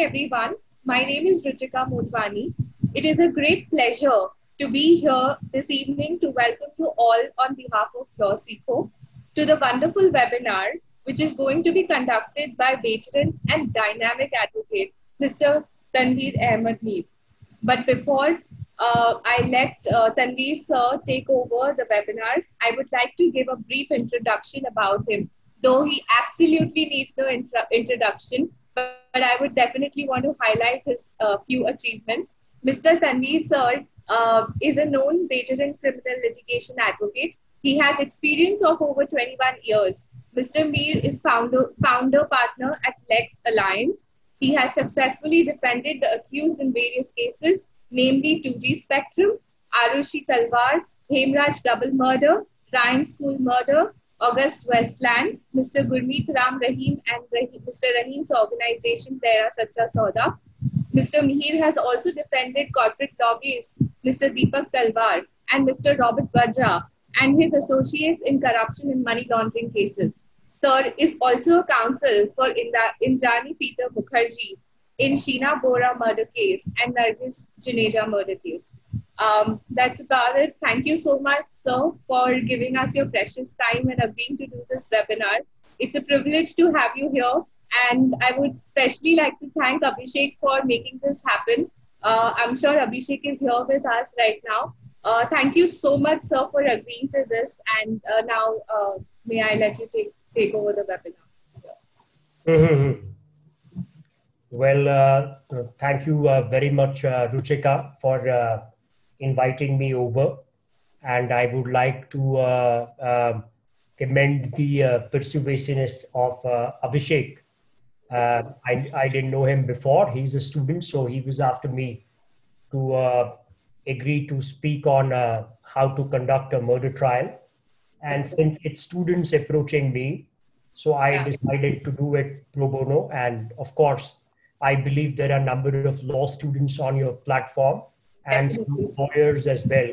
Everyone. My name is Ruchika Motwani. It is a great pleasure to be here this evening to welcome you all on behalf of Law to the wonderful webinar, which is going to be conducted by veteran and dynamic advocate, Mr. Tanveer Ahmed Mir. But before uh, I let uh, Tanveer sir take over the webinar, I would like to give a brief introduction about him. Though he absolutely needs no intro introduction, but, but, I would definitely want to highlight his uh, few achievements. Mr. Tanveer sir uh, is a known veteran criminal litigation advocate. He has experience of over 21 years. Mr. Mir is founder, founder partner at Lex Alliance. He has successfully defended the accused in various cases namely 2G Spectrum, Aarushi Talwar, Hemraj double murder, Ryan School murder, AugustaWestland, Mr. Gurmeet Ram Rahim and Mr. Rahim's organization Dera Sacha Sauda. Mr. Mir has also defended corporate lobbyist Mr. Deepak Talwar and Mr. Robert Vadra and his associates in corruption and money laundering cases. Sir is also a counsel for Indrani Peter Mukerjea in Sheena Bora murder case and Nargis Juneja murder case. Um, that's about it. Thank you so much, sir, for giving us your precious time and agreeing to do this webinar. It's a privilege to have you here. And I would especially like to thank Abhishek for making this happen. Uh, I'm sure Abhishek is here with us right now. Uh, thank you so much, sir, for agreeing to this. And uh, now, uh, may I let you take, take over the webinar? Mm-hmm. Well, uh, thank you uh, very much, Ruchika, for inviting me over. And I would like to uh, um, commend the uh, persuasiveness of Abhishek. I, I didn't know him before. He's a student, so he was after me to agree to speak on how to conduct a murder trial. And since it's students approaching me, so I yeah. decided to do it pro bono. And of course, I believe there are a number of law students on your platform and lawyers as well.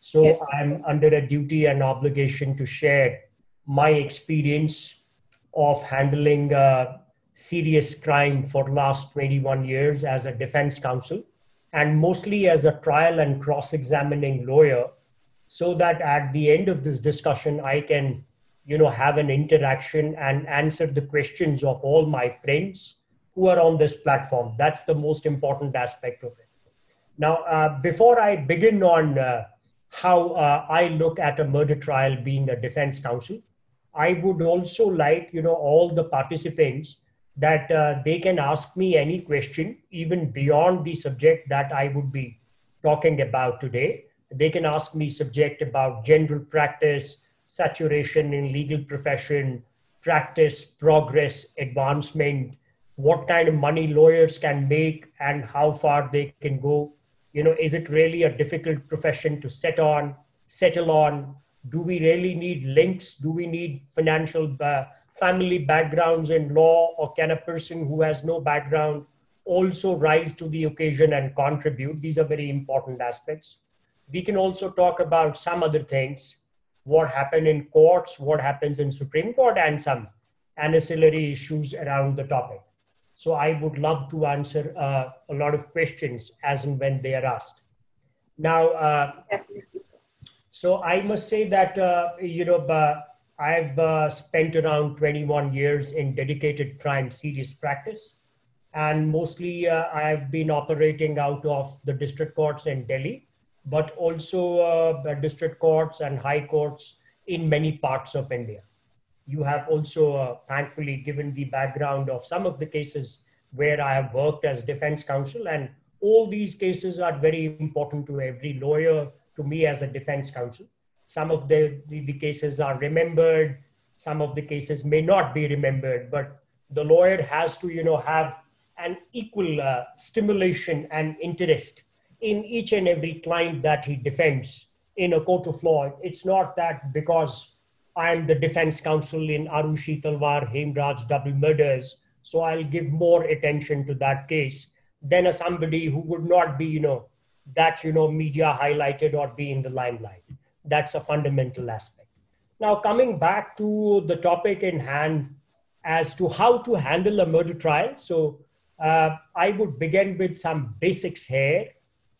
So yes. I'm under a duty and obligation to share my experience of handling uh, serious crime for last 21 years as a defense counsel and mostly as a trial and cross-examining lawyer so that at the end of this discussion i can you know have an interaction and answer the questions of all my friends who are on this platform. That's the most important aspect of it. Now, uh, before I begin on uh, how uh, I look at a murder trial being a defense counsel, I would also like, you know, all the participants that uh, they can ask me any question, even beyond the subject that I would be talking about today. They can ask me subject about general practice, saturation in legal profession, practice, progress, advancement, what kind of money lawyers can make and how far they can go you know is it really a difficult profession to set on settle on? Do we really need links? Do we need financial uh, family backgrounds in law? Or can a person who has no background also rise to the occasion and contribute? These are very important aspects. We can also talk about some other things. What happened in courts what happens in supreme court and some ancillary issues around the topic so I would love to answer uh, a lot of questions as and when they are asked. Now, uh, so I must say that, uh, you know, I've uh, spent around 21 years in dedicated crime serious practice. And mostly uh, I've been operating out of the district courts in Delhi, but also uh, district courts and high courts in many parts of India you have also uh, thankfully given the background of some of the cases where I have worked as defense counsel. And all these cases are very important to every lawyer, to me as a defense counsel. Some of the, the, the cases are remembered, some of the cases may not be remembered, but the lawyer has to, you know, have an equal uh, stimulation and interest in each and every client that he defends in a court of law. It's not that because I'm the defense counsel in Aarushi Talwar Hemraj double murders, so I'll give more attention to that case than a somebody who would not be, you know, that you know media highlighted or be in the limelight. That's a fundamental aspect. Now coming back to the topic in hand as to how to handle a murder trial. So uh, I would begin with some basics here.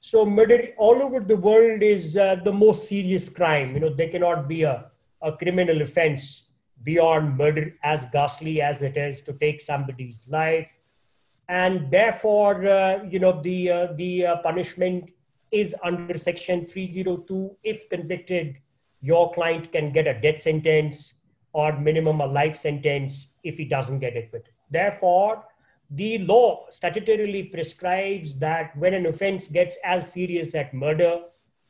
So murder all over the world is uh, the most serious crime. You know, there cannot be a, a criminal offense beyond murder, as ghastly as it is to take somebody's life. And therefore, uh, you know, the, uh, the uh, punishment is under section 302. If convicted, your client can get a death sentence or minimum a life sentence if he doesn't get acquitted. Therefore, the law statutorily prescribes that when an offense gets as serious as murder,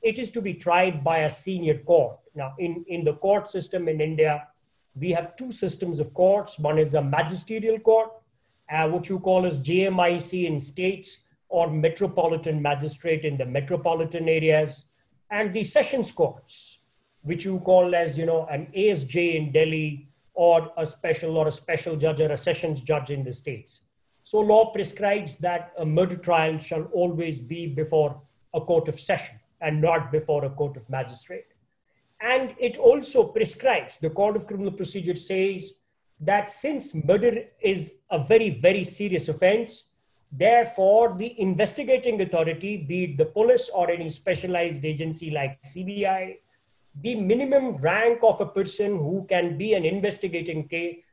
it is to be tried by a senior court. Now, in, in the court system in India, we have two systems of courts. One is a magisterial court, uh, what you call as JMIC in states, or metropolitan magistrate in the metropolitan areas, and the sessions courts, which you call as you know an ASJ in Delhi, or a special or a special judge or a sessions judge in the states. So law prescribes that a murder trial shall always be before a court of session and not before a court of magistrate. And it also prescribes, the Code of Criminal Procedure says that since murder is a very, very serious offense, therefore the investigating authority, be it the police or any specialized agency like CBI, the minimum rank of a person who can be an investigating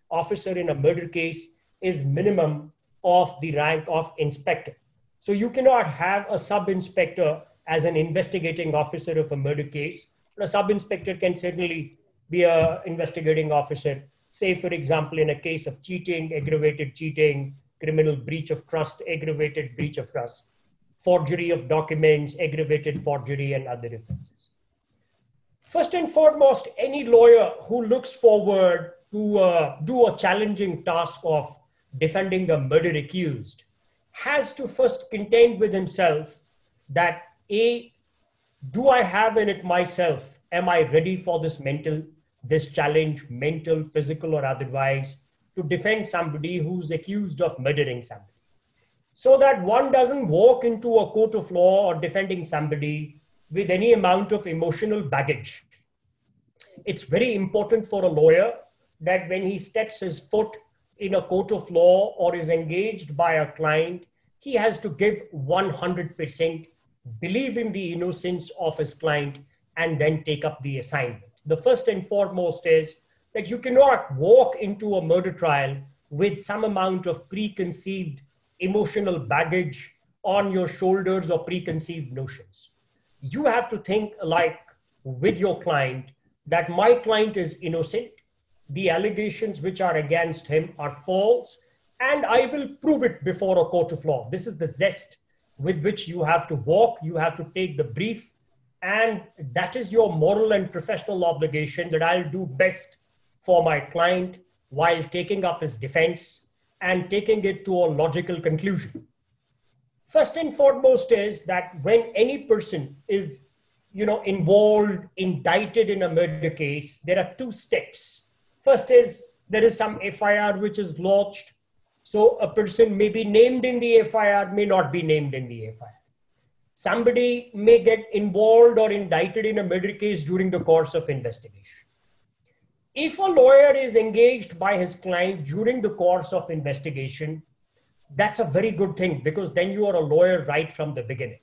officer in a murder case is minimum of the rank of inspector. So you cannot have a sub inspector as an investigating officer of a murder case. A sub inspector can certainly be an investigating officer. Say, for example, in a case of cheating, aggravated cheating, criminal breach of trust, aggravated breach of trust, forgery of documents, aggravated forgery, and other offenses. First and foremost, any lawyer who looks forward to uh, do a challenging task of defending a murder accused has to first contend with himself that a do i have in it myself? Am i ready for this mental this challenge mental physical or otherwise to defend somebody who's accused of murdering somebody? So that one doesn't walk into a court of law or defending somebody with any amount of emotional baggage. It's very important for a lawyer that when he steps his foot in a court of law or is engaged by a client, he has to give 100%, believe in the innocence of his client, and then take up the assignment. The first and foremost is that you cannot walk into a murder trial with some amount of preconceived emotional baggage on your shoulders or preconceived notions. You have to think like with your client that my client is innocent the allegations which are against him are false, and I will prove it before a court of law. This is the zest with which you have to walk, you have to take the brief, and that is your moral and professional obligation that I'll do best for my client while taking up his defense and taking it to a logical conclusion. First and foremost is that when any person is you know involved indicted in a murder case there are two steps First is there is some FIR which is lodged. So a person may be named in the FIR, may not be named in the FIR. Somebody may get involved or indicted in a murder case during the course of investigation. If a lawyer is engaged by his client during the course of investigation, that's a very good thing because then you are a lawyer right from the beginning.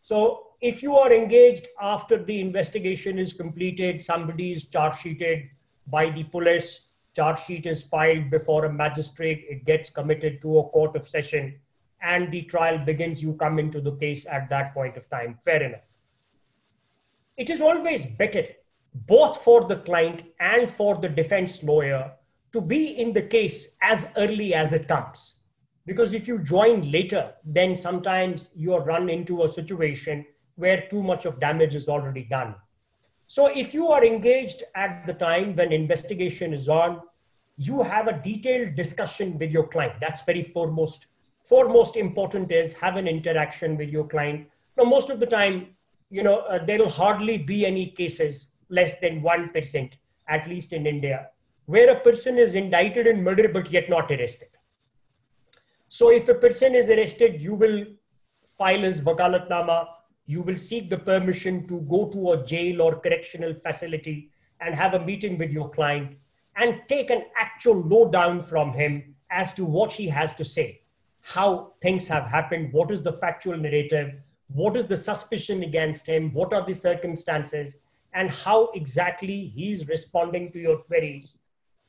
So if you are engaged after the investigation is completed, somebody is charge sheeted, by the police, charge sheet is filed before a magistrate, it gets committed to a court of session, and the trial begins, you come into the case at that point of time. Fair enough. It is always better, both for the client and for the defense lawyer, to be in the case as early as it comes. Because if you join later, then sometimes you are run into a situation where too much of damage is already done. So if you are engaged at the time when investigation is on, you have a detailed discussion with your client. That's very foremost. Foremost important is have an interaction with your client. Now, most of the time, you know, uh, there will hardly be any cases less than 1%, at least in India, where a person is indicted in murder but yet not arrested. So if a person is arrested, you will file his wakalatnama, you will seek the permission to go to a jail or correctional facility and have a meeting with your client and take an actual lowdown from him as to what he has to say. how things have happened, what is the factual narrative, what is the suspicion against him, what are the circumstances, and how exactly he's responding to your queries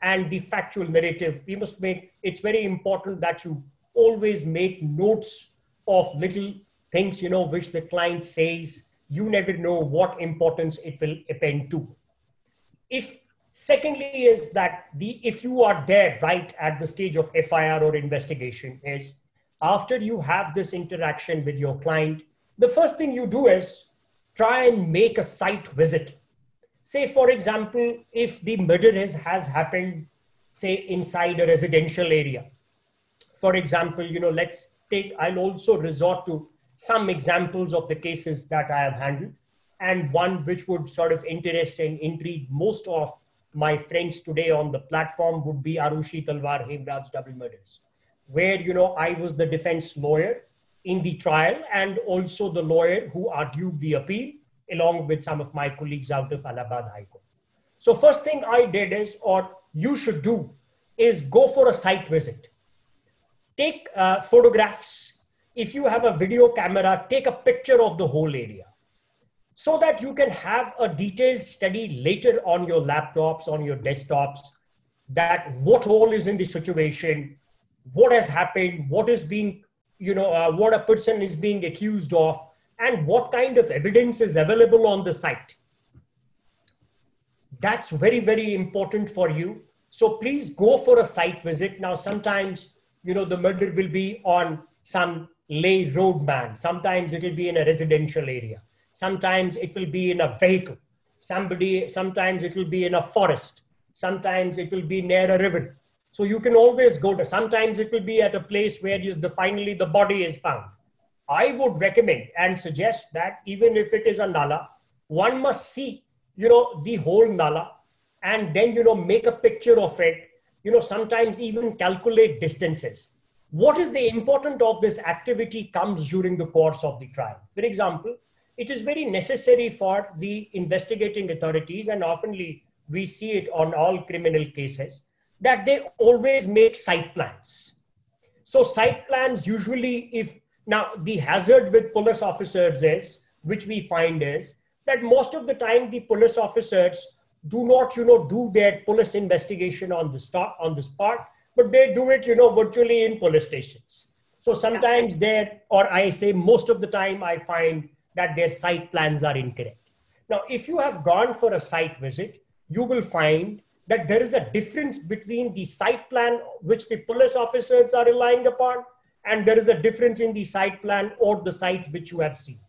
and the factual narrative. We must make it's very important that you always make notes of little things, you know, which the client says. You never know what importance it will append to. If secondly is that the if you are there right at the stage of FIR or investigation is after you have this interaction with your client, the first thing you do is try and make a site visit. Say, for example, if the murder has, has happened, say, inside a residential area. For example, you know, let's take, I'll also resort to some examples of the cases that I have handled. And one which would sort of interest and intrigue most of my friends today on the platform would be Aarushi Talwar Hemraj double murders where you know I was the defense lawyer in the trial and also the lawyer who argued the appeal along with some of my colleagues out of Allahabad High Court. So first thing I did is, or you should do, is go for a site visit. Take uh, photographs. If you have a video camera, take a picture of the whole area so that you can have a detailed study later on your laptops, on your desktops, that what all is in the situation, what has happened, what is being, you know, uh, what a person is being accused of, and what kind of evidence is available on the site. That's very, very important for you. So please go for a site visit. Now, sometimes, you know, the murder will be on some lay roadman. Sometimes it will be in a residential area. Sometimes it will be in a vehicle. Somebody, sometimes it will be in a forest. Sometimes it will be near a river. So you can always go to, sometimes it will be at a place where you, the, finally the body is found. I would recommend and suggest that even if it is a nala, one must see, you know, the whole nala and then, you know, make a picture of it, you know, sometimes even calculate distances. What is the importance of this activity comes during the course of the trial. For example, it is very necessary for the investigating authorities and oftenly we see it on all criminal cases that they always make site plans. So site plans usually if now the hazard with police officers is, which we find is that most of the time the police officers do not, you know, do their police investigation on the spot, on the spot, but they do it, you know, virtually in police stations. So sometimes they or I say most of the time, I find that their site plans are incorrect. Now, if you have gone for a site visit, you will find that there is a difference between the site plan which the police officers are relying upon and there is a difference in the site plan or the site which you have seen.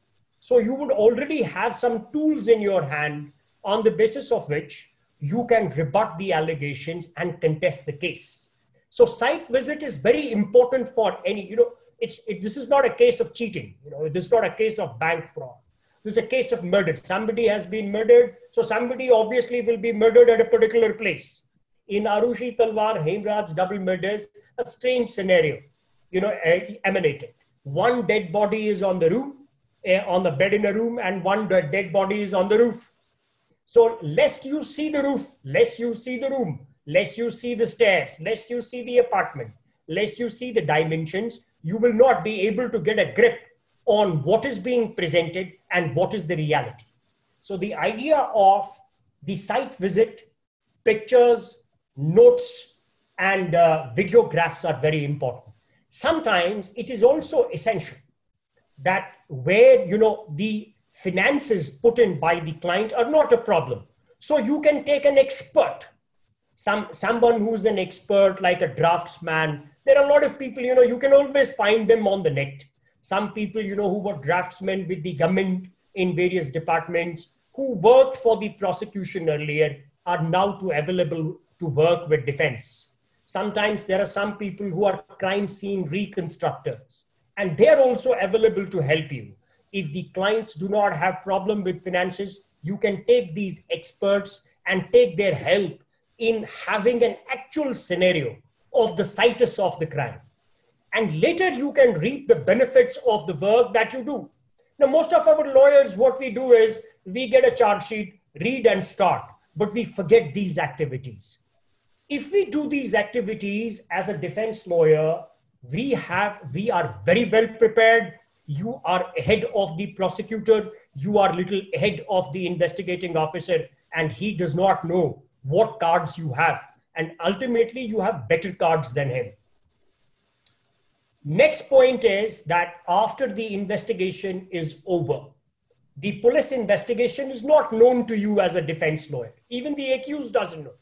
So you would already have some tools in your hand on the basis of which you can rebut the allegations and contest the case. So site visit is very important for any, you know, it's, it, this is not a case of cheating, you know, this is not a case of bank fraud. This is a case of murder. Somebody has been murdered. So somebody obviously will be murdered at a particular place. In Aarushi Talwar, Hemraj double murders, a strange scenario, you know, emanated. One dead body is on the room, uh, on the bed in a room, and one dead body is on the roof. So lest you see the roof, lest you see the room, lest you see the stairs, lest you see the apartment, lest you see the dimensions, you will not be able to get a grip on what is being presented and what is the reality. So the idea of the site visit, pictures, notes, and uh, videographs are very important. Sometimes it is also essential that where you know the finances put in by the client are not a problem. So you can take an expert, some someone who's an expert like a draftsman. There are a lot of people, you know, you can always find them on the net some people, you know, who were draftsmen with the government in various departments, who worked for the prosecution earlier, are now to available to work with defense. Sometimes there are some people who are crime scene reconstructors, and they're also available to help you. If the clients do not have problem with finances, you can take these experts and take their help in having an actual scenario of the situs of the crime and later you can reap the benefits of the work that you do. Now, most of our lawyers, what we do is we get a charge sheet, read and start, but we forget these activities. If we do these activities as a defense lawyer, we have, we are very well prepared. You are ahead of the prosecutor. You are little ahead of the investigating officer and he does not know what cards you have. And ultimately you have better cards than him. Next point is that after the investigation is over, the police investigation is not known to you as a defense lawyer. Even the accused doesn't know.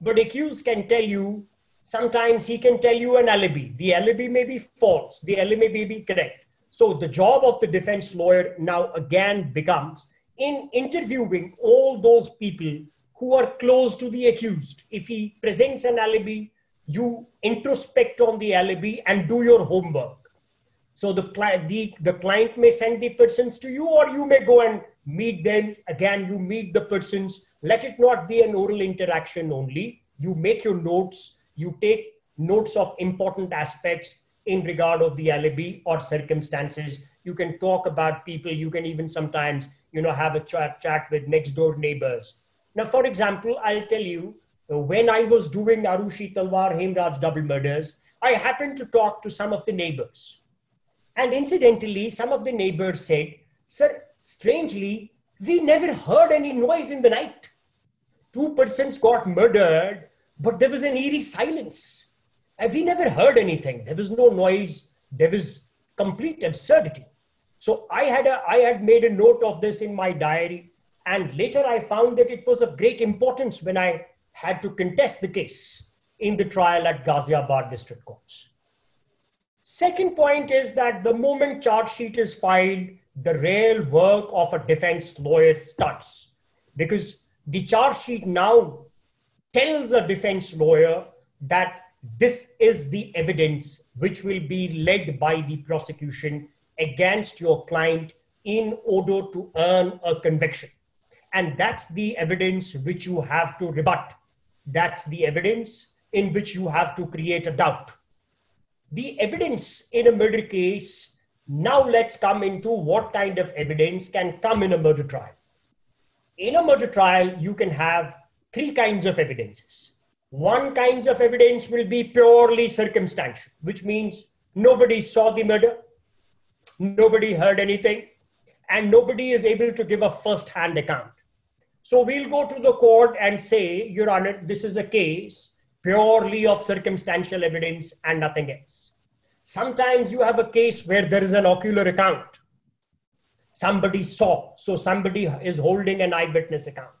But accused can tell you, sometimes he can tell you an alibi. The alibi may be false, the alibi may be correct. So the job of the defense lawyer now again becomes in interviewing all those people who are close to the accused. If he presents an alibi, you introspect on the alibi and do your homework. So the, the, the client may send the persons to you or you may go and meet them. Again, you meet the persons. Let it not be an oral interaction only. You make your notes. You take notes of important aspects in regard of the alibi or circumstances. You can talk about people. You can even sometimes, you know, have a chat, chat with next door neighbors. Now, for example, I'll tell you, when I was doing Aarushi Talwar Hemraj double murders, I happened to talk to some of the neighbors and incidentally, some of the neighbors said, Sir, strangely, we never heard any noise in the night. Two persons got murdered, but there was an eerie silence. And we never heard anything. There was no noise. There was complete absurdity. So I had, a, I had made a note of this in my diary. And later I found that it was of great importance when I had to contest the case in the trial at Ghaziabad District Courts. Second point is that the moment charge sheet is filed, the real work of a defense lawyer starts because the charge sheet now tells a defense lawyer that this is the evidence which will be led by the prosecution against your client in order to earn a conviction. And that's the evidence which you have to rebut. That's the evidence in which you have to create a doubt the evidence in a murder case, now let's come into what kind of evidence can come in a murder trial. In a murder trial, you can have three kinds of evidences. One kind of evidence will be purely circumstantial, which means nobody saw the murder, nobody heard anything, and nobody is able to give a first-hand account. So we'll go to the court and say, Your Honor, this is a case purely of circumstantial evidence and nothing else. Sometimes you have a case where there is an ocular account. Somebody saw, so somebody is holding an eyewitness account.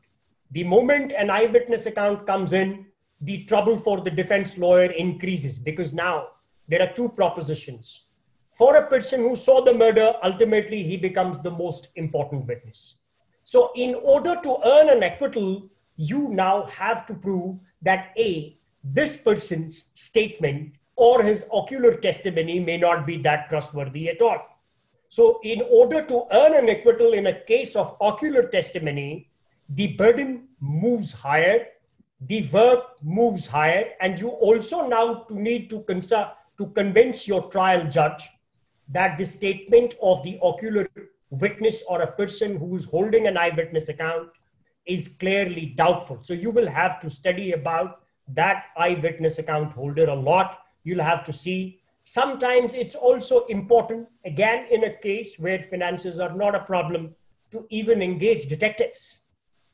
The moment an eyewitness account comes in, the trouble for the defense lawyer increases because now there are two propositions. For a person who saw the murder, ultimately he becomes the most important witness. So, in order to earn an acquittal, you now have to prove that A, this person's statement or his ocular testimony may not be that trustworthy at all. So, in order to earn an acquittal in a case of ocular testimony, the burden moves higher, the work moves higher, and you also now need to, to convince your trial judge that the statement of the ocular witness or a person who is holding an eyewitness account is clearly doubtful. So you will have to study about that eyewitness account holder a lot. You'll have to see. Sometimes it's also important, again, in a case where finances are not a problem, to even engage detectives,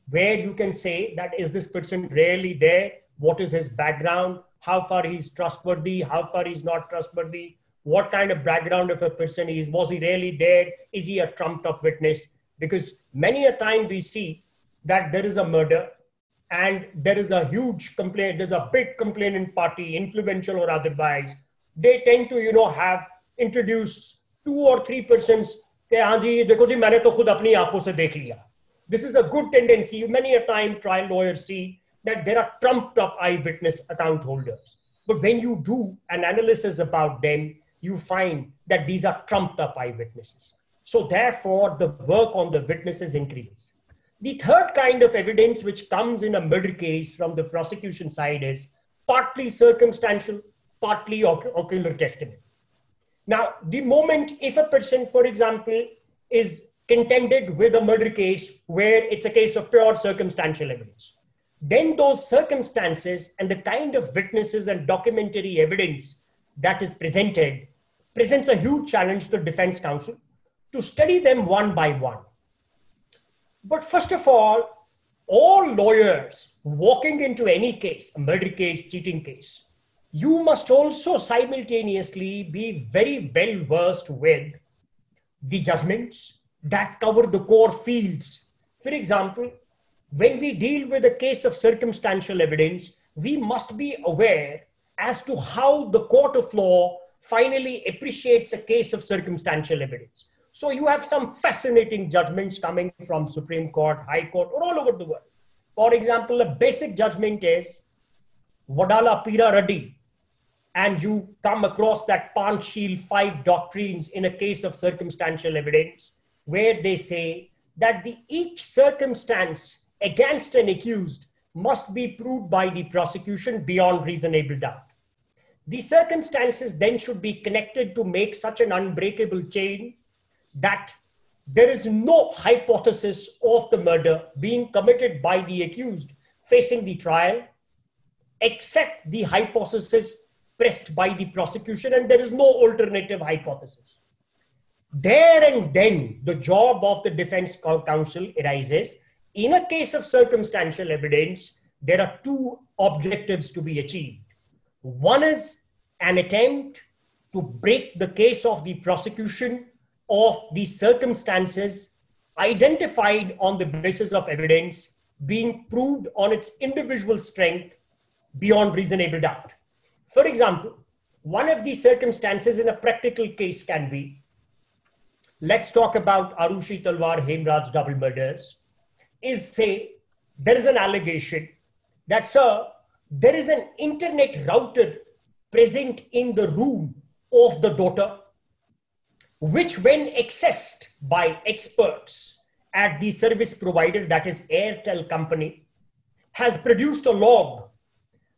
where you can say that is this person really there? What is his background? How far he's trustworthy? How far he's not trustworthy? What kind of background of a person is? Was he really there? Is he a trumped up witness? Because many a time we see that there is a murder and there is a huge complaint, there's a big complainant party, influential or otherwise, they tend to, you know, have introduced two or three persons. This is a good tendency. Many a time trial lawyers see that there are trumped up eyewitness account holders. But when you do an analysis about them, you find that these are trumped up eyewitnesses. So therefore, the work on the witnesses increases. The third kind of evidence which comes in a murder case from the prosecution side is partly circumstantial, partly ocular testimony. Now, the moment if a person, for example, is contended with a murder case where it's a case of pure circumstantial evidence, then those circumstances and the kind of witnesses and documentary evidence that is presented presents a huge challenge to the defense counsel to study them one by one. But first of all, all lawyers walking into any case, a murder case, cheating case, you must also simultaneously be very well versed with the judgments that cover the core fields. For example, when we deal with a case of circumstantial evidence, we must be aware as to how the court of law finally appreciates a case of circumstantial evidence. So you have some fascinating judgments coming from Supreme Court, High Court, or all over the world. For example, a basic judgment is Padala Veera Reddy, and you come across that Panchsheel five doctrines in a case of circumstantial evidence, where they say that the each circumstance against an accused must be proved by the prosecution beyond reasonable doubt. The circumstances then should be connected to make such an unbreakable chain that there is no hypothesis of the murder being committed by the accused facing the trial, except the hypothesis pressed by the prosecution, and there is no alternative hypothesis. There and then, the job of the defense counsel arises. In a case of circumstantial evidence, there are two objectives to be achieved. One is an attempt to break the case of the prosecution of the circumstances identified on the basis of evidence being proved on its individual strength beyond reasonable doubt. For example, one of these circumstances in a practical case can be let's talk about Aarushi Talwar Hemraj double murders. Is say there is an allegation that, sir, there is an internet router present in the room of the daughter, which, when accessed by experts at the service provider, that is Airtel company, has produced a log.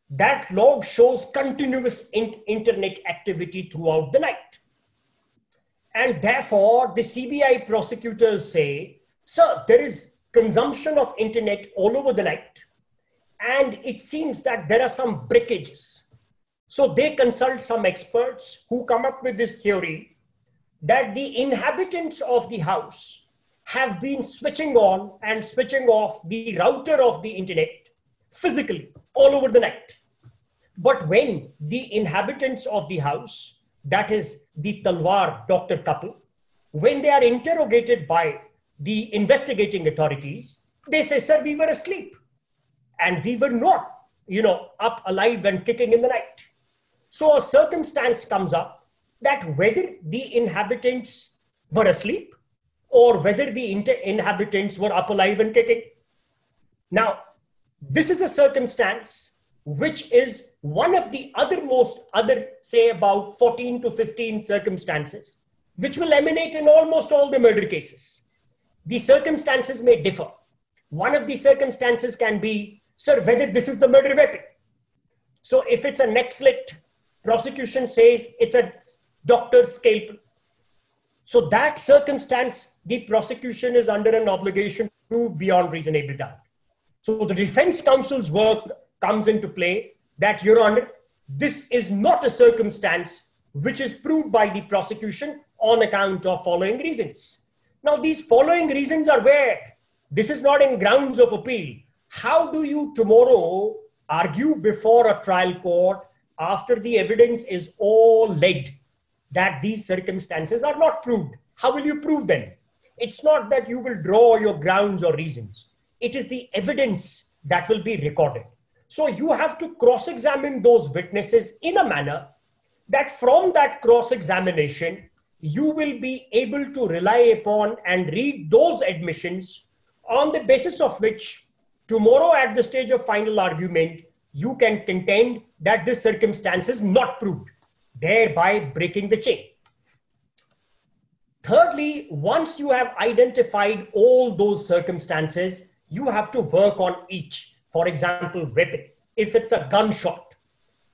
That log shows continuous in- internet activity throughout the night. And therefore, the CBI prosecutors say, sir, there is consumption of internet all over the night. And it seems that there are some breakages so they consult some experts who come up with this theory that the inhabitants of the house have been switching on and switching off the router of the internet physically all over the night. But when the inhabitants of the house, that is the Talwar doctor couple, when they are interrogated by the investigating authorities, they say, Sir, we were asleep and we were not, you know, up alive and kicking in the night. So a circumstance comes up that whether the inhabitants were asleep or whether the inhabitants were up alive and kicking. Now, this is a circumstance which is one of the other most other, say about 14 to 15 circumstances, which will emanate in almost all the murder cases. The circumstances may differ. One of the circumstances can be, sir, whether this is the murder weapon. So if it's a neck slit prosecution says it's a doctor's scalpel. So that circumstance, the prosecution is under an obligation to prove beyond reasonable doubt. So the defense counsel's work comes into play that, Your Honor, this is not a circumstance which is proved by the prosecution on account of following reasons. Now, these following reasons are where? This is not in grounds of appeal. How do you tomorrow argue before a trial court after the evidence is all laid that these circumstances are not proved. How will you prove them? It's not that you will draw your grounds or reasons. It is the evidence that will be recorded. So you have to cross examine those witnesses in a manner that from that cross examination, you will be able to rely upon and read those admissions on the basis of which tomorrow at the stage of final argument, you can contend that this circumstance is not proved, thereby breaking the chain. Thirdly, once you have identified all those circumstances, you have to work on each. For example, weapon. If it's a gunshot,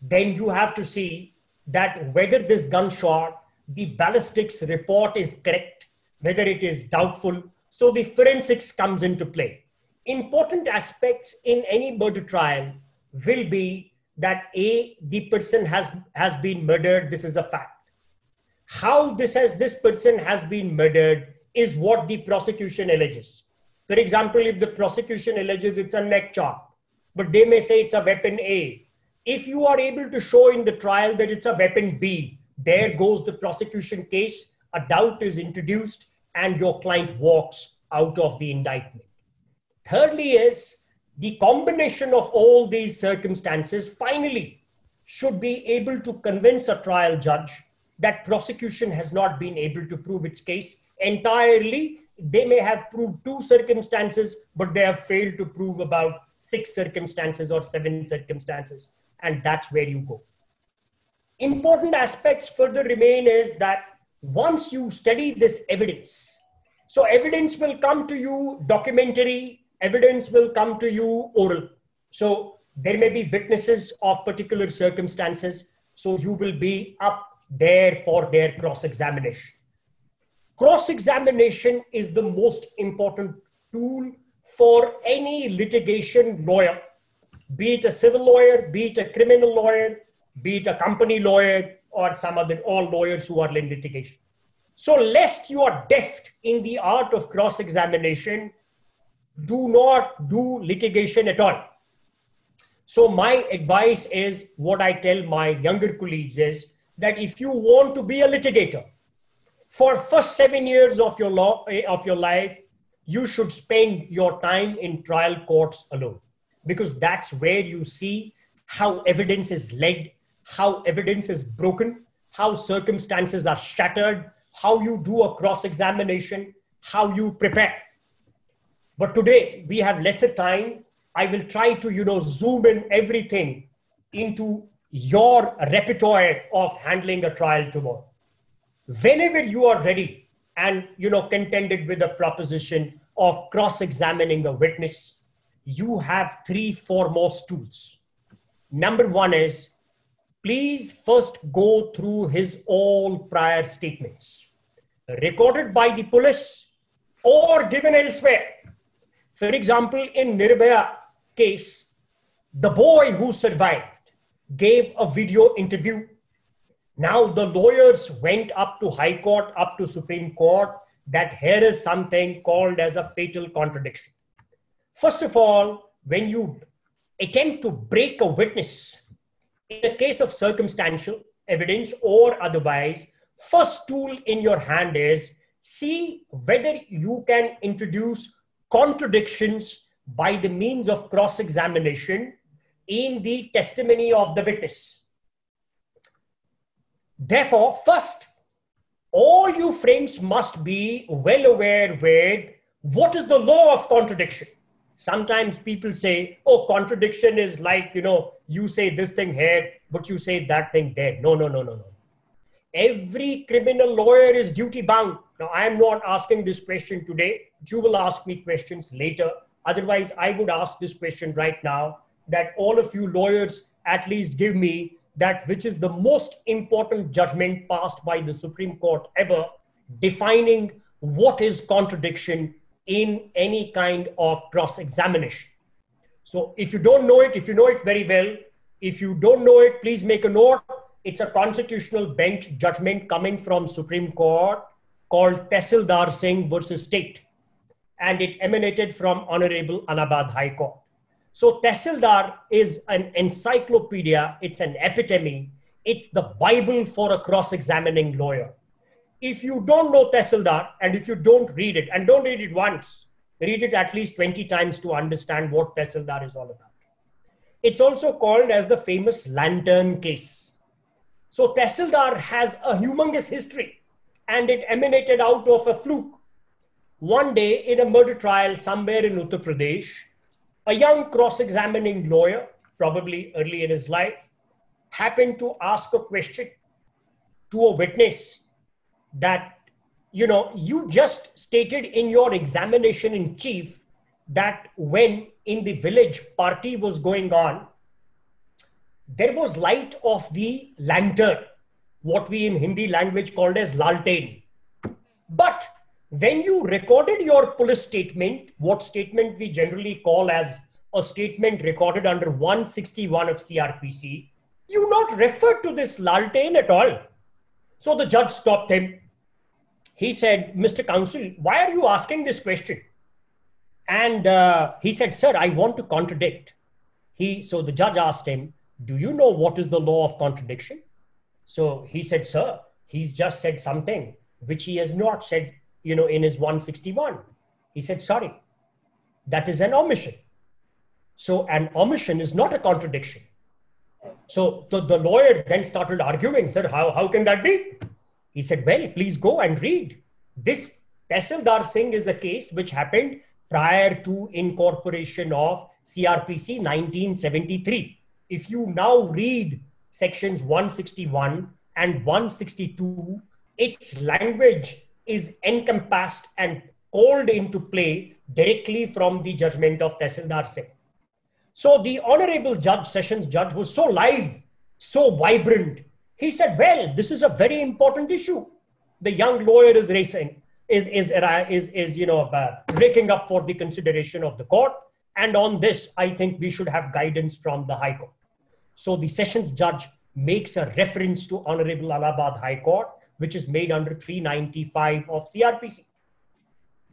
then you have to see that whether this gunshot, the ballistics report is correct, whether it is doubtful. So the forensics comes into play. Important aspects in any murder trial will be that A, the person has, has been murdered, this is a fact. How this has this person has been murdered is what the prosecution alleges. For example, if the prosecution alleges it's a neck chop, but they may say it's a weapon A. If you are able to show in the trial that it's a weapon B, there goes the prosecution case, a doubt is introduced, and your client walks out of the indictment. Thirdly, is the combination of all these circumstances finally should be able to convince a trial judge that prosecution has not been able to prove its case entirely. They may have proved two circumstances, but they have failed to prove about six circumstances or seven circumstances. And that's where you go. Important aspects further remain is that once you study this evidence, so evidence will come to you documentary, evidence will come to you oral. So there may be witnesses of particular circumstances. So you will be up there for their cross examination. Cross examination is the most important tool for any litigation lawyer, be it a civil lawyer, be it a criminal lawyer, be it a company lawyer, or some other, all lawyers who are in litigation. So, lest you are deft in the art of cross examination, do not do litigation at all. So, my advice is what I tell my younger colleagues is that if you want to be a litigator for first seven years of your law eh, of your life you should spend your time in trial courts alone because that's where you see how evidence is led how evidence is broken how circumstances are shattered how you do a cross examination how you prepare but today we have lesser time i will try to you know zoom in everything into your repertoire of handling a trial tomorrow. Whenever you are ready and you know contended with the proposition of cross-examining a witness, you have three foremost tools. Number one is please first go through his all prior statements recorded by the police or given elsewhere. For example, in Nirbhaya case, the boy who survived gave a video interview. Now the lawyers went up to High Court, up to Supreme Court, that here is something called as a fatal contradiction. First of all, when you attempt to break a witness in a case of circumstantial evidence or otherwise, first tool in your hand is see whether you can introduce contradictions by the means of cross examination in the testimony of the witness. Therefore, first, all you friends must be well aware with what is the law of contradiction. Sometimes people say, oh, contradiction is like, you know, you say this thing here, but you say that thing there. No, no, no, no, no. Every criminal lawyer is duty bound. Now, I am not asking this question today. You will ask me questions later. Otherwise, I would ask this question right now that all of you lawyers at least give me that which is the most important judgment passed by the Supreme Court ever, defining what is contradiction in any kind of cross examination. So, if you don't know it, if you know it very well, if you don't know it, please make a note. It's a constitutional bench judgment coming from Supreme Court called Tehsildar Singh versus State, and it emanated from Honorable Allahabad High Court. So Tehsildar is an encyclopedia, it's an epitome, it's the Bible for a cross-examining lawyer. If you don't know Tehsildar and if you don't read it, and don't read it once, read it at least 20 times to understand what Tehsildar is all about. It's also called as the famous lantern case. So Tehsildar has a humongous history and it emanated out of a fluke. One day in a murder trial somewhere in Uttar Pradesh, a young cross examining lawyer, probably early in his life, happened to ask a question to a witness that, you know, you just stated in your examination in chief that when in the village party was going on, there was light of the lantern, what we in Hindi language called as laltain. But when you recorded your police statement, what statement we generally call as a statement recorded under 161 of CRPC, you not refer to this Laltain at all. So the judge stopped him. He said, Mr. Counsel, why are you asking this question? And uh, he said, Sir, I want to contradict. He, so the judge asked him, Do you know what is the law of contradiction? So he said, Sir, he's just said something which he has not said, you know, in his 161. He said, Sorry, that is an omission. So an omission is not a contradiction. So the, the lawyer then started arguing, Sir, how, how can that be? He said, Well, please go and read. This Tehsildar Singh is a case which happened prior to incorporation of CRPC 1973. If you now read sections 161 and 162, its language is encompassed and called into play directly from the judgment of Tehsildar Singh. So the Honorable Judge, Sessions Judge, was so live, so vibrant. He said, Well, this is a very important issue. The young lawyer is racing is is is is you know uh, raking up for the consideration of the court and on this i think we should have guidance from the high court so the sessions judge makes a reference to honorable allahabad high court which is made under 395 of crpc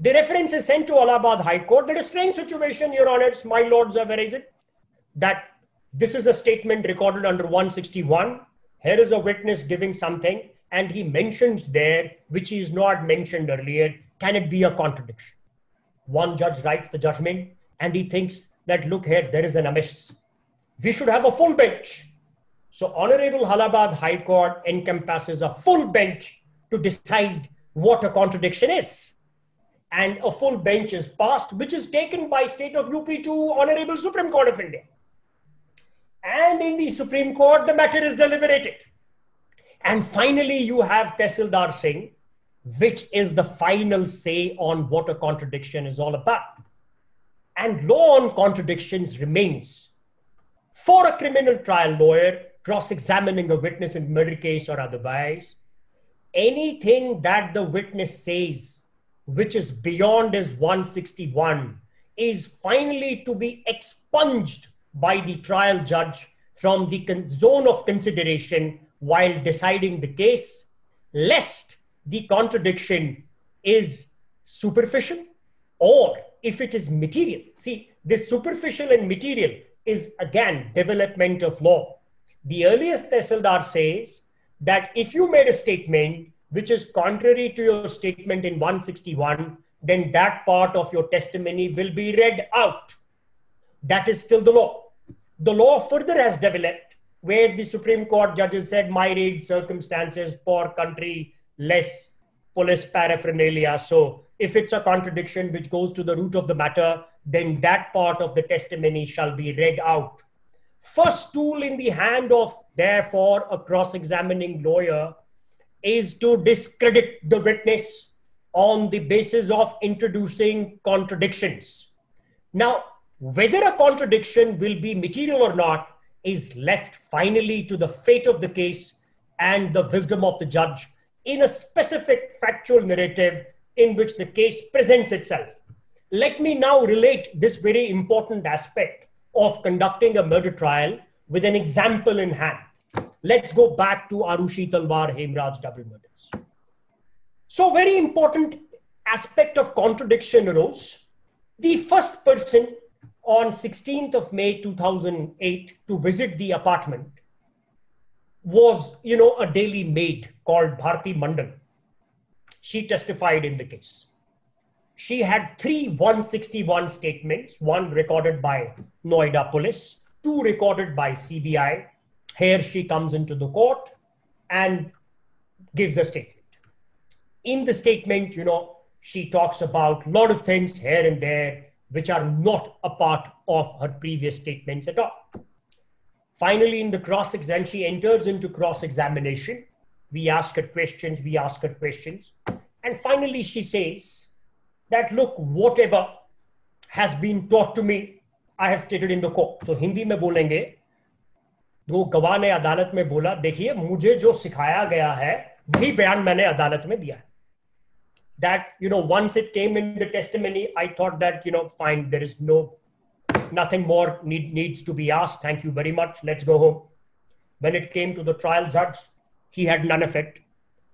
the reference is sent to allahabad high court. There is a strange situation your honors. My lords are very it? That this is a statement recorded under 161 here is a witness giving something and he mentions there, which is not mentioned earlier, can it be a contradiction? One judge writes the judgment and he thinks that, look here, there is an amiss. We should have a full bench. So, Honorable Allahabad High Court encompasses a full bench to decide what a contradiction is. And a full bench is passed, which is taken by State of UP to Honorable Supreme Court of India. And in the Supreme Court, the matter is deliberated. And finally, you have Tehsildar Singh, which is the final say on what a contradiction is all about. And law on contradictions remains. For a criminal trial lawyer, cross examining a witness in murder case or otherwise, anything that the witness says, which is beyond his 161, is finally to be expunged by the trial judge from the zone of consideration while deciding the case, lest the contradiction is superficial or if it is material. See, this superficial and material is again development of law. The earliest Tehsildar says that if you made a statement which is contrary to your statement in 161, then that part of your testimony will be read out. That is still the law. The law further has developed where the Supreme Court judges said my myriad circumstances, poor country, less police paraphernalia. So if it's a contradiction which goes to the root of the matter, then that part of the testimony shall be read out. First tool in the hand of, therefore, a cross examining lawyer is to discredit the witness on the basis of introducing contradictions. Now, whether a contradiction will be material or not is left finally to the fate of the case and the wisdom of the judge in a specific factual narrative in which the case presents itself. Let me now relate this very important aspect of conducting a murder trial with an example in hand. Let's go back to Aarushi Talwar Hemraj double murders. So, very important aspect of contradiction arose. The first person on 16th of May 2008 to visit the apartment was, you know, a daily maid called Bharti Mandal. She testified in the case. She had three 161 statements, one recorded by Noida police, two recorded by CBI. Here she comes into the court and gives a statement. In the statement, you know, she talks about a lot of things here and there, which are not a part of her previous statements at all. Finally, in the cross exam, she enters into cross examination. We ask her questions, we ask her questions. And finally, she says that, look, whatever has been taught to me, I have stated in the court. So, Hindi बोलेंगे दो गवाह ने अदालत में बोला देखिए मुझे जो सिखाया गया है वही बयान मैंने अदालत में दिया है that you know once it came in the testimony i thought that you know fine there is no nothing more need, needs to be asked, thank you very much. Let's go home. When it came to the trial judge, he had none of it.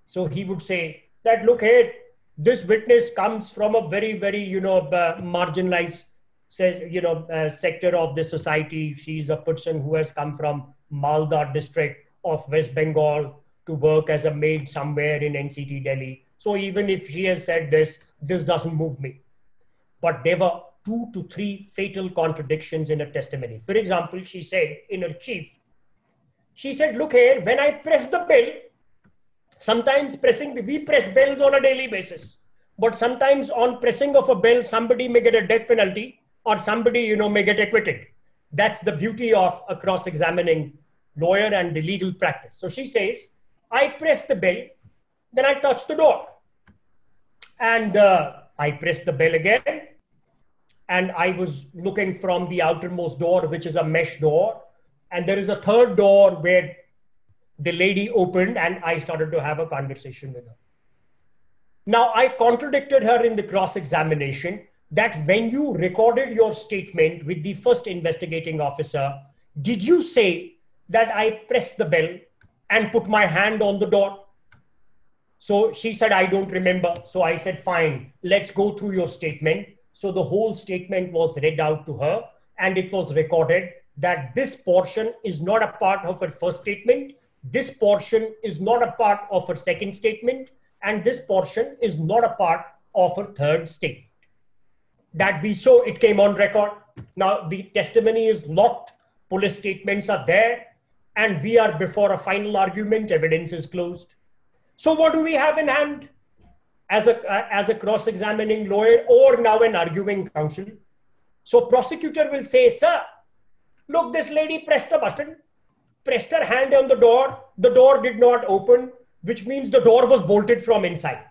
So he would say that, look here, this witness comes from a very, very, you know, uh, marginalized, says, you know, uh, sector of the society. She's a person who has come from Malda district of West Bengal to work as a maid somewhere in NCT Delhi. So even if she has said this, this doesn't move me. But there were two to three fatal contradictions in her testimony. For example, she said in her chief, she said, look here, when I press the bell, sometimes pressing, the, we press bells on a daily basis. But sometimes on pressing of a bell, somebody may get a death penalty or somebody, you know, may get acquitted. That's the beauty of a cross-examining lawyer and the legal practice. So she says, I press the bell, then I touch the door. And uh, I press the bell again. And I was looking from the outermost door, which is a mesh door. And there is a third door where the lady opened and I started to have a conversation with her. Now, I contradicted her in the cross examination that when you recorded your statement with the first investigating officer, did you say that I pressed the bell and put my hand on the door? So she said, I don't remember. So I said, fine, let's go through your statement. So the whole statement was read out to her and it was recorded that this portion is not a part of her first statement. This portion is not a part of her second statement. And this portion is not a part of her third statement. That be so, it came on record. Now the testimony is locked. Police statements are there. And we are before a final argument. Evidence is closed so what do we have in hand as a, uh, as a cross-examining lawyer or now an arguing counsel? So prosecutor will say, sir, look, this lady pressed the button, pressed her hand on the door. The door did not open, which means the door was bolted from inside.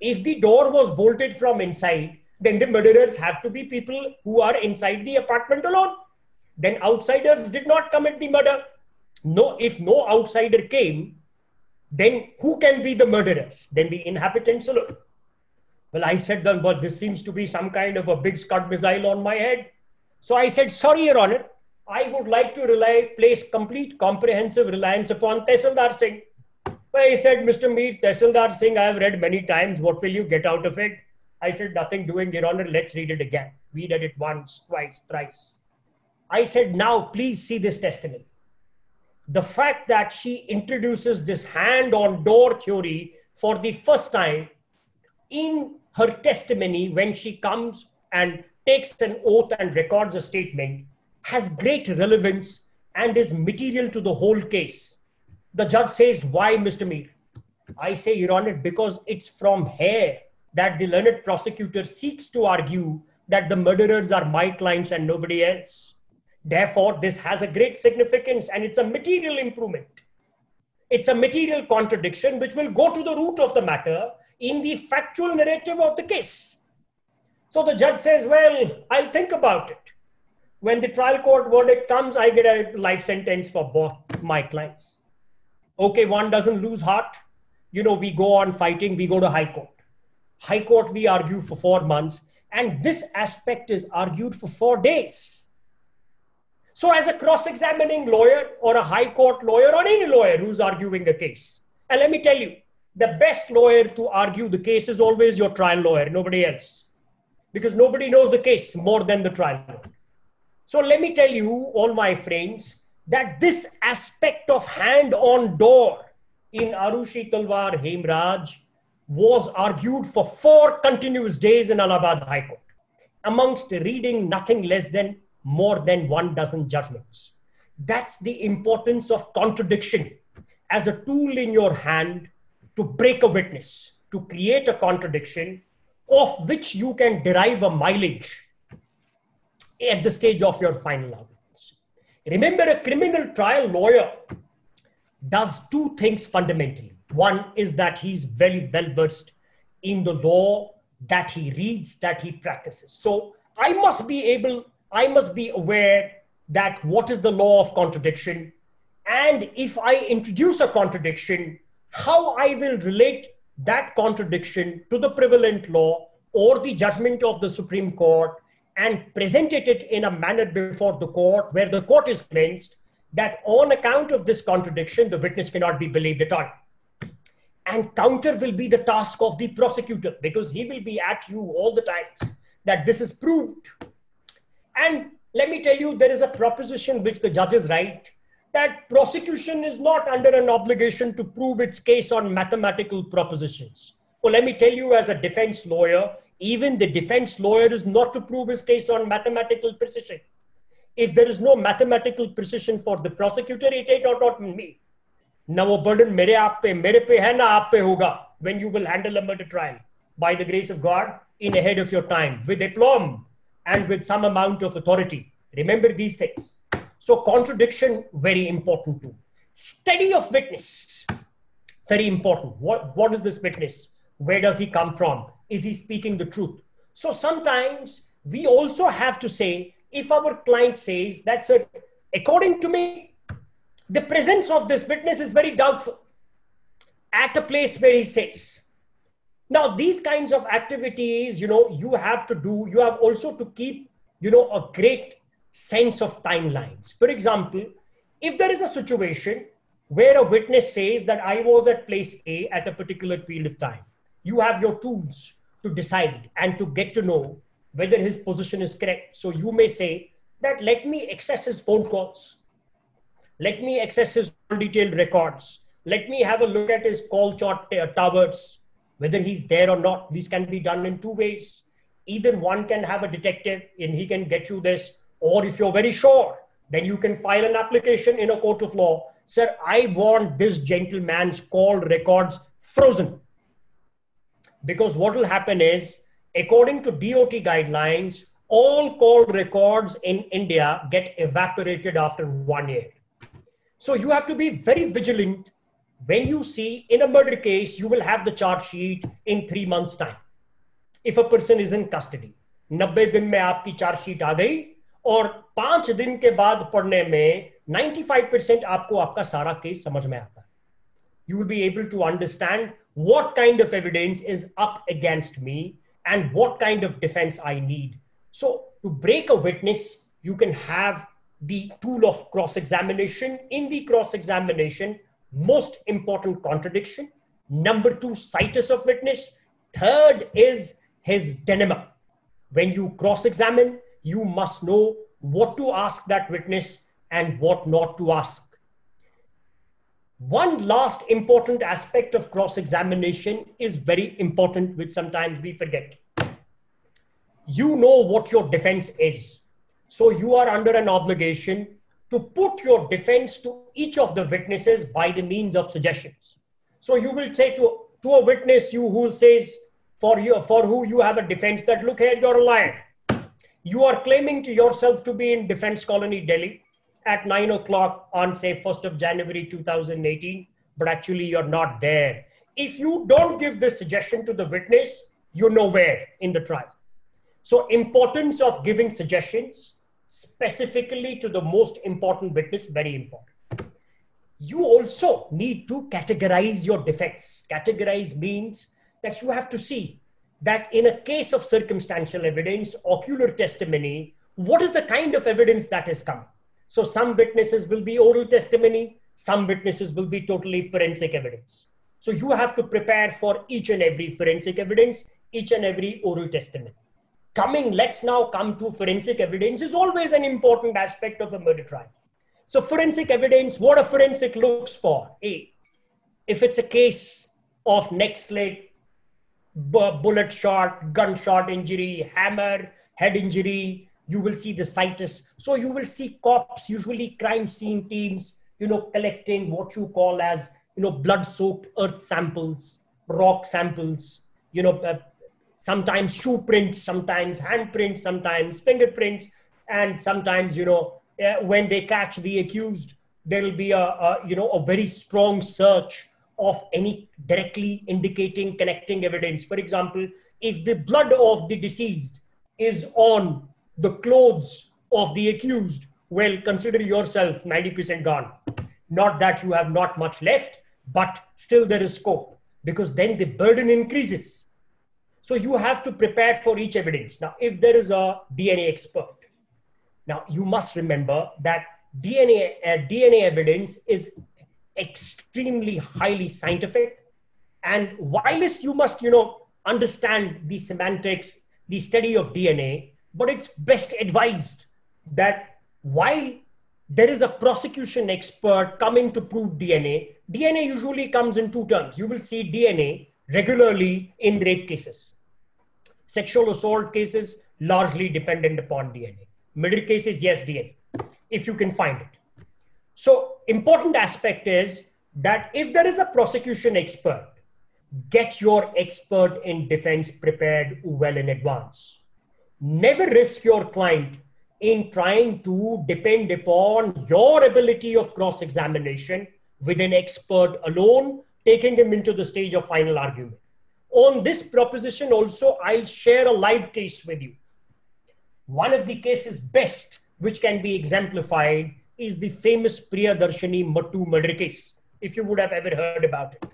If the door was bolted from inside, then the murderers have to be people who are inside the apartment alone. Then outsiders did not commit the murder. No, if no outsider came, then who can be the murderers? Then the inhabitants alone. Well, I said, well, but this seems to be some kind of a big Scud missile on my head. So I said, sorry, Your Honor, I would like to rely, place complete comprehensive reliance upon Tehsildar Singh. Well, he said, Mr. Mir, Tehsildar Singh, I have read many times. What will you get out of it? I said, nothing doing, Your Honor. Let's read it again. We read it once, twice, thrice. I said, now please see this testimony the fact that she introduces this hand on door theory for the first time in her testimony when she comes and takes an oath and records a statement has great relevance and is material to the whole case. The judge says, Why, Mr. Mir? I say, Your Honor, because it's from here that the learned prosecutor seeks to argue that the murderers are my clients and nobody else. Therefore, this has a great significance and it's a material improvement. It's a material contradiction which will go to the root of the matter in the factual narrative of the case. So the judge says, Well, I'll think about it. When the trial court verdict comes, I get a life sentence for both my clients. Okay, one doesn't lose heart. You know, we go on fighting, we go to High Court. High Court, we argue for four months, and this aspect is argued for four days. So, as a cross examining lawyer or a high court lawyer or any lawyer who's arguing a case, and let me tell you, the best lawyer to argue the case is always your trial lawyer, nobody else. Because nobody knows the case more than the trial lawyer. So, let me tell you, all my friends, that this aspect of hand on door in Aarushi Talwar Hemraj was argued for four continuous days in Allahabad High Court, amongst reading nothing less than more than one dozen judgments. That's the importance of contradiction as a tool in your hand to break a witness, to create a contradiction of which you can derive a mileage at the stage of your final arguments. Remember, a criminal trial lawyer does two things fundamentally. One is that he's very well versed in the law that he reads, that he practices. So I must be able I must be aware that what is the law of contradiction. And if I introduce a contradiction, how I will relate that contradiction to the prevalent law or the judgment of the Supreme Court and presented it in a manner before the court where the court is convinced that on account of this contradiction, the witness cannot be believed at all. And counter will be the task of the prosecutor because he will be at you all the times that this is proved. And let me tell you, there is a proposition which the judges write that prosecution is not under an obligation to prove its case on mathematical propositions. Well, let me tell you, as a defense lawyer, even the defense lawyer is not to prove his case on mathematical precision. If there is no mathematical precision for the prosecutor, it ain't not me. ना वो burden मेरे आप पे मेरे पे है ना आप पे होगा when you will handle a murder trial by the grace of God in ahead of your time with aplomb and with some amount of authority. Remember these things. So contradiction very important too. Study of witness very important. What what is this witness? Where does he come from? Is he speaking the truth? So sometimes we also have to say if our client says that's sir, according to me the presence of this witness is very doubtful at a place where he says. Now, these kinds of activities, you know, you have to do, you have also to keep, you know, a great sense of timelines. For example, if there is a situation where a witness says that I was at place A at a particular period of time, you have your tools to decide and to get to know whether his position is correct. So you may say that let me access his phone calls let me access his detailed records. Let me have a look at his call chart uh, towers, whether he's there or not. These can be done in two ways. Either one can have a detective and he can get you this, or if you're very sure, then you can file an application in a court of law. Sir, I want this gentleman's call records frozen Because what will happen is, according to DOT guidelines, all call records in India get evaporated after one year. So you have to be very vigilant. When you see in a murder case, you will have the charge sheet in three months' time. If a person is in custody, 90 दिन में आपकी charge sheet आ गई और पांच दिन के बाद पढ़ने में 95 परसेंट आपको आपका सारा केस समझ में आता है you will be able to understand what kind of evidence is up against me and what kind of defense I need. So, to break a witness, you can have the tool of cross examination. In the cross examination, most important contradiction. Number two, situs of witness. Third is his dilemma. When you cross examine, you must know what to ask that witness and what not to ask. One last important aspect of cross examination is very important, which sometimes we forget. You know what your defense is so you are under an obligation to put your defense to each of the witnesses by the means of suggestions. So you will say to, to a witness you who says for you for who you have a defense that look here you're a liar. You are claiming to yourself to be in defense colony Delhi at nine o'clock on say 1st of January 2018, but actually you're not there. If you don't give this suggestion to the witness, you're nowhere in the trial. So importance of giving suggestions specifically to the most important witness, very important. You also need to categorize your defects. Categorize means that you have to see that in a case of circumstantial evidence, ocular testimony, what is the kind of evidence that has come? So some witnesses will be oral testimony, some witnesses will be totally forensic evidence. So you have to prepare for each and every forensic evidence, each and every oral testimony coming, let's now come to forensic evidence is always an important aspect of a murder trial. So forensic evidence, what a forensic looks for. A, if it's a case of neck slit, bullet shot, gunshot injury, hammer, head injury, you will see the situs. So you will see cops, usually crime scene teams, you know, collecting what you call as, you know, blood-soaked earth samples, rock samples, you know, uh, sometimes shoe prints, sometimes handprints, sometimes fingerprints, and sometimes, you know, uh, when they catch the accused, there will be a, a, you know, a very strong search of any directly indicating connecting evidence. For example, if the blood of the deceased is on the clothes of the accused, well, consider yourself 90% gone. Not that you have not much left, but still there is scope because then the burden increases So you have to prepare for each evidence. Now, if there is a DNA expert, now you must remember that DNA, uh, DNA evidence is extremely highly scientific. And whilst you must, you know, understand the semantics, the study of DNA, but it's best advised that while there is a prosecution expert coming to prove DNA, DNA usually comes in two terms. You will see DNA regularly in rape cases. Sexual assault cases largely dependent upon DNA. Murder cases, yes, DNA, if you can find it. So important aspect is that if there is a prosecution expert, get your expert in defense prepared well in advance. Never risk your client in trying to depend upon your ability of cross examination with an expert alone, taking him into the stage of final argument. On this proposition, also, I'll share a live case with you. One of the cases best, which can be exemplified, is the famous Priyadarshini Mattu murder case, if you would have ever heard about it.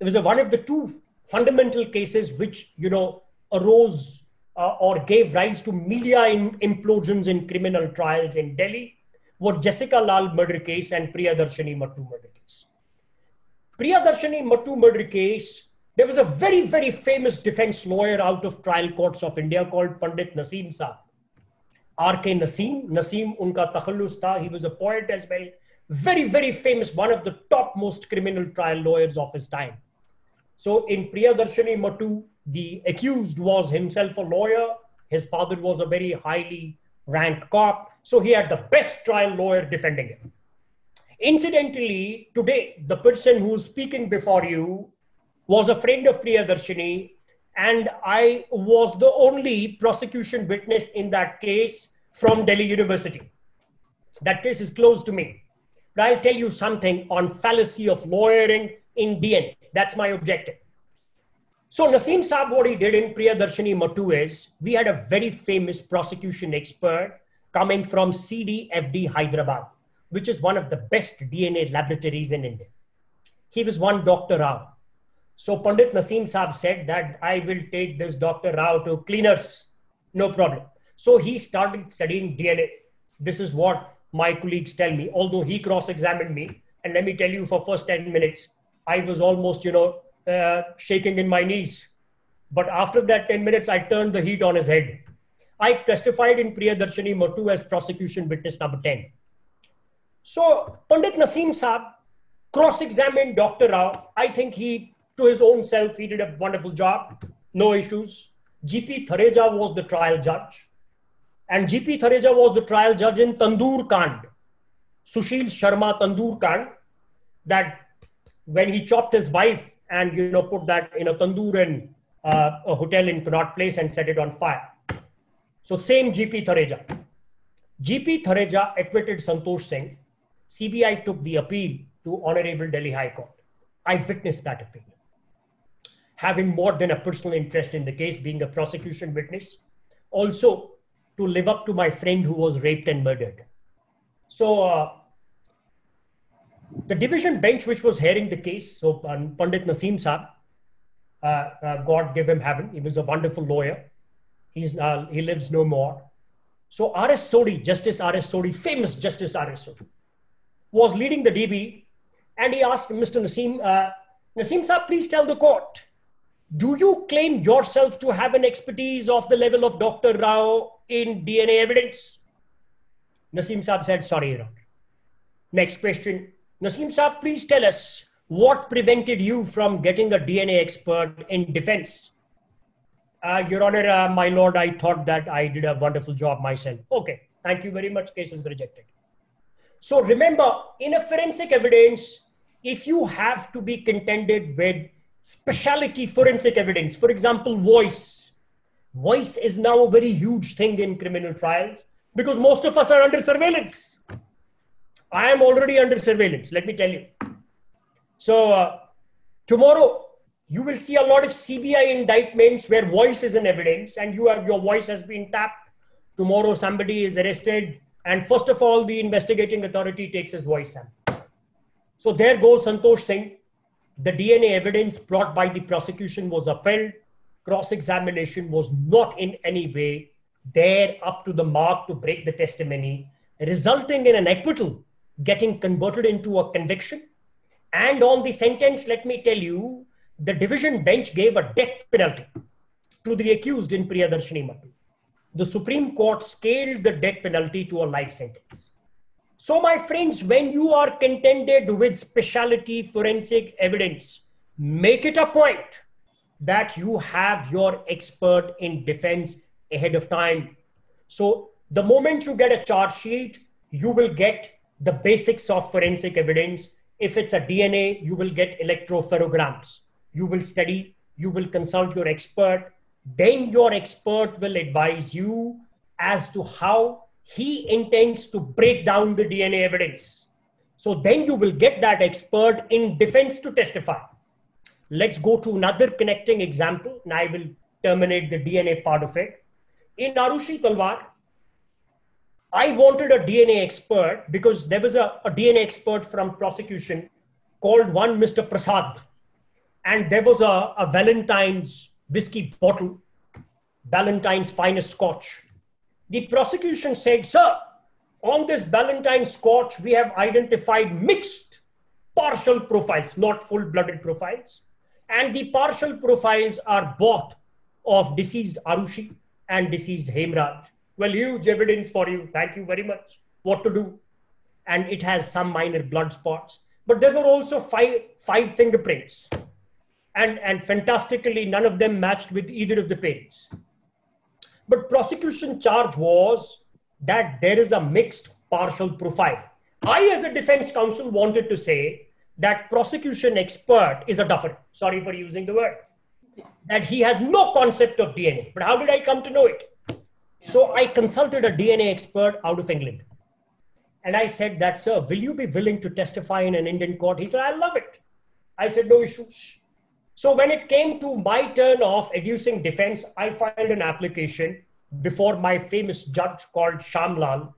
It was a, one of the two fundamental cases which, you know, arose uh, or gave rise to media in, implosions in criminal trials in Delhi were Jessica Lal murder case and Priyadarshini Mattu murder case. Priyadarshini Mattu murder case, there was a very, very famous defense lawyer out of trial courts of India called Pandit Naseem Saab. R.K. Naseem. Naseem, unka takhallus tha. He was a poet as well. Very, very famous, one of the topmost criminal trial lawyers of his time. So in Priyadarshini Mattu, the accused was himself a lawyer. His father was a very highly ranked cop. So he had the best trial lawyer defending him. Incidentally, today, the person who's speaking before you was a friend of Priyadarshini, and I was the only prosecution witness in that case from Delhi University. That case is close to me. But I'll tell you something on fallacy of lawyering in DNA. That's my objective. So Naseem Saab, what he did in Priyadarshini Mattu is, we had a very famous prosecution expert coming from CDFD Hyderabad, which is one of the best DNA laboratories in India. He was one Dr. Rao. So Pandit Naseem Saab said that I will take this Dr. Rao to cleaners, no problem. So he started studying DNA. This is what my colleagues tell me, although he cross-examined me. And let me tell you, for first 10 minutes, I was almost, you know, uh, shaking in my knees. But after that 10 minutes, I turned the heat on his head. I testified in Priyadarshini Mattu as prosecution witness number 10. So Pandit Naseem Saab cross-examined Dr. Rao. I think he, to his own self, he did a wonderful job. No issues. GP Thareja was the trial judge. And GP Thareja was the trial judge in Tandoor Kand. Sushil Sharma Tandoor Kand. That when he chopped his wife and you know put that in a tandoor in uh, a hotel in Connaught Place and set it on fire. So same GP Thareja. GP Thareja acquitted Santosh Singh. CBI took the appeal to Honorable Delhi High Court. I witnessed that appeal. Having more than a personal interest in the case, being a prosecution witness, also to live up to my friend who was raped and murdered. So uh, the division bench which was hearing the case, so um, Pandit Naseem Saab, uh, uh, God give him heaven, he was a wonderful lawyer. He's, uh, he lives no more. So R.S. Sodhi, Justice R.S. Sodhi, famous Justice R.S. Sodhi, was leading the DB and he asked Mr. Naseem, uh, Naseem Saab, please tell the court, do you claim yourself to have an expertise of the level of Dr. Rao in DNA evidence? Naseem Saab said, sorry, Your. Next question. Naseem Saab, please tell us what prevented you from getting a DNA expert in defense? Uh, Your Honor, uh, my lord, I thought that I did a wonderful job myself. Okay, thank you very much. Case is rejected. So remember, in a forensic evidence, if you have to be contended with specialty forensic evidence, for example, voice, voice is now a very huge thing in criminal trials because most of us are under surveillance. I am already under surveillance, let me tell you. So, uh, tomorrow you will see a lot of CBI indictments where voice is an evidence and you have, your voice has been tapped. Tomorrow somebody is arrested, and first of all, the investigating authority takes his voice sample. So, there goes Santosh Singh. The DNA evidence brought by the prosecution was upheld. cross examination was not in any way there up to the mark to break the testimony, resulting in an acquittal getting converted into a conviction. And on the sentence, let me tell you, the division bench gave a death penalty to the accused in Priyadarshini Mattu. The Supreme Court scaled the death penalty to a life sentence. So, my friends, when you are contended with specialty forensic evidence, make it a point that you have your expert in defense ahead of time. So, the moment you get a charge sheet, you will get the basics of forensic evidence. If it's a DNA, you will get electropherograms. You will study, you will consult your expert. Then your expert will advise you as to how he intends to break down the DNA evidence. So then you will get that expert in defense to testify. Let's go to another connecting example, and I will terminate the DNA part of it. In Aarushi Talwar, I wanted a DNA expert because there was a, a DNA expert from prosecution called one Mr. Prasad. And there was a, a Ballantine's whiskey bottle, Ballantine's finest scotch. The prosecution said, Sir, on this Ballantine's scotch, we have identified mixed partial profiles, not full blooded profiles. And the partial profiles are both of deceased Aarushi and deceased Hemraj. Well, huge evidence for you. Thank you very much. What to do? And it has some minor blood spots. But there were also five, five fingerprints. And, and fantastically, none of them matched with either of the parents. But prosecution charge was that there is a mixed partial profile. I, as a defense counsel, wanted to say that prosecution expert is a duffer. Sorry for using the word. That he has no concept of DNA. But how did I come to know it? So I consulted a DNA expert out of England. And I said that, sir, will you be willing to testify in an Indian court? He said, I love it. I said, no issues. So when it came to my turn of educing defense, I filed an application before my famous judge called Shyam Lal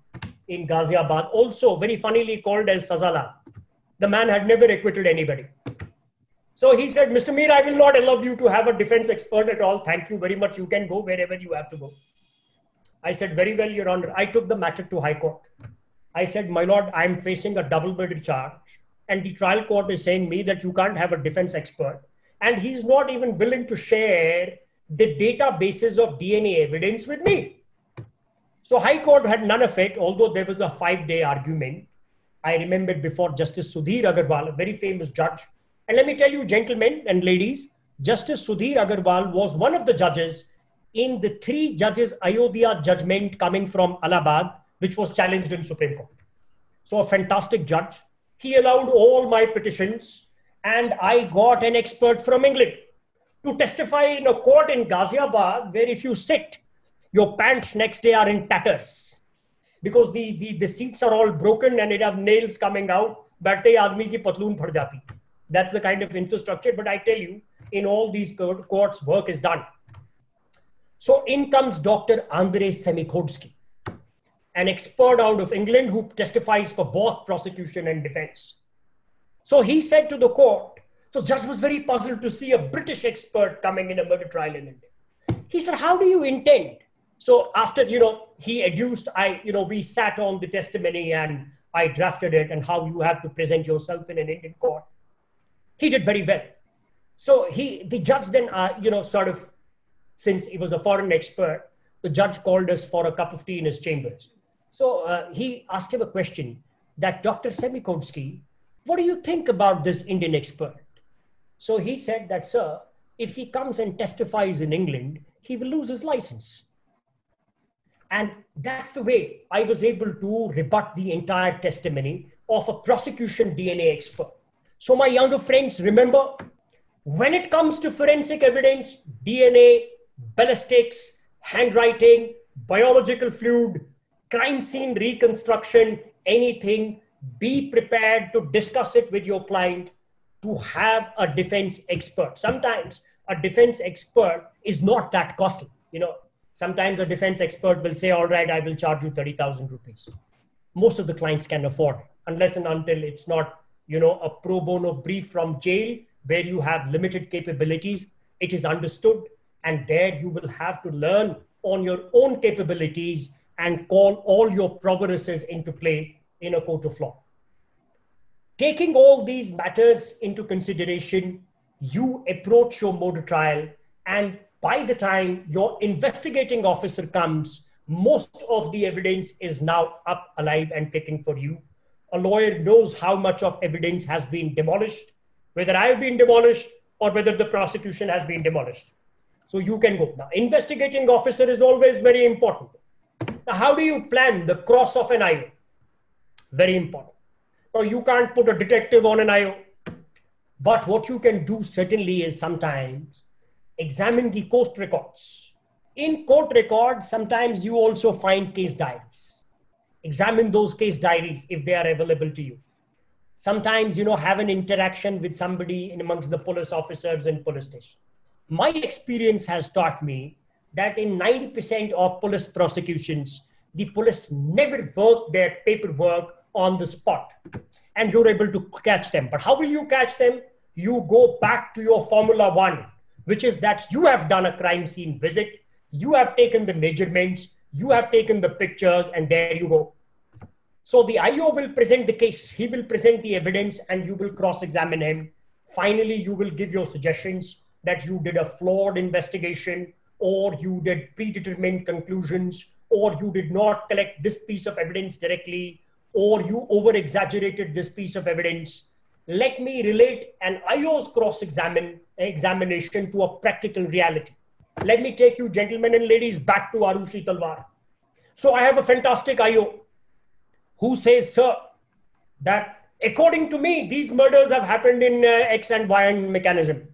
in Ghaziabad, also very funnily called as Saza Lal. The man had never acquitted anybody. So he said, Mr. Mir, I will not allow you to have a defense expert at all. Thank you very much. You can go wherever you have to go. I said, very well, Your Honor. I took the matter to High Court. I said, my lord, I'm facing a double murder charge. And the trial court is saying me that you can't have a defense expert. And he's not even willing to share the databases of DNA evidence with me. So High Court had none of it, although there was a five-day argument. I remember before Justice Sudhir Agarwal, a very famous judge. And let me tell you, gentlemen and ladies, Justice Sudhir Agarwal was one of the judges in the three judges Ayodhya judgment coming from Allahabad, which was challenged in Supreme Court. So a fantastic judge. He allowed all my petitions and I got an expert from England to testify in a court in Ghaziabad where if you sit, your pants next day are in tatters because the, the, the seats are all broken and it have nails coming out. बैठते ही आदमी की पतलून फट जाती That's the kind of infrastructure. But I tell you, in all these courts, work is done. So in comes Dr. Andrei Semikhodskii, an expert out of England who testifies for both prosecution and defense. So he said to the court, the judge was very puzzled to see a British expert coming in a murder trial in India. He said, how do you intend? So after, you know, he adduced, I, you know, we sat on the testimony and I drafted it and how you have to present yourself in an Indian court. He did very well. So he, the judge then, uh, you know, sort of since he was a foreign expert, the judge called us for a cup of tea in his chambers. So uh, he asked him a question that Dr. Semikhodskii, what do you think about this Indian expert? So he said that, sir, if he comes and testifies in England, he will lose his license. And that's the way I was able to rebut the entire testimony of a prosecution DNA expert. So, my younger friends, remember, when it comes to forensic evidence, DNA ballistics, handwriting, biological fluid, crime scene reconstruction, anything, be prepared to discuss it with your client to have a defense expert. Sometimes a defense expert is not that costly. You know, sometimes a defense expert will say, all right, I will charge you 30,000 rupees. Most of the clients can afford it, unless and until it's not, you know, a pro bono brief from jail where you have limited capabilities. It is understood And there you will have to learn on your own capabilities and call all your progresses into play in a court of law. Taking all these matters into consideration, you approach your mode trial, and by the time your investigating officer comes, most of the evidence is now up alive and kicking for you. A lawyer knows how much of evidence has been demolished, whether I've been demolished or whether the prosecution has been demolished. So you can go. Now, investigating officer is always very important. Now, how do you plan the cross of an IO? Very important. Now, you can't put a detective on an IO. But what you can do certainly is sometimes examine the court records. In court records, sometimes you also find case diaries. Examine those case diaries if they are available to you. Sometimes, you know, have an interaction with somebody amongst the police officers in police station. My experience has taught me that in 90% of police prosecutions, the police never work their paperwork on the spot and you're able to catch them. But how will you catch them? You go back to your Formula One, which is that you have done a crime scene visit, you have taken the measurements, you have taken the pictures, and there you go. So the IO will present the case, he will present the evidence, and you will cross examine him. Finally, you will give your suggestions that you did a flawed investigation, or you did predetermined conclusions, or you did not collect this piece of evidence directly, or you over exaggerated this piece of evidence. Let me relate an IO's cross examine examination to a practical reality. Let me take you, gentlemen and ladies, back to Aarushi Talwar. So I have a fantastic IO who says, sir, that according to me, these murders have happened in uh, X and Y mechanism.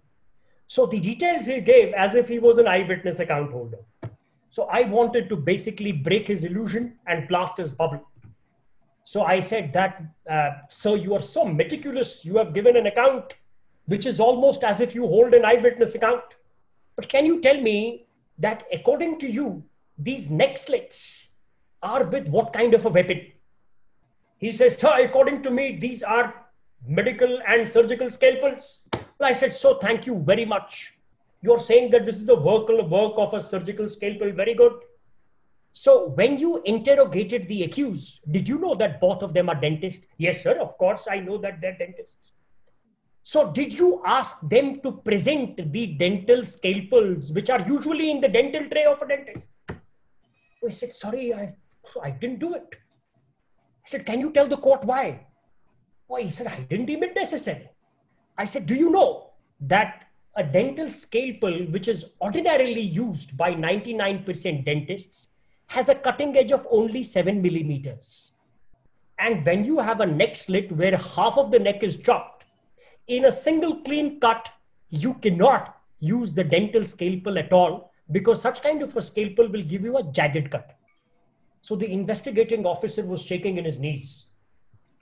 So the details he gave as if he was an eyewitness account holder. So I wanted to basically break his illusion and blast his bubble. So I said that, uh, so you are so meticulous. You have given an account which is almost as if you hold an eyewitness account. But can you tell me that according to you, these neck slits are with what kind of a weapon? He says, sir, according to me, these are medical and surgical scalpels. I said, so thank you very much. You're saying that this is the work, work of a surgical scalpel. Very good. So when you interrogated the accused, did you know that both of them are dentists? Yes, sir. Of course, I know that they're dentists. So did you ask them to present the dental scalpels, which are usually in the dental tray of a dentist? Oh, I said, sorry, I, I didn't do it. I said, can you tell the court why? Why? he said, I didn't deem it necessary. I said, do you know that a dental scalpel, which is ordinarily used by 99% dentists, has a cutting edge of only seven millimeters. And when you have a neck slit where half of the neck is chopped, in a single clean cut, you cannot use the dental scalpel at all because such kind of a scalpel will give you a jagged cut. So the investigating officer was shaking in his knees.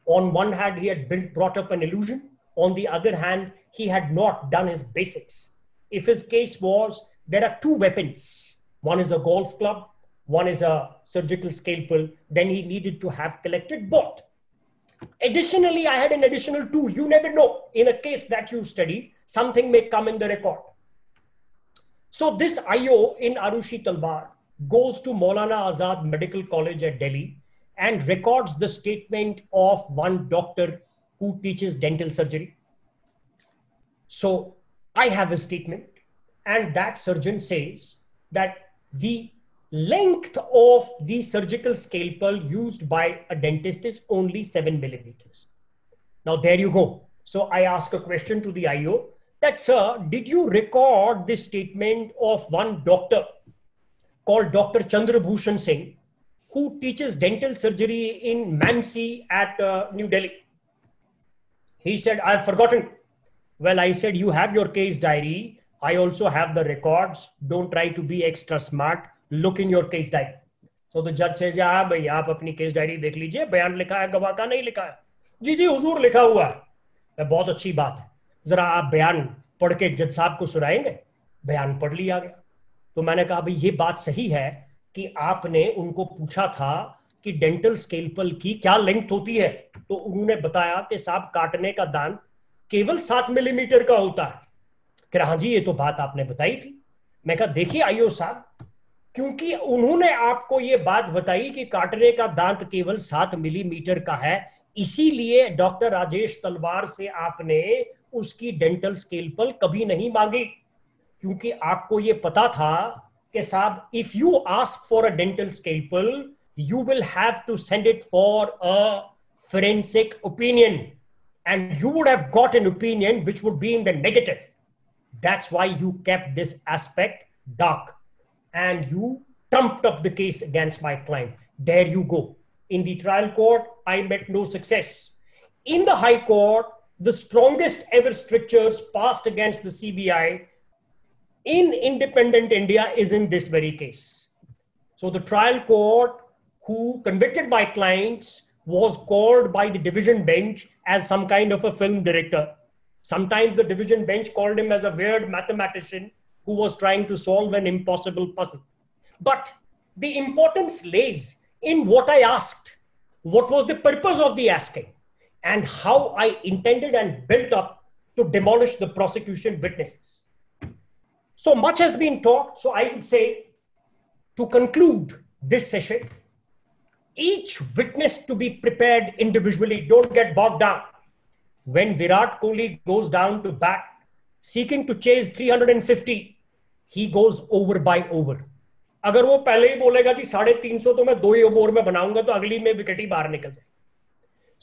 On one hand, he had been brought up an illusion. On the other hand, he had not done his basics. If his case was there are two weapons, one is a golf club one is a surgical scalpel, then he needed to have collected both. Additionally, I had an additional two. You never know. In a case that you study, something may come in the record. So this IO in Aarushi Talwar goes to Maulana Azad Medical College at Delhi and records the statement of one doctor who teaches dental surgery. So I have a statement, and that surgeon says that the length of the surgical scalpel used by a dentist is only seven millimeters. Now there you go. So I ask a question to the IO that, sir, did you record this statement of one doctor called Dr. Chandrabhushan Singh, who teaches dental surgery in Mansi at uh, New Delhi? He said, I've forgotten. Well, I said, you have your case diary. I also have the records. Don't try to be extra smart. Look in your case diary so the जज says या भाई आप अपनी case diary देख लीजिए। बयान लिखा है गवाह का नहीं लिखा है? जी जी हुजूर लिखा हुआ है. बहुत अच्छी बात है। जरा आप बयान पढ़ के जज साहब को सुनाएँगे? बयान पढ़ लिया गया। तो मैंने कहा भाई ये बात सही है कि आपने उनको पूछा था कि डेंटल स्केलपल की क्या लेंथ होती है? तो उन्होंने बताया कि साहब काटने का दान केवल सात मिलीमीटर का होता है। कि हाँ जी, ये तो बात आपने बताई थी। मैं कहा, देखिए आइयो साहब, क्योंकि उन्होंने आपको ये बात बताई कि काटने का दांत केवल सात मिलीमीटर का है, इसीलिए डॉक्टर राजेश तलवार से आपने उसकी डेंटल स्केलपल कभी नहीं मांगी। क्योंकि आपको ये पता था कि साहब if you ask for a dental scalpel you will have to send it for a forensic opinion. And you would have got an opinion which would be in the negative. That's why you kept this aspect dark. And you trumped up the case against my client. There you go. In the trial court i met no success. In the high court the strongest ever strictures passed against the CBI in independent India is in this very case. So the trial court who convicted my clients was called by the division bench as some kind of a film director. Sometimes the division bench called him as a weird mathematician who was trying to solve an impossible puzzle. But the importance lays in what I asked. What was the purpose of the asking? and how I intended and built up to demolish the prosecution witnesses. So much has been talked. So I would say to conclude this session, each witness to be prepared individually. Don't get bogged down. When Virat Kohli goes down to bat, seeking to chase 350, he goes over by over. अगर वो पहले ही बोलेगा कि साढ़े तीन सौ तो मैं दो ही ओवर में बनाऊंगा तो अगली में विकेट ही बाहर निकल जाए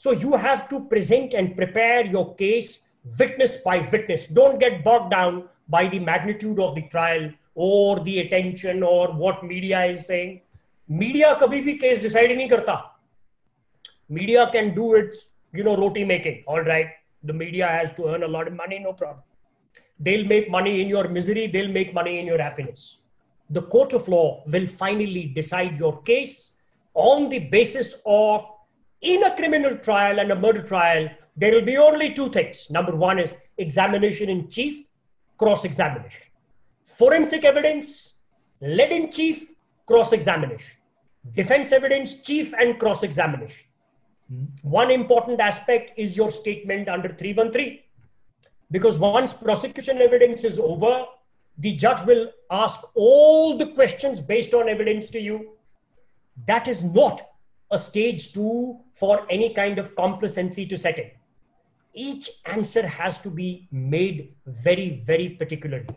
so you have to present and prepare your case witness by witness. Don't get bogged down by the magnitude of the trial or the attention or what media is saying. Media bhi case decide nahi karta. Media can do its, you know, roti making. All right. The media has to earn a lot of money, no problem. They'll make money in your misery. They'll make money in your happiness. The court of law will finally decide your case on the basis of in a criminal trial and a murder trial, there will be only two things. Number one is examination in chief, cross examination. Forensic evidence, lead in chief, cross examination. Defense evidence, chief, and cross examination. Mm-hmm. One important aspect is your statement under 313. Because once prosecution evidence is over, the judge will ask all the questions based on evidence to you. That is not a stage two for any kind of complacency to set in. Each answer has to be made very, very particularly.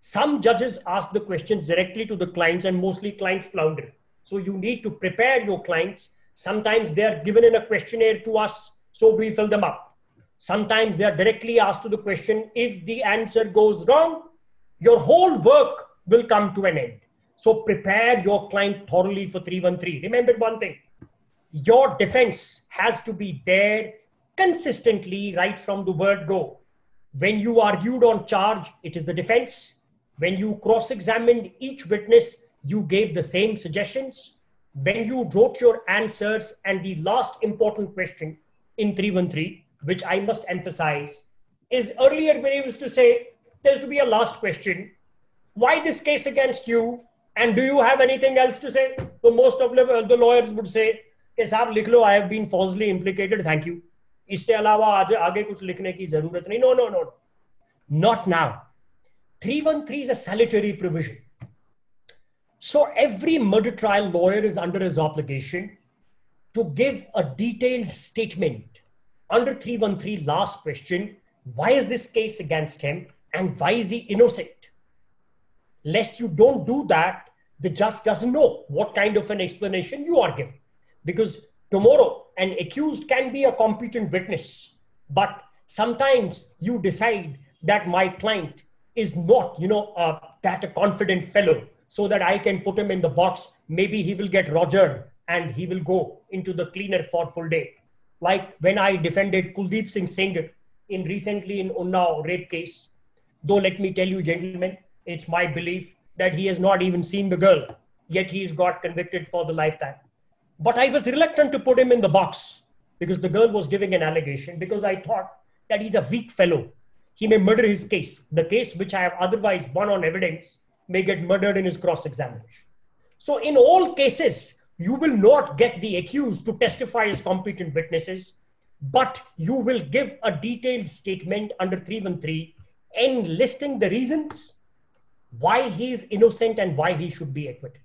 Some judges ask the questions directly to the clients, and mostly clients flounder. So you need to prepare your clients. Sometimes they are given in a questionnaire to us, so we fill them up. Sometimes they are directly asked to the question. If the answer goes wrong, your whole work will come to an end. So prepare your client thoroughly for 313. Remember one thing your defense has to be there consistently right from the word go. When you argued on charge, it is the defense. When you cross examined each witness, you gave the same suggestions. When you wrote your answers, and the last important question in 313, which I must emphasize, is earlier when he used to say, there's to be a last question. Why this case against you? And do you have anything else to say? So most of the lawyers would say, कि साहब लिख लो I have been falsely implicated thank you इससे अलावा आज आगे कुछ लिखने की जरूरत नहीं no no no not now 313 is a salutary provision. So every murder trial lawyer is under his obligation to give a detailed statement under 313 last question why is this case against him and why is he innocent? Lest you don't do that the judge doesn't know what kind of an explanation you are giving. Because tomorrow an accused can be a competent witness but sometimes you decide that my client is not you know uh, that a confident fellow so that i can put him in the box maybe he will get rogered and he will go into the cleaner for full day like when i defended kuldeep singh sengar in recently in unnao rape case though let me tell you gentlemen it's my belief that he has not even seen the girl yet he's got convicted for the lifetime but I was reluctant to put him in the box because the girl was giving an allegation because I thought that he's a weak fellow. He may murder his case. The case which I have otherwise won on evidence may get murdered in his cross examination. So, in all cases, you will not get the accused to testify as competent witnesses, but you will give a detailed statement under 313 enlisting the reasons why he is innocent and why he should be acquitted.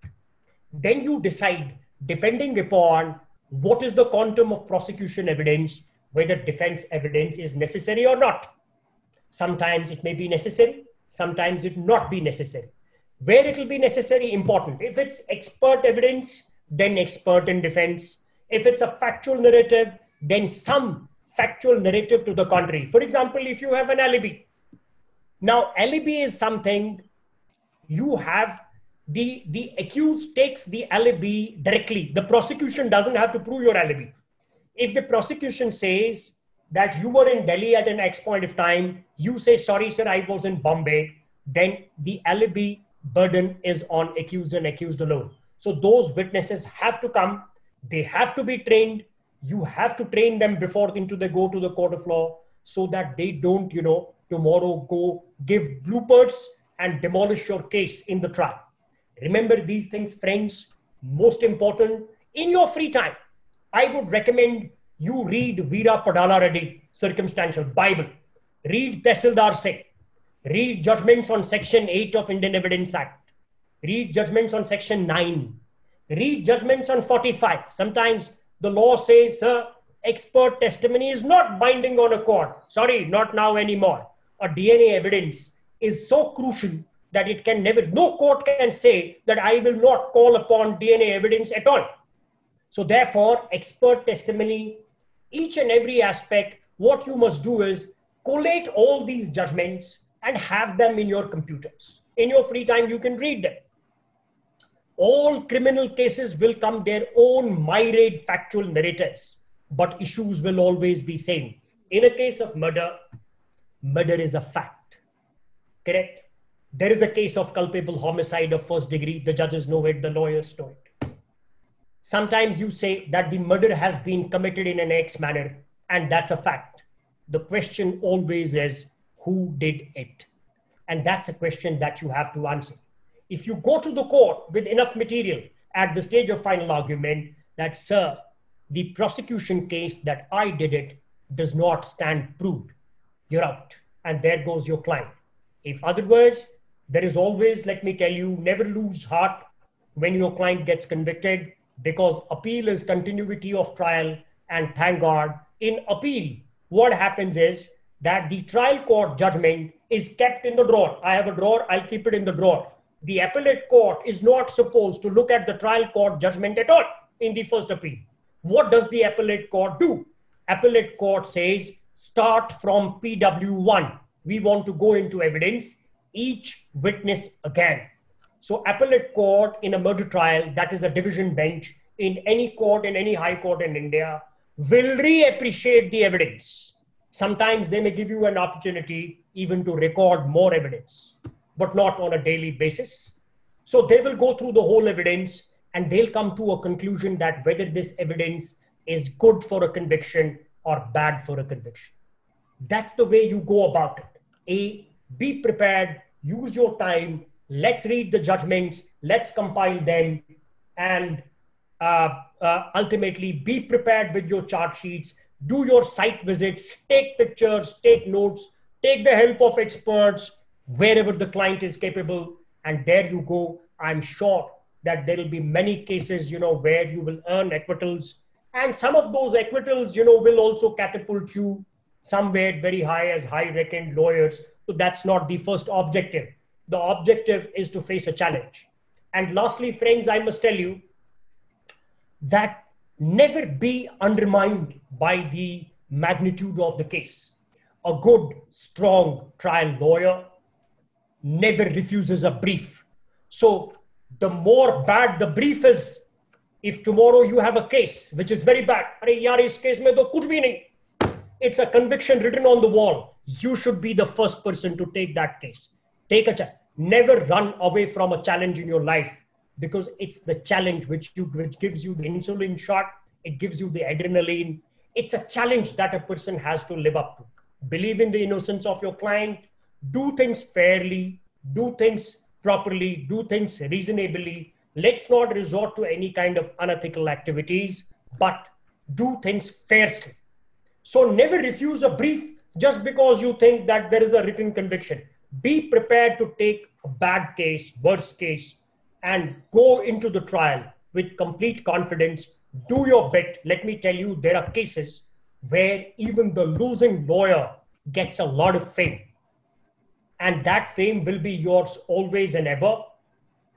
Then you decide, depending upon what is the quantum of prosecution evidence, whether defense evidence is necessary or not. Sometimes it may be necessary, sometimes it not be necessary. Where it will be necessary, important. If it's expert evidence, then expert in defense. If it's a factual narrative, then some factual narrative to the contrary. For example, if you have an alibi. Now, alibi is something you have the the accused takes the alibi directly the prosecution doesn't have to prove your alibi if the prosecution says that you were in delhi at an x point of time you say sorry sir i was in bombay then the alibi burden is on accused and accused alone so those witnesses have to come they have to be trained you have to train them before into they go to the court of law so that they don't you know tomorrow go give bloopers and demolish your case in the trial Remember these things, friends. Most important, in your free time, I would recommend you read Veera Padala Reddy, Circumstantial Bible. Read Tehsildar Singh. Read judgments on Section 8 of Indian Evidence Act. Read judgments on Section 9. Read judgments on 45. Sometimes the law says, sir, expert testimony is not binding on a court. Sorry, not now anymore. A DNA evidence is so crucial that it can never, no court can say that I will not call upon DNA evidence at all. So, therefore, expert testimony, each and every aspect, what you must do is collate all these judgments and have them in your computers. In your free time, you can read them. All criminal cases will come their own myriad factual narratives, but issues will always be same. In a case of murder, murder is a fact. Correct? there is a case of culpable homicide of first degree. The judges know it, the lawyers know it. Sometimes you say that the murder has been committed in an X manner, and that's a fact. The question always is who did it? And that's a question that you have to answer. If you go to the court with enough material at the stage of final argument that, sir, the prosecution case that I did it does not stand proved, you're out. And there goes your client. If otherwise, there is always, let me tell you, never lose heart when your client gets convicted because appeal is continuity of trial. And thank God, in appeal, what happens is that the trial court judgment is kept in the drawer. I have a drawer, I'll keep it in the drawer. The appellate court is not supposed to look at the trial court judgment at all in the first appeal. What does the appellate court do? Appellate court says start from PW1. We want to go into evidence each witness again. So appellate court in a murder trial, that is a division bench in any court, in any high court in India, will reappreciate the evidence. Sometimes they may give you an opportunity even to record more evidence, but not on a daily basis. So they will go through the whole evidence and they'll come to a conclusion that whether this evidence is good for a conviction or bad for a conviction. That's the way you go about it. A be prepared, use your time, let's read the judgments, let's compile them, and uh, uh, ultimately be prepared with your chart sheets, do your site visits, take pictures, take notes, take the help of experts wherever the client is capable, and there you go. I'm sure that there will be many cases, you know, where you will earn acquittals, and some of those acquittals, you know, will also catapult you somewhere very high as high-reckoned lawyers so that's not the first objective. The objective is to face a challenge. And lastly, friends, I must tell you that never be undermined by the magnitude of the case. A good, strong trial lawyer never refuses a brief. So the more bad the brief is, if tomorrow you have a case which is very bad, it's a conviction written on the wall. You should be the first person to take that case. Take a chance. Never run away from a challenge in your life because it's the challenge which you which gives you the insulin shot. It gives you the adrenaline. It's a challenge that a person has to live up to. Believe in the innocence of your client. Do things fairly. Do things properly. Do things reasonably. Let's not resort to any kind of unethical activities, but do things fairly so never refuse a brief just because you think that there is a written conviction. Be prepared to take a bad case, worst case, and go into the trial with complete confidence. Do your bit. Let me tell you, there are cases where even the losing lawyer gets a lot of fame. And that fame will be yours always and ever.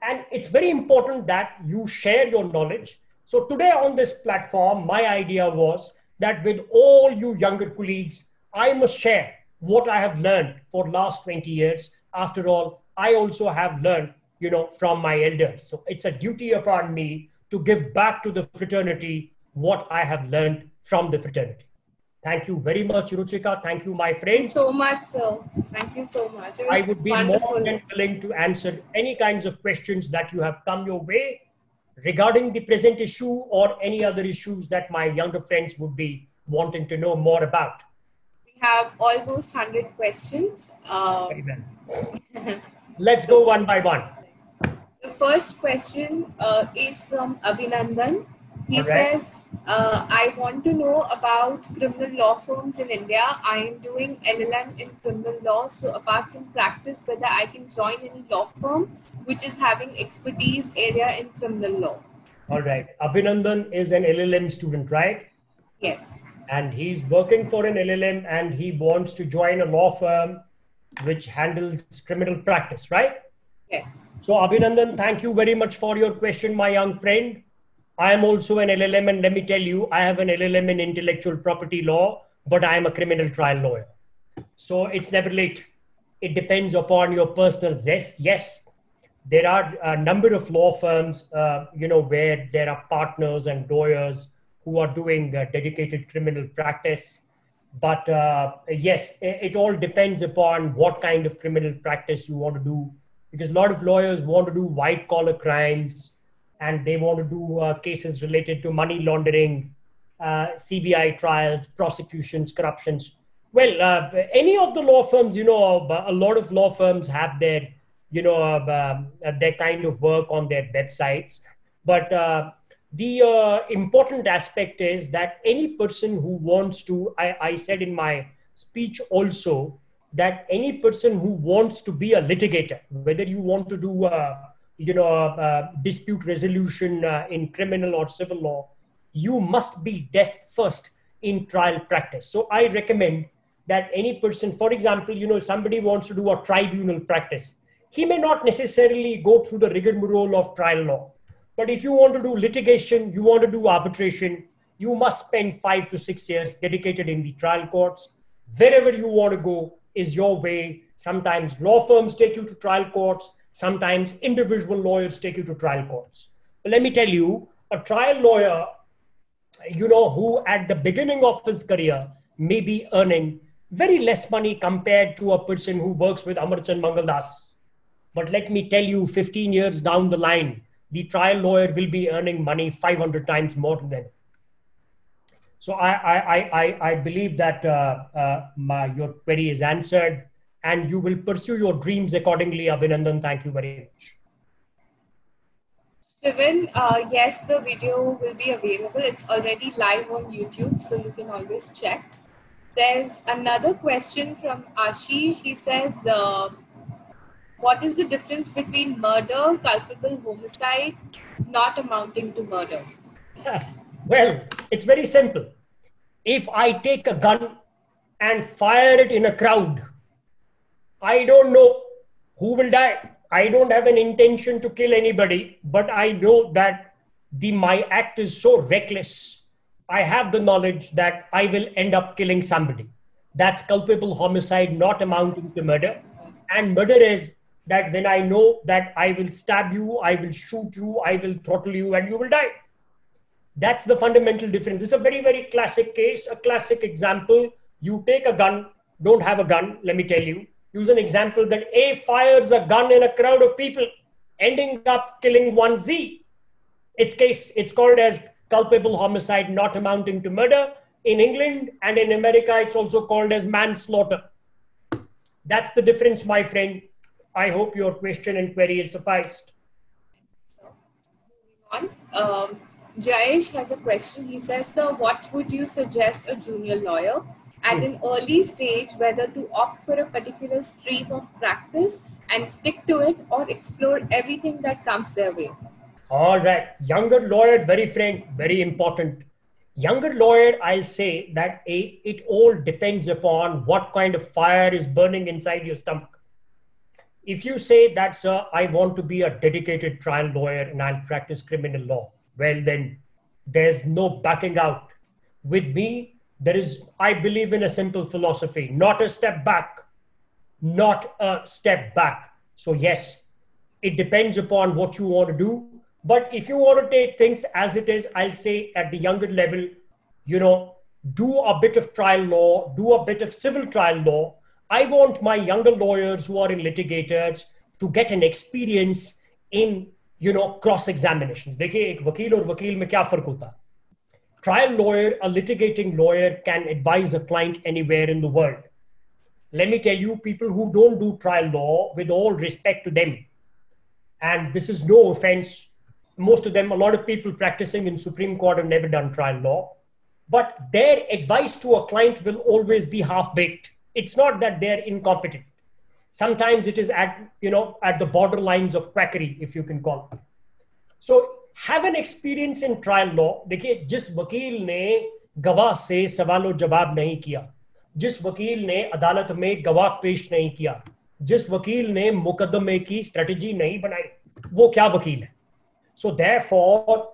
And it's very important that you share your knowledge. So, today on this platform, my idea was that with all you younger colleagues, I must share what I have learned for last 20 years. After all, I also have learned, you know, from my elders. So it's a duty upon me to give back to the fraternity what I have learned from the fraternity. Thank you very much, Ruchika. Thank you, my friends. You so much, sir. Thank you so much. I would be wonderful. more than willing to answer any kinds of questions that you have come your way regarding the present issue or any other issues that my younger friends would be wanting to know more about. We have almost 100 questions. Uh, Let's go one by one. The first question uh, is from Abhinandan. He says, uh, I want to know about criminal law firms in India. I am doing LLM in criminal law. So, apart from practice, whether I can join any law firm which is having expertise area in criminal law. All right. Abhinandan is an LLM student, right? Yes. And he's working for an LLM and he wants to join a law firm which handles criminal practice, right? Yes. So, Abhinandan, thank you very much for your question, my young friend. I am also an LLM, and let me tell you, I have an LLM in intellectual property law, but I am a criminal trial lawyer. So it's never late. It depends upon your personal zest. Yes, there are a number of law firms, uh, you know, where there are partners and lawyers who are doing uh, dedicated criminal practice. But uh, yes, it, it all depends upon what kind of criminal practice you want to do, because a lot of lawyers want to do white collar crimes and they want to do uh, cases related to money laundering, uh, CBI trials, prosecutions, corruptions. Well, uh, any of the law firms, you know, a lot of law firms have their, you know, um, their kind of work on their websites. But uh, the uh, important aspect is that any person who wants to, I, I said in my speech also, that any person who wants to be a litigator, whether you want to do uh, you know, uh, dispute resolution uh, in criminal or civil law, you must be deft first in trial practice. So I recommend that any person, for example, you know, somebody wants to do a tribunal practice. He may not necessarily go through the rigmarole of trial law. But if you want to do litigation, you want to do arbitration, you must spend five to six years dedicated in the trial courts. Wherever you want to go is your way. Sometimes law firms take you to trial courts Sometimes individual lawyers take you to trial courts. But let me tell you, a trial lawyer, you know, who at the beginning of his career may be earning very less money compared to a person who works with Amarchand Mangaldas. But let me tell you, 15 years down the line, the trial lawyer will be earning money 500 times more than so I, I, I, I believe that uh, uh, my, your query is answered and you will pursue your dreams accordingly. Abhinandan, thank you very much. Shivan, uh, yes, the video will be available. It's already live on YouTube, so you can always check. There's another question from Ashish. He says, uh, What is the difference between murder, culpable homicide, not amounting to murder? well, it's very simple. If I take a gun and fire it in a crowd, I don't know who will die. I don't have an intention to kill anybody, but I know that the my act is so reckless. I have the knowledge that I will end up killing somebody. That's culpable homicide, not amounting to murder. And murder is that when I know that I will stab you, I will shoot you, I will throttle you, and you will die. That's the fundamental difference. It's a very, very classic case, a classic example. You take a gun, don't have a gun, let me tell you use an example that A fires a gun in a crowd of people, ending up killing one Z. Its case, it's called as culpable homicide not amounting to murder. In England and in America, it's also called as manslaughter. That's the difference, my friend. I hope your question and query is sufficed. On. Um, Jayesh has a question. He says, Sir, what would you suggest a junior lawyer at an early stage whether to opt for a particular stream of practice and stick to it or explore everything that comes their way? All right. Younger lawyer, very frank, very important. Younger lawyer, I'll say that a, it all depends upon what kind of fire is burning inside your stomach. If you say that, sir, I want to be a dedicated trial lawyer and I'll practice criminal law, well, then there's no backing out. With me, there is, I believe in a simple philosophy, not a step back, not a step back. So, yes, it depends upon what you want to do but if you want to take things as it is, I'll say at the younger level, you know, do a bit of trial law, do a bit of civil trial law. I want my younger lawyers who are in litigators to get an experience in, you know, cross examinations. देखिए एक वकील और वकील में क्या फर्क होता Trial lawyer, a litigating lawyer can advise a client anywhere in the world. Let me tell you, people who don't do trial law, with all respect to them, and this is no offense most of them, a lot of people practicing in Supreme Court have never done trial law, but their advice to a client will always be half baked. It's not that they're incompetent. Sometimes it is at you know at the borderlines of quackery, if you can call it. So have an experience in trial law. देखिए जिस वकील ने गवाह से सवाल जवाब नहीं किया जिस वकील ने अदालत में गवाह पेश नहीं किया जिस वकील ने मुकदमे की स्ट्रेटजी नहीं बनाई वो क्या वकील है so therefore,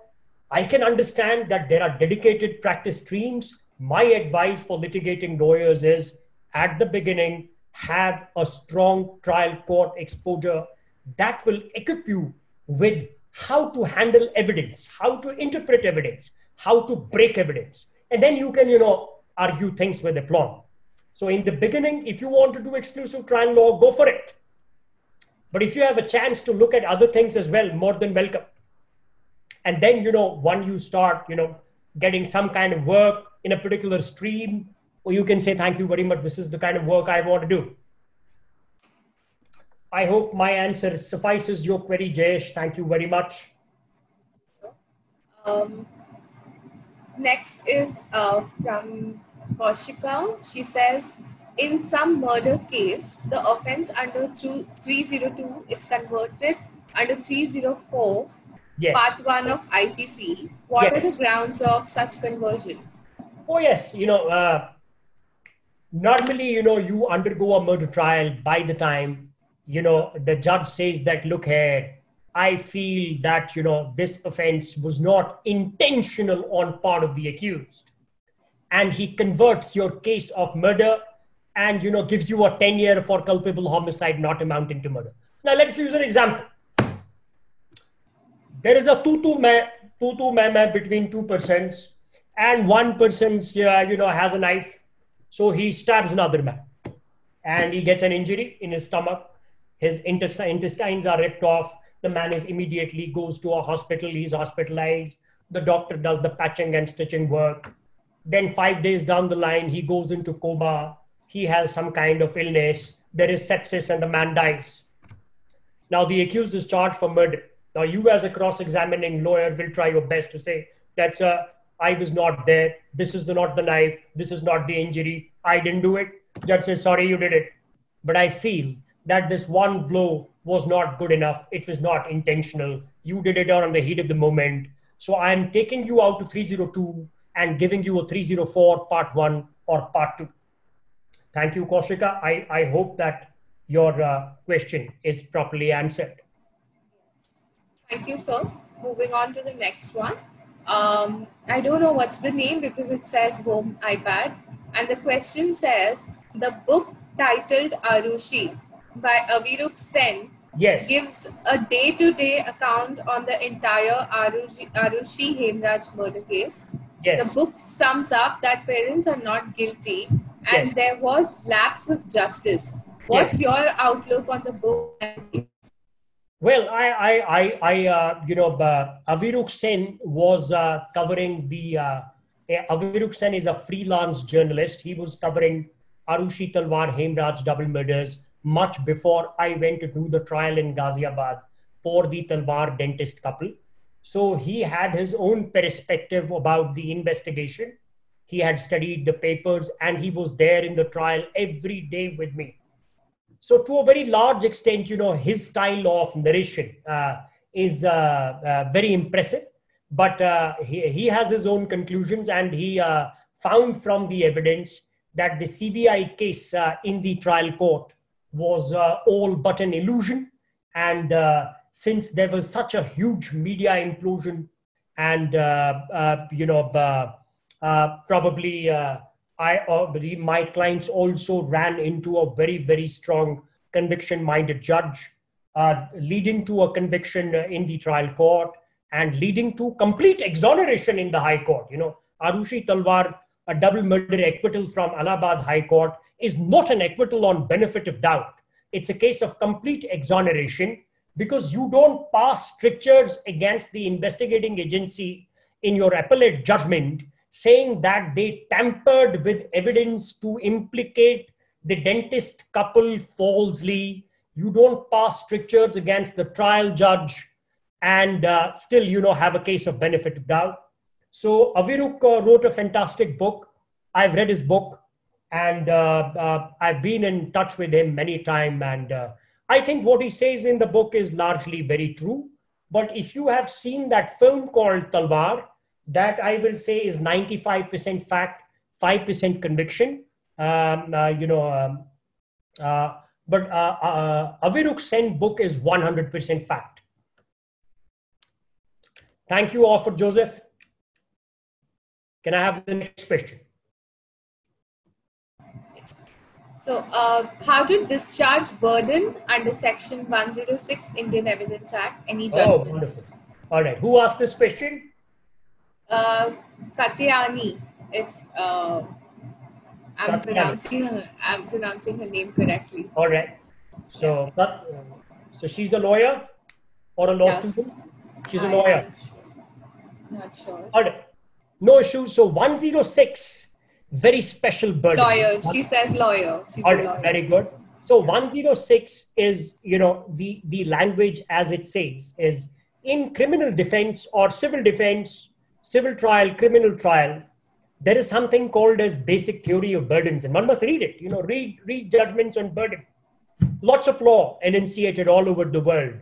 I can understand that there are dedicated practice streams. My advice for litigating lawyers is at the beginning, have a strong trial court exposure that will equip you with how to handle evidence, how to interpret evidence, how to break evidence. And then you can, you know, argue things with aplomb. So in the beginning, if you want to do exclusive trial law, go for it. But if you have a chance to look at other things as well, more than welcome and then you know when you start you know getting some kind of work in a particular stream or you can say thank you very much this is the kind of work i want to do i hope my answer suffices your query jayesh thank you very much um, next is uh, from Kaushika. She says, in some murder case, the offense under 302 is converted under 304 yes. part one of IPC. What yes. are the grounds of such conversion? Oh, yes. You know, uh, normally, you know, you undergo a murder trial by the time, you know, the judge says that, look here, I feel that, you know, this offense was not intentional on part of the accused. And he converts your case of murder and, you know, gives you a 10 year for culpable homicide not amounting to murder. Now, let's use an example there is a two-two man, two-two man between two persons, and one person's uh, you know has a knife, so he stabs another man, and he gets an injury in his stomach. His intestines are ripped off. The man is immediately goes to a hospital. He's hospitalized. The doctor does the patching and stitching work. Then five days down the line, he goes into coma. He has some kind of illness. There is sepsis, and the man dies. Now the accused is charged for murder now, you as a cross-examining lawyer will try your best to say that's a I was not there. This is the, not the knife. This is not the injury. I didn't do it. Judge says, sorry, you did it. But I feel that this one blow was not good enough. It was not intentional. You did it on the heat of the moment. So I'm taking you out to 302 and giving you a 304 part one or part two. Thank you, Kaushika. I, I hope that your uh, question is properly answered. Thank you, sir. Moving on to the next one. Um, I don't know what's the name because it says home iPad. And the question says the book titled Aarushi by Avirook Sen yes. gives a day to day account on the entire Aarushi, Aarushi Hemraj murder case. Yes. The book sums up that parents are not guilty and yes. there was lapse of justice. What's yes. your outlook on the book? Well, I, I, I, I uh, you know, uh, Avirook Sen was uh, covering the. Uh, Avirook Sen is a freelance journalist. He was covering Aarushi Talwar Hemraj double murders much before I went to do the trial in Ghaziabad for the Talwar dentist couple. So he had his own perspective about the investigation. He had studied the papers and he was there in the trial every day with me. So, to a very large extent, you know, his style of narration uh, is uh, uh, very impressive. But uh, he, he has his own conclusions and he uh, found from the evidence that the CBI case uh, in the trial court was all but an illusion. And since there was such a huge media implosion and, you know, probably I uh, my clients also ran into a very, very strong conviction minded judge, uh, leading to a conviction in the trial court and leading to complete exoneration in the High Court. You know, Aarushi Talwar, a double murder acquittal from Allahabad High Court, is not an acquittal on benefit of doubt. It's a case of complete exoneration because you don't pass strictures against the investigating agency in your appellate judgment saying that they tampered with evidence to implicate the dentist couple falsely. You don't pass strictures against the trial judge and uh, still, you know, have a case of benefit of doubt. So Avirook uh, wrote a fantastic book. I've read his book and uh, uh I've been in touch with him many times. And uh, I think what he says in the book is largely very true. But if you have seen that film called Talwar, that I will say is 95% fact, 5% conviction. Um, uh, you know, um, uh, but uh, uh, Avirook Sen book is 100% fact. Thank you, Offer Joseph. Can I have the next question? So, uh, how to discharge burden under Section 106 Indian Evidence Act? Any oh, judgments? Oh, wonderful. All right. Who asked this question? Uh, Katyani, if uh, I'm pronouncing her, I'm pronouncing her name correctly. All right. So, so she's a lawyer or a law yes. student? She's I a lawyer. Not sure. All right. No issues. So 106, very special burden. Lawyer. She says lawyer. She's All right. Lawyer. Very good. So 106 is, you know, the, the language as it says is in criminal defense or civil defense civil trial, criminal trial, there is something called as basic theory of burdens, and one must read it. You know, read read judgments on burden. Lots of law enunciated all over the world.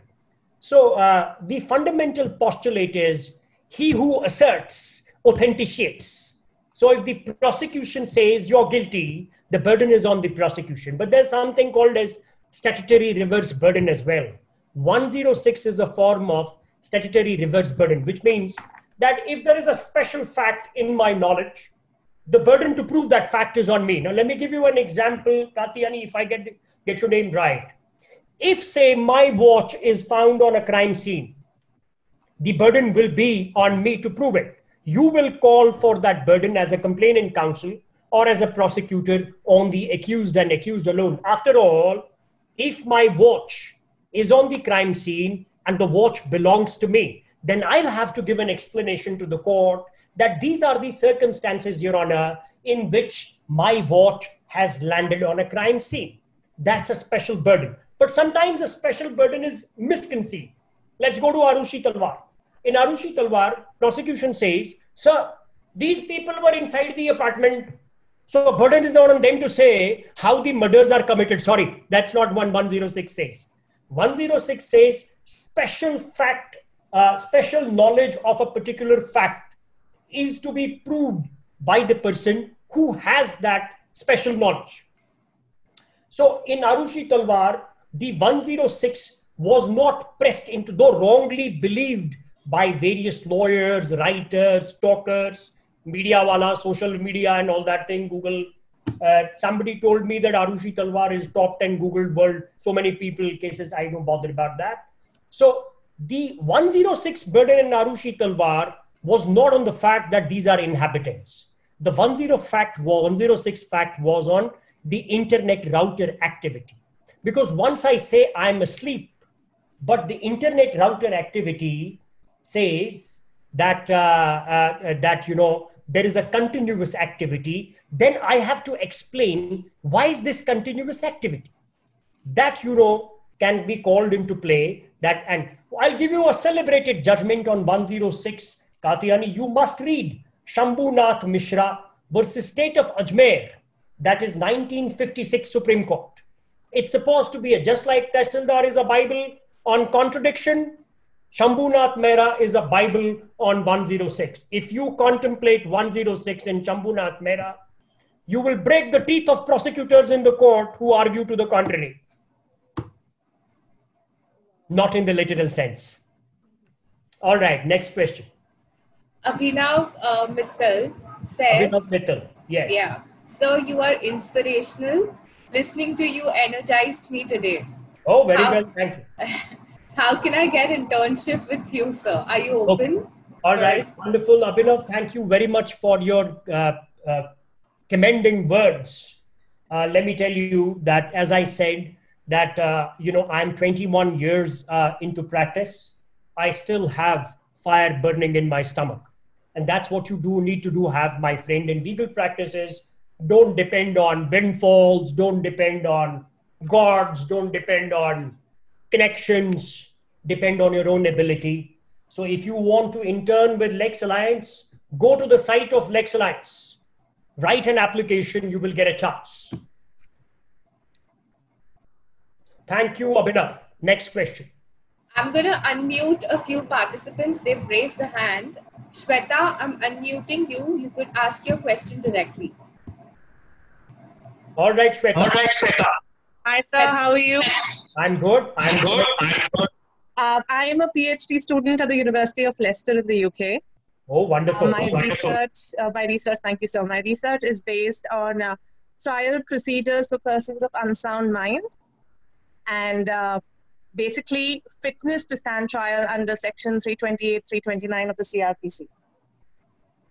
So uh, the fundamental postulate is he who asserts authenticates. So if the prosecution says you're guilty, the burden is on the prosecution. But there's something called as statutory reverse burden as well. 106 is a form of statutory reverse burden, which means that if there is a special fact in my knowledge, the burden to prove that fact is on me. Now, let me give you an example, Katyani, if I get, get your name right. If, say, my watch is found on a crime scene, the burden will be on me to prove it. You will call for that burden as a complainant counsel or as a prosecutor on the accused and accused alone. After all, if my watch is on the crime scene and the watch belongs to me, then I'll have to give an explanation to the court that these are the circumstances, Your Honor, in which my watch has landed on a crime scene. That's a special burden. But sometimes a special burden is misconceived. Let's go to Aarushi Talwar. In Aarushi Talwar, prosecution says, Sir, these people were inside the apartment. So a burden is not on them to say how the murders are committed. Sorry, that's not what 106 says. 106 says special fact uh, special knowledge of a particular fact is to be proved by the person who has that special knowledge. So in Aarushi Talwar, the 106 was not pressed into, though wrongly believed by various lawyers, writers, talkers, media wala, social media, and all that thing. Google. Uh, somebody told me that Aarushi Talwar is top 10 Google world. So many people cases. I don't bother about that. So the 106 burden in Aarushi Talwar was not on the fact that these are inhabitants. The 10 fact 106 fact was on the internet router activity. Because once I say I'm asleep, but the internet router activity says that uh, uh, that you know there is a continuous activity, then I have to explain why is this continuous activity. That you know can be called into play. That and I'll give you a celebrated judgment on 106. Katyani, you must read Shambhunath Mishra, versus State of Ajmer, that is 1956 Supreme Court. It's supposed to be a, just like Tehsildar is a Bible on contradiction, Shambhunath Mehra is a Bible on 106. If you contemplate 106 in Shambhunath Mehra, you will break the teeth of prosecutors in the court who argue to the contrary. Not in the literal sense. All right, next question. Abhinav uh, Mittal says. Abhinav Mittal, yes. Yeah. So you are inspirational. Listening to you energized me today. Oh, very How, well. Thank you. How can I get internship with you, sir? Are you open? Okay. All right. Wonderful. Abhinav, thank you very much for your uh, uh, commending words. Uh, let me tell you that, as I said, that, uh, you know, I'm 21 years uh, into practice. I still have fire burning in my stomach. And that's what you do need to do have, my friend, in legal practices don't depend on windfalls, don't depend on gods, don't depend on connections, depend on your own ability. So if you want to intern with Lex Alliance, go to the site of Lex Alliance, write an application, you will get a chance. Thank you, Abhinav. Next question. I'm going to unmute a few participants. They've raised the hand. Shweta, I'm unmuting you. You could ask your question directly. All right, Shweta. All right, Shweta. Hi, sir. How are you? I'm good. I'm, I'm good. I'm good. Uh, I am a PhD student at the University of Leicester in the UK. Oh, wonderful. Uh, my oh, research, uh, my research, thank you, sir. My research is based on uh, trial procedures for persons of unsound mind and uh, basically fitness to stand trial under section 328, 329 of the CRPC.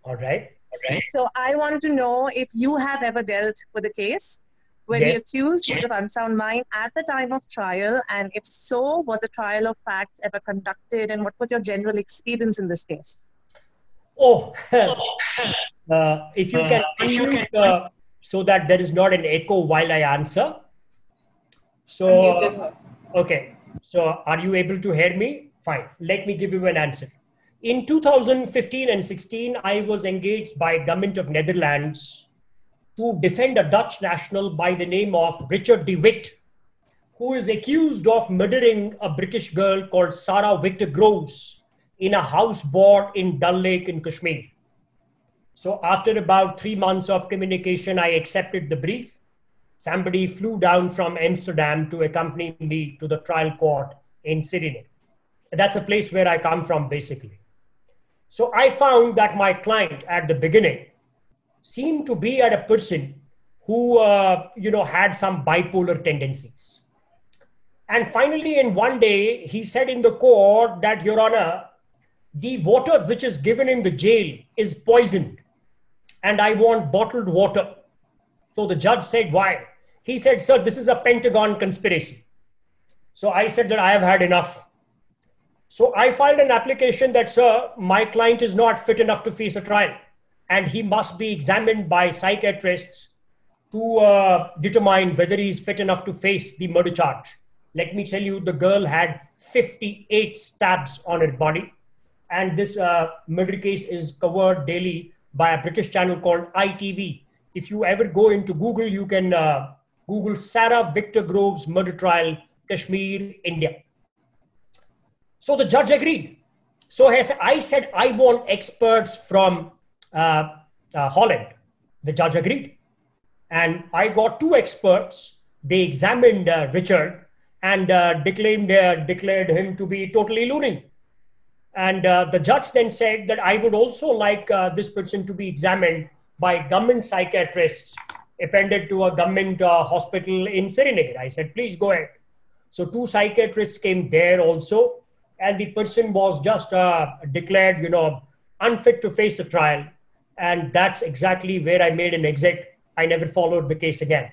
All right. So I want to know if you have ever dealt with a case where yes. the accused was of unsound mind at the time of trial, and if so, was a trial of facts ever conducted, and what was your general experience in this case? Oh, uh, if you uh, can uh, so that there is not an echo while I answer. So, okay. So, are you able to hear me? Fine. Let me give you an answer. In 2015 and 16, I was engaged by government of Netherlands to defend a Dutch national by the name of Richard de Wit, who is accused of murdering a British girl called Sarah Victor Groves in a house bought in Dal Lake in Kashmir. So after about three months of communication, I accepted the brief. Somebody flew down from Amsterdam to accompany me to the trial court in Srinagar. That's a place where I come from, basically. So I found that my client at the beginning seemed to be at a person who, uh, you know, had some bipolar tendencies. And finally, in one day, he said in the court that, Your Honor, the water which is given in the jail is poisoned, and I want bottled water. So the judge said, Why? He said, Sir, this is a Pentagon conspiracy. So I said that I have had enough. So I filed an application that, sir, my client is not fit enough to face a trial and he must be examined by psychiatrists to uh, determine whether he is fit enough to face the murder charge. Let me tell you, the girl had 58 stabs on her body. And this uh, murder case is covered daily by a British channel called ITV. If you ever go into Google, you can uh, Google Sarah Victor Groves murder trial, Kashmir, India. So the judge agreed. So I said, I want experts from uh, uh, Holland. The judge agreed. And I got two experts. They examined uh, Richard and uh, declared, uh, declared him to be totally loony. And uh, the judge then said that I would also like this person to be examined by government psychiatrists appended to a government hospital in Srinagar. I said, please go ahead. So two psychiatrists came there also and the person was just uh, declared, you know, unfit to face a trial. And that's exactly where I made an exit. I never followed the case again.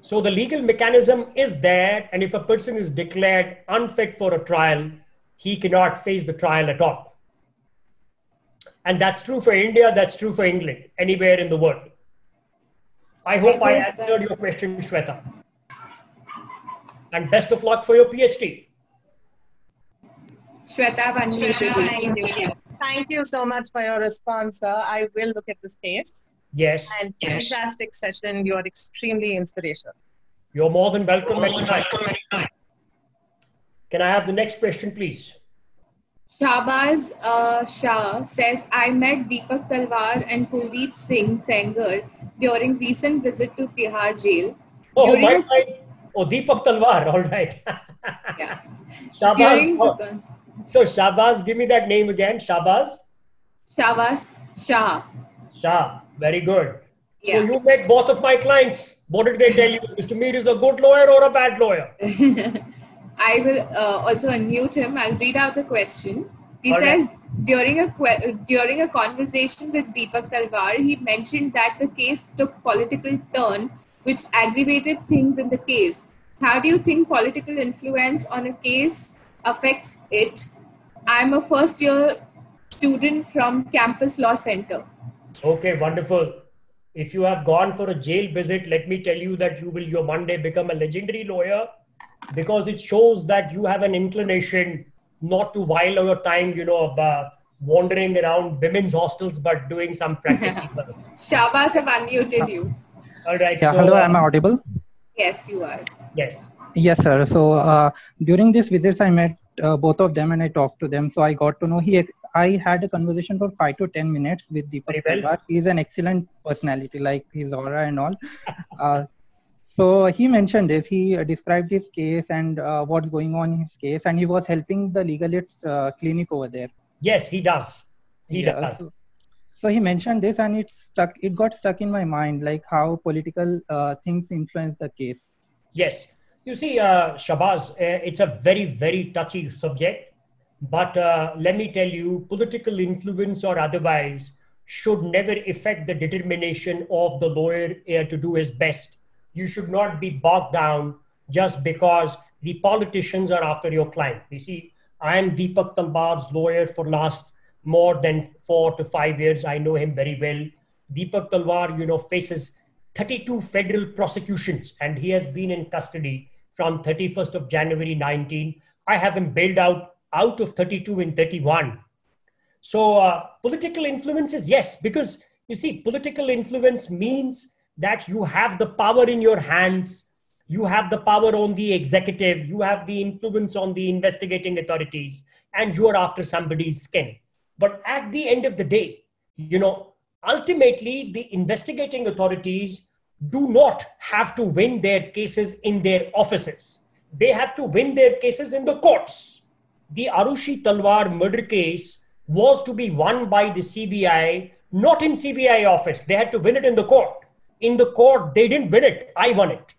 So the legal mechanism is there. And if a person is declared unfit for a trial, he cannot face the trial at all. And that's true for India, that's true for England, anywhere in the world. I hope I, I answered your question, Shweta and best of luck for your PhD. Shweta, Thank you so much for your response, sir. I will look at this case. Yes. And yes. fantastic session. You are extremely inspirational. You're more than welcome. More than welcome. Can I have the next question, please? Shahbaz uh, Shah says, I met Deepak Talwar and Kuldeep Singh Sengar during recent visit to Tihar jail. Oh, during my, a... oh Deepak Talwar, all right. yeah. Shahbaz, oh. So Shahbaz, give me that name again. Shahbaz? Shahbaz Shah. Shah, very good. Yeah. So you met both of my clients. What did they tell you? Mr. Mir is a good lawyer or a bad lawyer? I will uh, also unmute him. I'll read out the question. He All says right. during a que- during a conversation with Deepak Talwar, he mentioned that the case took political turn, which aggravated things in the case. How do you think political influence on a case affects it? I'm a first year student from Campus Law Center. Okay, wonderful. If you have gone for a jail visit, let me tell you that you will your one day become a legendary lawyer because it shows that you have an inclination not to while your time, you know, uh, wandering around women's hostels, but doing some practical. Shahbaz have unmuted you. All right. Yeah, so, hello, am I audible? Yes, you are. Yes. Yes, sir. So uh, during these visits, I met uh, both of them and I talked to them. So I got to know he. Had, I had a conversation for five to ten minutes with Deepak well. He's an excellent personality, like his aura and all. Uh, so he mentioned this. He uh, described his case and uh, what's going on in his case, and he was helping the legal aids uh, clinic over there. Yes, he does. He yeah, does. So, so, he mentioned this, and it stuck. It got stuck in my mind, like how political uh, things influence the case. Yes, you see, uh, uh, it's a very, very touchy subject. But let me tell you, political influence or otherwise should never affect the determination of the lawyer to do his best you should not be bogged down just because the politicians are after your client. You see, I am Deepak Talwar's lawyer for last more than four to five years. I know him very well. Deepak Talwar, you know, faces 32 federal prosecutions and he has been in custody from 31st of January 19. I have him bailed out out of 32 in 31. So uh, political influence is yes, because you see, political influence means that you have the power in your hands. You have the power on the executive. You have the influence on the investigating authorities. And you are after somebody's skin. But at the end of the day you know ultimately the investigating authorities do not have to win their cases in their offices. They have to win their cases in the courts. The aarushi talwar murder case was to be won by the cbi not in cbi office. They had to win it in the court in the court, they didn't win it. I won it.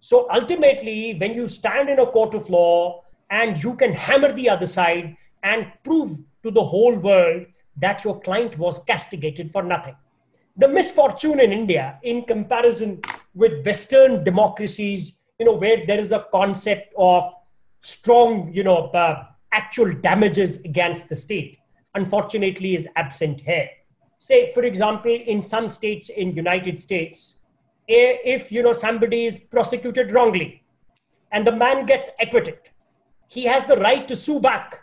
So ultimately, when you stand in a court of law and you can hammer the other side and prove to the whole world that your client was castigated for nothing. The misfortune in India, in comparison with Western democracies, you know, where there is a concept of strong, you know, uh, actual damages against the state, unfortunately, is absent here say for example in some states in united states if you know somebody is prosecuted wrongly and the man gets acquitted he has the right to sue back.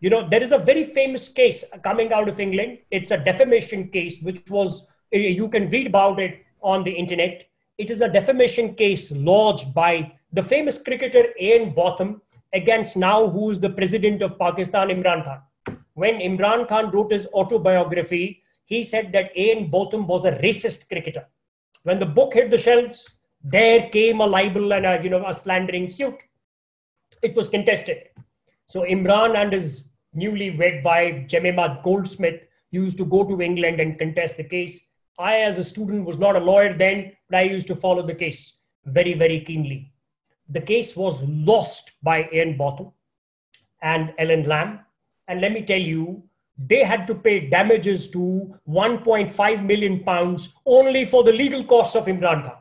You know there is a very famous case coming out of england. It's a defamation case which was uh, you can read about it on the internet. It is a defamation case lodged by the famous cricketer ian botham against now who's the president of pakistan imran khan. When imran khan wrote his autobiography he said that Ian Botham was a racist cricketer. When the book hit the shelves, there came a libel and a, you know, a slandering suit. It was contested. So Imran and his newly wed wife, Jemima Goldsmith, used to go to England and contest the case. I, as a student, was not a lawyer then, but I used to follow the case very, very keenly. The case was lost by Ian Botham and Allan Lamb. And let me tell you, they had to pay damages to 1.5 million pounds only for the legal costs of Imran Khan.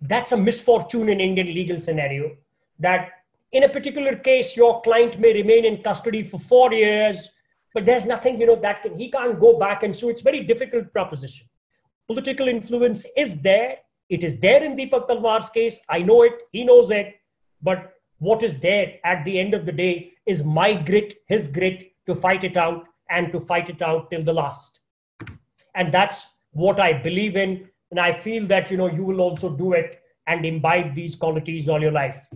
That's a misfortune in Indian legal scenario that in a particular case, your client may remain in custody for four years, but there's nothing, you know, that can, he can't go back. And so it's very difficult proposition. Political influence is there. It is there in Deepak Talwar's case. I know it. He knows it. But what is there at the end of the day is my grit, his grit to fight it out and to fight it out till the last. And that's what I believe in. And I feel that, you know, you will also do it and imbibe these qualities all your life.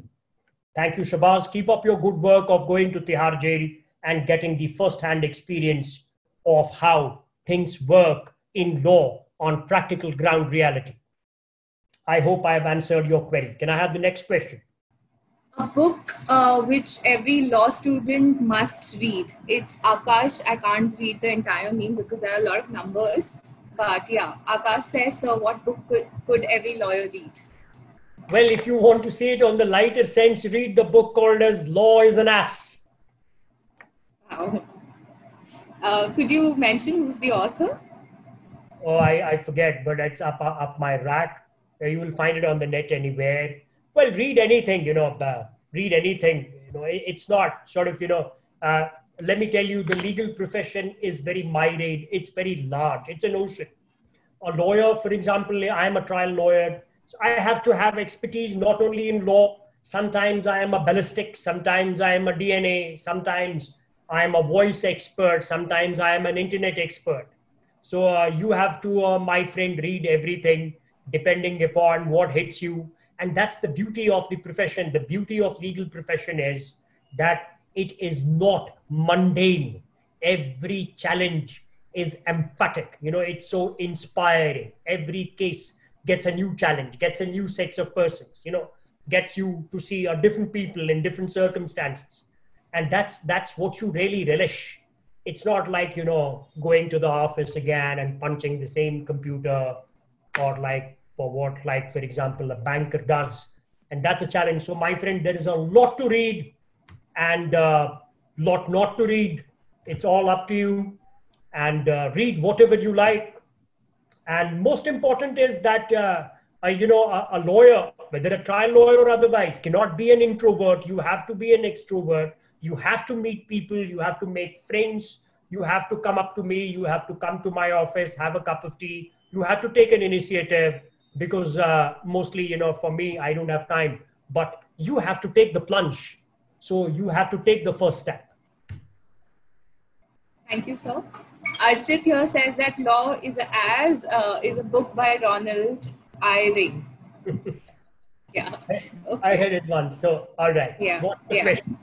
Thank you, Shahbaz. Keep up your good work of going to Tihar jail and getting the first-hand experience of how things work in law on practical ground reality. I hope I have answered your query. Can I have the next question? A book uh, which every law student must read. It's Akash. I can't read the entire name because there are a lot of numbers. But yeah, Akash says, so what book could, could every lawyer read? Well, if you want to see it on the lighter sense, read the book called as Law is an Ass. Wow. Uh, could you mention who's the author? Oh, I, I forget, but it's up up my rack. You will find it on the net anywhere. Well, read anything, you know, uh, read anything. You know, it, it's not sort of, you know, uh, let me tell you, the legal profession is very myriad. It's very large. It's an ocean. A lawyer, for example, I am a trial lawyer. So I have to have expertise not only in law. Sometimes I am a ballistic. Sometimes I am a DNA. Sometimes I am a voice expert. Sometimes I am an internet expert. So uh, you have to, uh, my friend, read everything depending upon what hits you. And that's the beauty of the profession. The beauty of legal profession is that it is not mundane. Every challenge is emphatic. You know, it's so inspiring. Every case gets a new challenge, gets a new sets of persons, you know, gets you to see a different people in different circumstances and that's that's what you really relish it's not like you know going to the office again and punching the same computer or like for what like for example a banker does. And that's a challenge. So my friend there is a lot to read and a uh, lot not to read. It's all up to you. And uh, read whatever you like. And most important is that uh, uh, you know a, a lawyer whether a trial lawyer or otherwise cannot be an introvert. You have to be an extrovert. You have to meet people. You have to make friends. You have to come up to me. You have to come to my office have a cup of tea. You have to take an initiative because uh, mostly you know for me i don't have time. But you have to take the plunge. So you have to take the first step. Thank you sir. Archit here says that law is a, as uh, is a book by ronald eyring yeah. Okay. i heard it once so all right. Yeah, yeah. Question?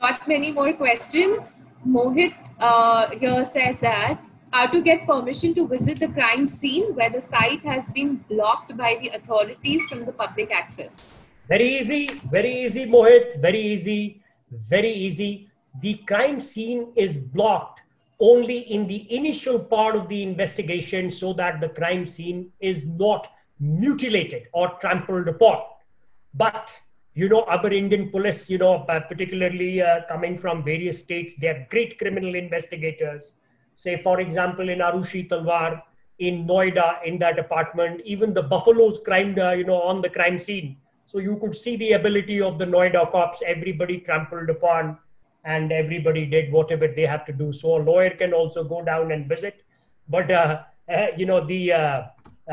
not many more questions. Mohit uh, here says that how to get permission to visit the crime scene where the site has been blocked by the authorities from the public access. Very easy, very easy, Mohit. Very easy, very easy. The crime scene is blocked only in the initial part of the investigation so that the crime scene is not mutilated or trampled upon. But you know, our Indian police, you know, particularly uh, coming from various states, they are great criminal investigators. Say, for example, in Aarushi Talwar, in Noida, in that apartment, even the buffaloes crimed, uh, you know, on the crime scene. So you could see the ability of the Noida cops. Everybody trampled upon, and everybody did whatever they have to do. So a lawyer can also go down and visit, but uh, uh you know, the uh,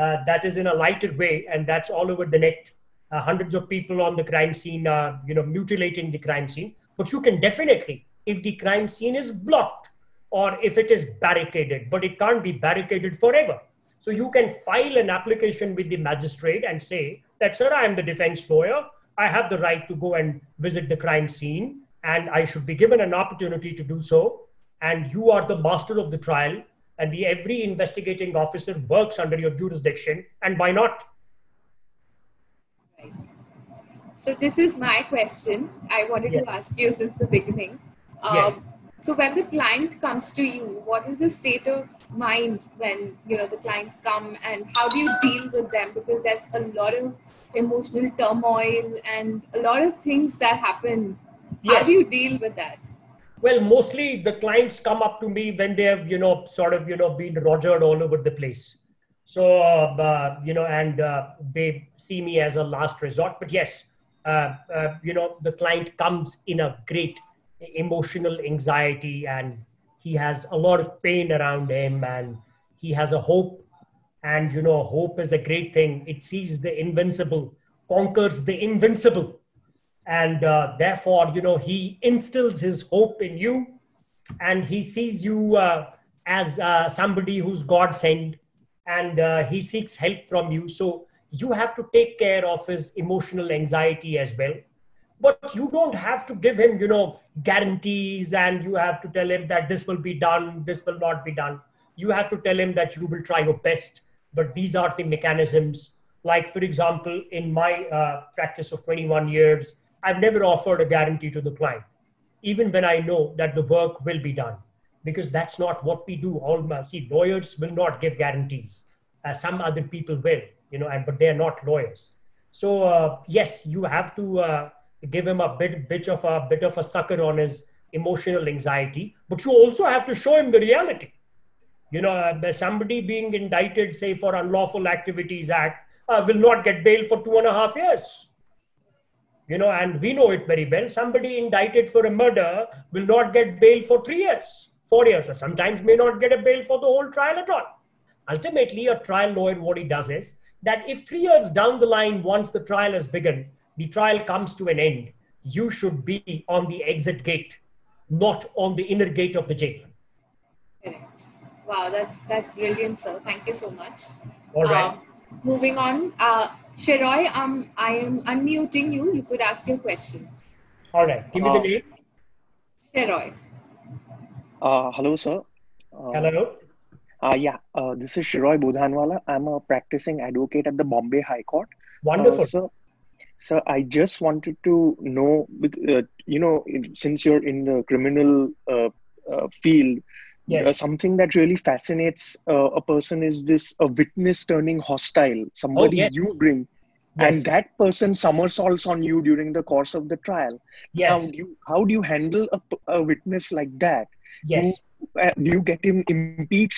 uh, that is in a lighter way, and that's all over the net uh, hundreds of people on the crime scene, you know, mutilating the crime scene. But you can definitely, if the crime scene is blocked or if it is barricaded, but it can't be barricaded forever. So you can file an application with the magistrate and say that, sir, I am the defense lawyer. I have the right to go and visit the crime scene and I should be given an opportunity to do so. And you are the master of the trial and the every investigating officer works under your jurisdiction. And why not? So this is my question. I wanted yes. to ask you since the beginning. Um, yes. So when the client comes to you, what is the state of mind when you know the clients come, and how do you deal with them? Because there's a lot of emotional turmoil and a lot of things that happen. Yes. How do you deal with that? Well, mostly the clients come up to me when they have you know sort of you know been rogered all over the place. So uh, you know, and uh, they see me as a last resort. But yes, uh, uh, you know, the client comes in a great emotional anxiety and he has a lot of pain around him and he has a hope. And, you know, hope is a great thing. It sees the invincible, conquers the invincible. And uh, therefore, you know, he instills his hope in you. and he sees you uh, as uh, somebody who's God sent and uh, he seeks help from you. So you have to take care of his emotional anxiety as well. But you don't have to give him, you know, guarantees and you have to tell him that this will be done, this will not be done. You have to tell him that you will try your best. But these are the mechanisms. Like, for example, in my uh, practice of 21 years, I've never offered a guarantee to the client, even when I know that the work will be done because that's not what we do. All my see, lawyers will not give guarantees. Uh, some other people will, you know, and, but they're not lawyers. So uh, yes, you have to uh, give him a bit, bit of a bit of a sucker on his emotional anxiety, but you also have to show him the reality. You know, uh, somebody being indicted, say, for unlawful activities act, uh, will not get bail for two and a half years you know, and we know it very well. Somebody indicted for a murder will not get bail for three years four years, or sometimes may not get a bail for the whole trial at all. Ultimately, a trial lawyer, what he does is that if three years down the line, once the trial has begun, the trial comes to an end, you should be on the exit gate, not on the inner gate of the jail. Correct. Wow, that's that's brilliant, sir. Thank you so much. All right. Uh, moving on, uh, Sheroy, um, I am unmuting you. You could ask your question. All right. Give me the Uh, name. Sheroy. Uh, hello, sir. Uh, Hello. Uh, yeah, uh, this is Shiroy Budhanwala. I'm a practicing advocate at the Bombay High Court. Wonderful. Uh, so, so I just wanted to know, uh, you know, since you're in the criminal uh, uh, field, Yes. uh, something that really fascinates uh, a person is this a witness turning hostile. Somebody yes. you bring, Yes. and that person somersaults on you during the course of the trial. yes. How do you how do you handle a, a witness like that? yes. uh, do you get him impeached?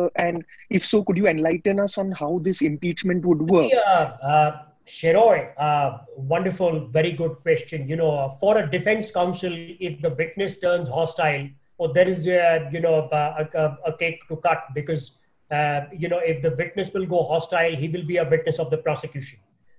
And if so, could you enlighten us on how this impeachment would work? Yeah, Sheroy, uh, wonderful, very good question. You know, for a defense counsel, if the witness turns hostile, or there is, uh, you know, a, a, a cake to cut because, uh, you know, if the witness will go hostile, he will be a witness of the prosecution.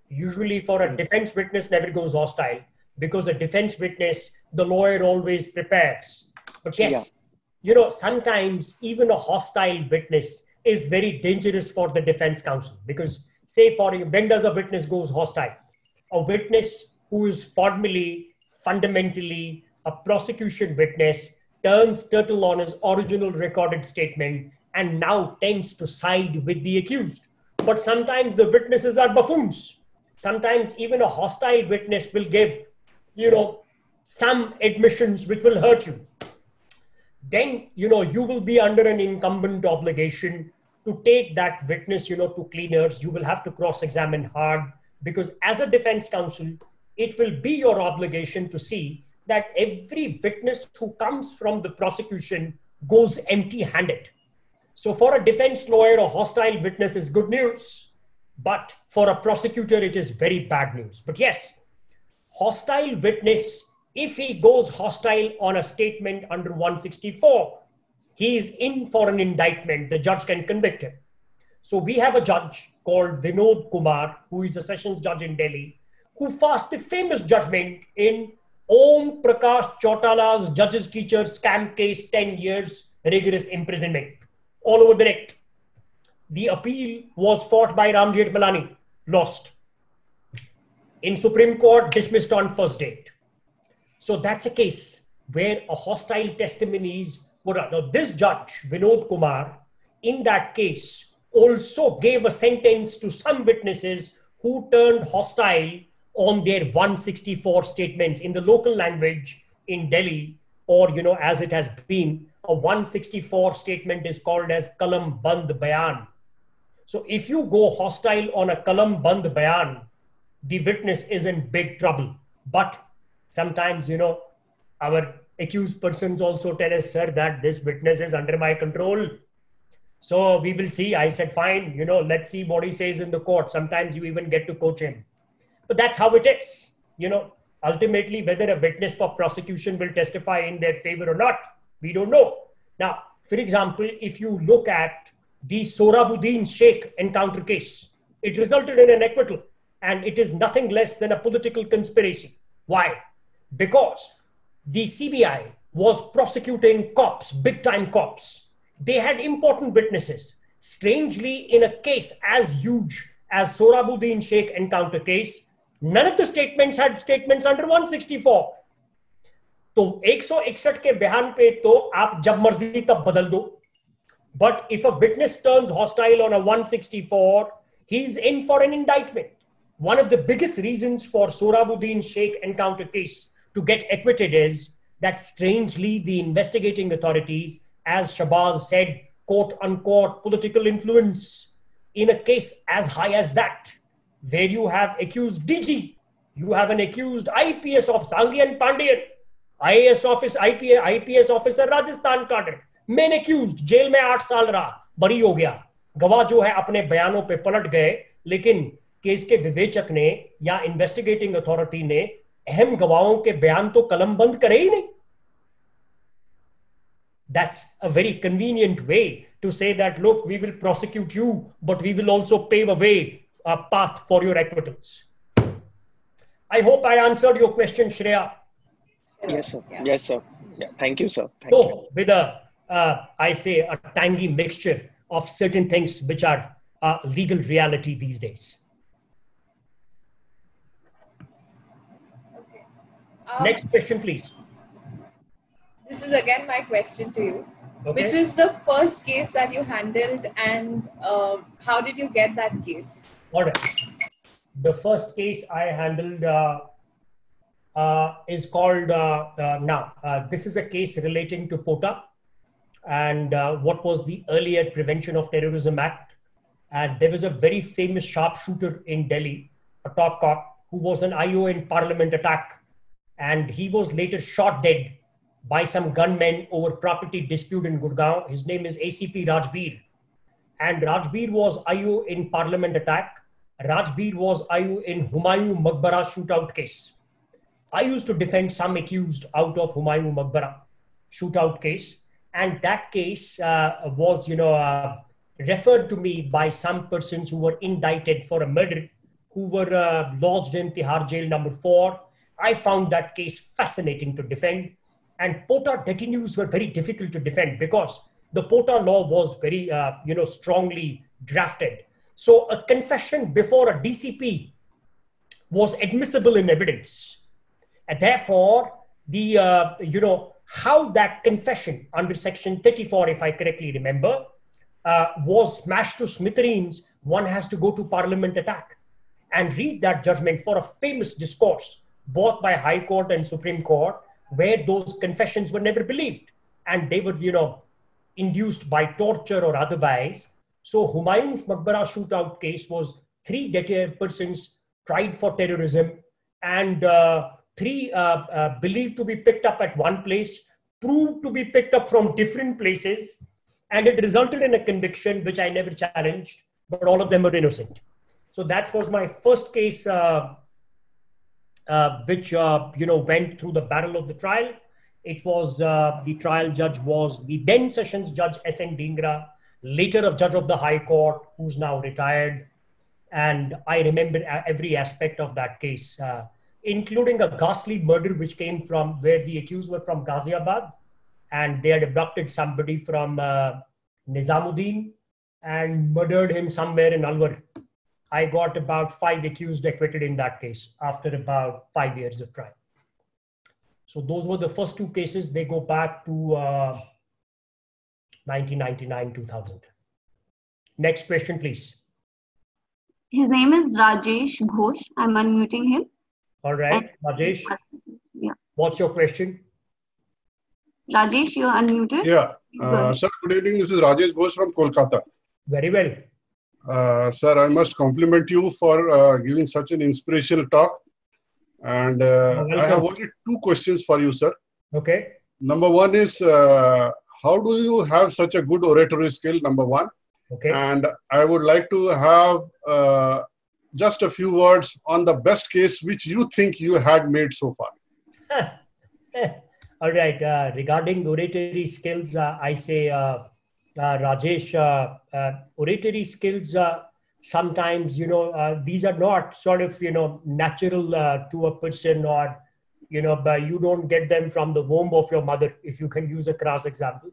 Usually, for a defense witness, never goes hostile because a defense witness, the lawyer always prepares. But yes, Yeah. you know, sometimes even a hostile witness is very dangerous for the defense counsel because, say, for you, when does a witness goes hostile? A witness who is formally, fundamentally a prosecution witness turns turtle on his original recorded statement and now tends to side with the accused. But sometimes the witnesses are buffoons. Sometimes even a hostile witness will give, you know, some admissions which will hurt you then you know you will be under an incumbent obligation to take that witness you know to cleaners you will have to cross examine hard because as a defense counsel it will be your obligation to see that every witness who comes from the prosecution goes empty handed so for a defense lawyer a hostile witness is good news but for a prosecutor it is very bad news. But yes hostile witness, if he goes hostile on a statement under 164, he is in for an indictment. The judge can convict him. So we have a judge called Vinod Kumar, who is a sessions judge in Delhi, who passed the famous judgment in Om Prakash Chautala's judge's teacher scam case, 10 years rigorous imprisonment, all over the net. The appeal was fought by Ram Malani, lost in Supreme Court dismissed on first date. So that's a case where a hostile testimonies Now, this judge, Vinod Kumar, in that case, also gave a sentence to some witnesses who turned hostile on their 164 statements in the local language in Delhi, or you know, as it has been, a 164 statement is called as Kalam Band Bayan. So if you go hostile on a Kalam Band Bayan, the witness is in big trouble. But sometimes, you know, our accused persons also tell us, sir, that this witness is under my control. So we will see. I said, fine, you know, let's see what he says in the court. Sometimes you even get to coach him. But that's how it is. You know, ultimately, whether a witness for prosecution will testify in their favor or not, we don't know. Now, for example, if you look at the Sohrabuddin Sheikh encounter case, it resulted in an acquittal and it is nothing less than a political conspiracy. Why? Because the CBI was prosecuting cops, big time cops. They had important witnesses. Strangely, in a case as huge as Sohrabuddin Sheikh encounter case, none of the statements had statements under 164. तो 161 के बयान पे तो आप जब मर्जी तब बदल दो but if a witness turns hostile on a 164 he is in for an indictment one of the biggest reasons for Sohrabuddin Sheikh encounter case to get acquitted is that strangely the investigating authorities as Shahbaz said quote unquote political influence in a case as high as that where you have accused DG you have an accused IPS of Sangyan Pandian IAS office IPS IPS officer Rajasthan cadre main accused jail में आठ साल रहा बरी हो गया गवाह जो है अपने बयानों पे पलट गए लेकिन केस के विवेचक ने या इन्वेस्टिगेटिंग अथॉरिटी ने अहम गवाहों के बयान तो कलम बंद करे ही नहीं that's a very convenient way to say that look we will prosecute you but we will also pave a way a path for your acquittals i hope i answered your question shreya Yes, sir. Yeah. Yes, sir. Yeah. Thank you, sir. Thank so, you. with a, uh, I say, a tangy mixture of certain things which are uh, legal reality these days. Next question, please. This is again my question to you. Okay. Which was the first case that you handled, and uh, how did you get that case? All right. The first case I handled uh, uh, is called uh, uh, now. Uh, this is a case relating to POTA and uh, what was the earlier Prevention of Terrorism Act. And there was a very famous sharpshooter in Delhi, a top cop, who was an IO in Parliament attack. And he was later shot dead by some gunmen over property dispute in Gurgaon. His name is ACP Rajbir. And Rajbir was IO in Parliament attack. Rajbir was IO in Humayun Maqbara shootout case. I used to defend some accused out of Humayun Maqbara shootout case. And that case uh, was, you know, uh, referred to me by some persons who were indicted for a murder, who were uh, lodged in Tihar jail number four. I found that case fascinating to defend. And POTA detainees were very difficult to defend because the POTA law was very, uh, you know, strongly drafted. So a confession before a DCP was admissible in evidence and therefore, the uh, you know how that confession under Section 34, if I correctly remember, uh, was smashed to smithereens. One has to go to Parliament attack and read that judgment for a famous discourse, both by High Court and Supreme Court, where those confessions were never believed, and they were you know induced by torture or otherwise. So Humayun's Maqbara shootout case was three detained persons tried for terrorism and uh, three uh, uh, believed to be picked up at one place, proved to be picked up from different places, and it resulted in a conviction which I never challenged, but all of them were innocent. So that was my first case, uh, which uh, you know went through the barrel of the trial. It was uh, the trial judge was the then Sessions Judge S. N. Dhingra, later a judge of the High Court, who's now retired, and I remember every aspect of that case including a ghastly murder which came from where the accused were from Ghaziabad and they had abducted somebody from uh, Nizamuddin and murdered him somewhere in Alwar. I got about five accused acquitted in that case after about five years of trial. So those were the first two cases. They go back to uh, 1999 2000. Next question, please. His name is Rajesh Ghosh. I'm unmuting him. All right, Rajesh. Yeah. What's your question? Rajesh, you're unmuted. Yeah. Uh, sir, good evening. This is Rajesh Ghosh from Kolkata. Very well. Uh, sir, I must compliment you for uh, giving such an inspirational talk. And uh, I have only two questions for you, sir. Okay. Number one is uh, how do you have such a good oratory skill? Number one. Okay. And I would like to have uh, just a few words on the best case which you think you had made so far. All right. Uh, regarding oratory skills, uh, I say, uh, uh Rajesh, uh, uh, oratory skills, sometimes, you know, these are not sort of, you know, natural to a person or, you know, you don't get them from the womb of your mother, if you can use a cross example,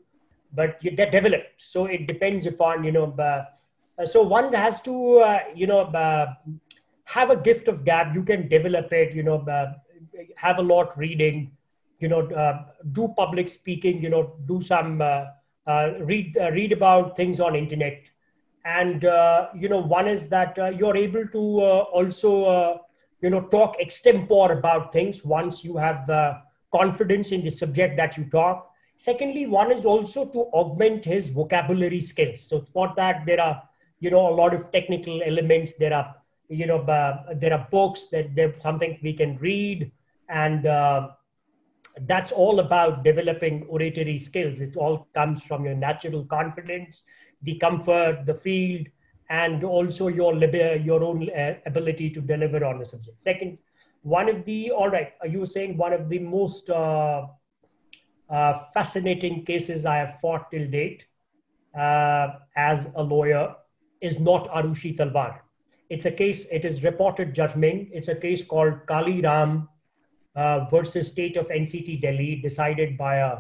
but you get developed. So it depends upon, you know, uh, so one has to, uh, you know, uh, have a gift of gab. You can develop it, you know, uh, have a lot reading, you know, uh, do public speaking, you know, do some, uh, read, read about things on internet. And, you know, one is that you're able to also, you know talk extempore about things once you have uh, confidence in the subject that you talk. Secondly one is also to augment his vocabulary skills. So for that there are you know a lot of technical elements. There are you know uh, there are books that there's something we can read. And uh, that's all about developing oratory skills it all comes from your natural confidence the comfort the field and also your your own uh, ability to deliver on the subject. Second, one of the all right, are you saying one of the most uh, uh, fascinating cases I have fought till date uh, as a lawyer is not Aarushi Talwar. It's a case. It is reported judgment. It's a case called Kali Ram uh, versus State of NCT Delhi, decided by a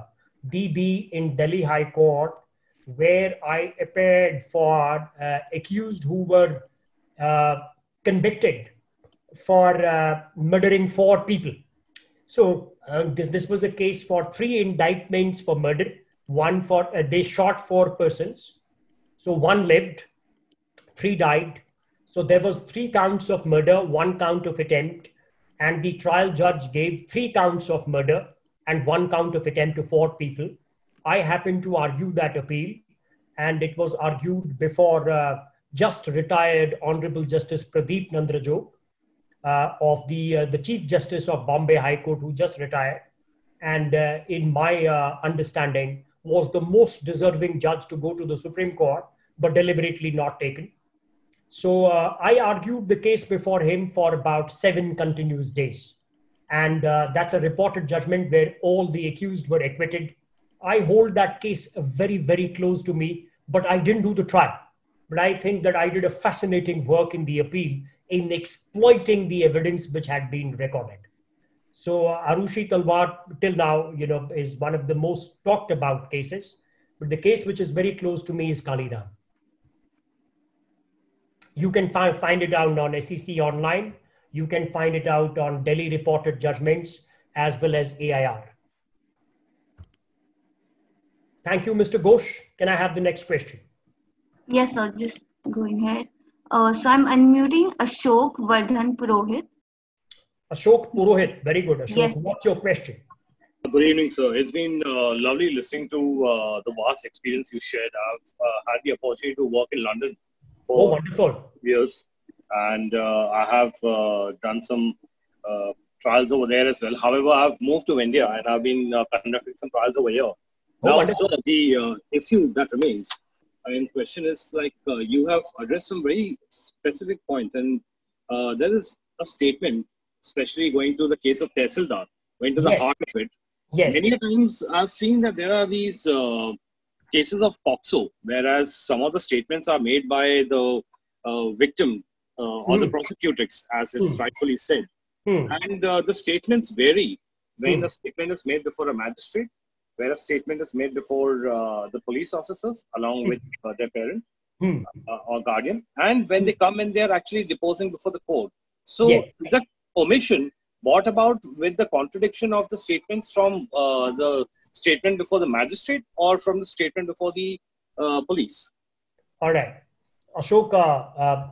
DB in Delhi High Court where I appeared for uh, accused who were uh, convicted for uh, murdering four people. So uh, this was a case for three indictments for murder. One for uh, they shot four persons, so one lived, three died. So there was three counts of murder, one count of attempt, and the trial judge gave three counts of murder and one count of attempt to four people I happened to argue that appeal, and it was argued before uh, just retired Honorable Justice Pradeep Nandrajog uh, of the uh, the Chief Justice of Bombay High Court, who just retired, and uh, in my uh, understanding, was the most deserving judge to go to the Supreme Court, but deliberately not taken. So uh, I argued the case before him for about seven continuous days. And that's a reported judgment where all the accused were acquitted I hold that case very, very close to me, but I didn't do the trial. But I think that I did a fascinating work in the appeal in exploiting the evidence which had been recorded. So uh, Aarushi Talwar till now, you know, is one of the most talked about cases. But the case which is very close to me is Kali Ram. You can find, find it out on SCC online. You can find it out on Delhi reported judgments as well as AIR. Thank you, Mr. Ghosh. Can I have the next question? Yes, sir. Just going ahead. Uh, so I'm unmuting Ashok Vardhan Purohit. Ashok Purohit. Very good, Ashok. Yes. What's your question? Good evening, sir. It's been uh, lovely listening to uh, the vast experience you shared. I've uh, had the opportunity to work in London for oh, wonderful. years, and uh, I have uh, done some trials over there as well. However, I've moved to India and I've been conducting some trials over here. Now, so the uh, issue that remains, I mean, question is like uh, you have addressed some very specific points, and uh, there is a statement, especially going to the case of Tehsildar, going to the yes. heart of it. Yes. Many times I've seen that there are these uh, cases of POCSO, whereas some of the statements are made by the uh, victim uh, or the hmm. prosecutrix, as it's mm. rightfully said. Mm. And the statements vary when mm. the statement is made before a magistrate where a statement is made before uh, the police officers along mm. with uh, their parent mm. or guardian, and when they come and they're actually deposing before the court. So yes. is that omission what about with the contradiction of the statements from uh, the statement before the magistrate or from the statement before the uh, police? All right. Ashoka, uh,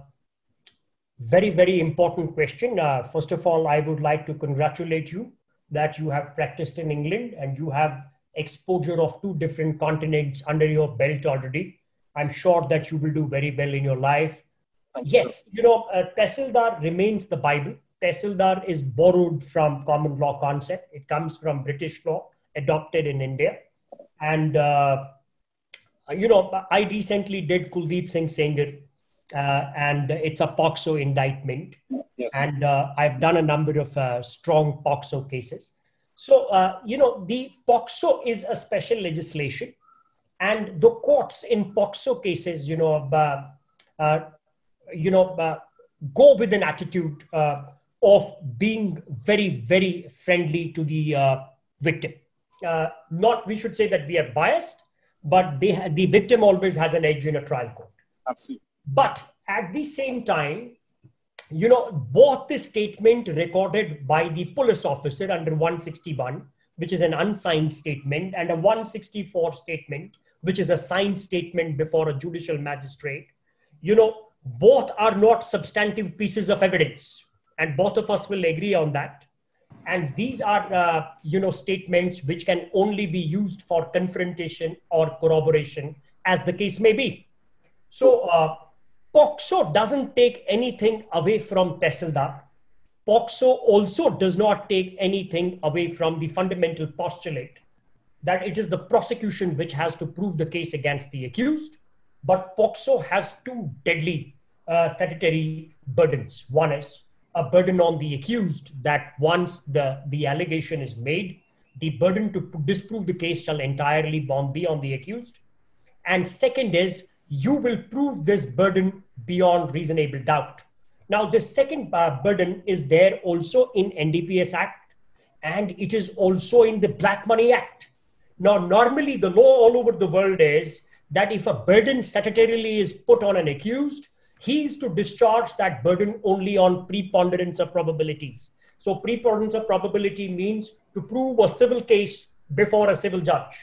very, very important question. Uh, first of all, I would like to congratulate you that you have practiced in England and you have exposure of two different continents under your belt already. I'm sure that you will do very well in your life. yes, you know, uh, Tehsildar remains the Bible. Tehsildar is borrowed from common law concept. It comes from British law, adopted in India. And, uh, you know, I recently did Kuldeep Singh Sengar, uh, and it's a POCSO indictment. Yes. And uh, I've done a number of uh, strong POCSO cases. So, uh, you know, the POCSO is a special legislation, and the courts in POCSO cases, you know, uh, you know, go with an attitude uh, of being very, very friendly to the uh, victim. Uh, not, we should say that we are biased, but they, the victim always has an edge in a trial court. Absolutely. But at the same time, you know, both the statement recorded by the police officer under 161, which is an unsigned statement, and a 164 statement, which is a signed statement before a judicial magistrate, you know, both are not substantive pieces of evidence. And both of us will agree on that. And these are, uh, you know, statements which can only be used for confrontation or corroboration, as the case may be. So, uh, POCSO doesn't take anything away from Tehsildar. POCSO also does not take anything away from the fundamental postulate that it is the prosecution which has to prove the case against the accused. But POCSO has two deadly uh, statutory burdens. One is a burden on the accused that once the, the allegation is made, the burden to disprove the case shall entirely be on the accused. And second is you will prove this burden beyond reasonable doubt. Now, the second uh, burden is there also in NDPS Act, and it is also in the Black Money Act. Now, normally the law all over the world is that if a burden statutorily is put on an accused, he is to discharge that burden only on preponderance of probabilities. So, preponderance of probability means to prove a civil case before a civil judge.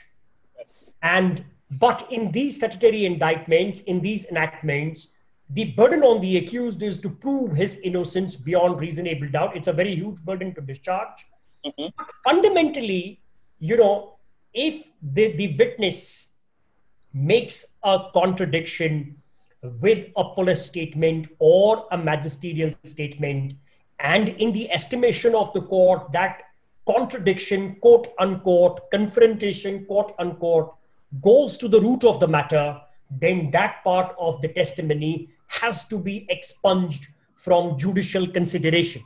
Yes. And but in these statutory indictments, in these enactments, the burden on the accused is to prove his innocence beyond reasonable doubt. It's a very huge burden to discharge. Mm-hmm. Fundamentally, you know, if the, the witness makes a contradiction with a police statement or a magisterial statement, and in the estimation of the court, that contradiction, quote unquote, confrontation, quote unquote, goes to the root of the matter, then that part of the testimony has to be expunged from judicial consideration.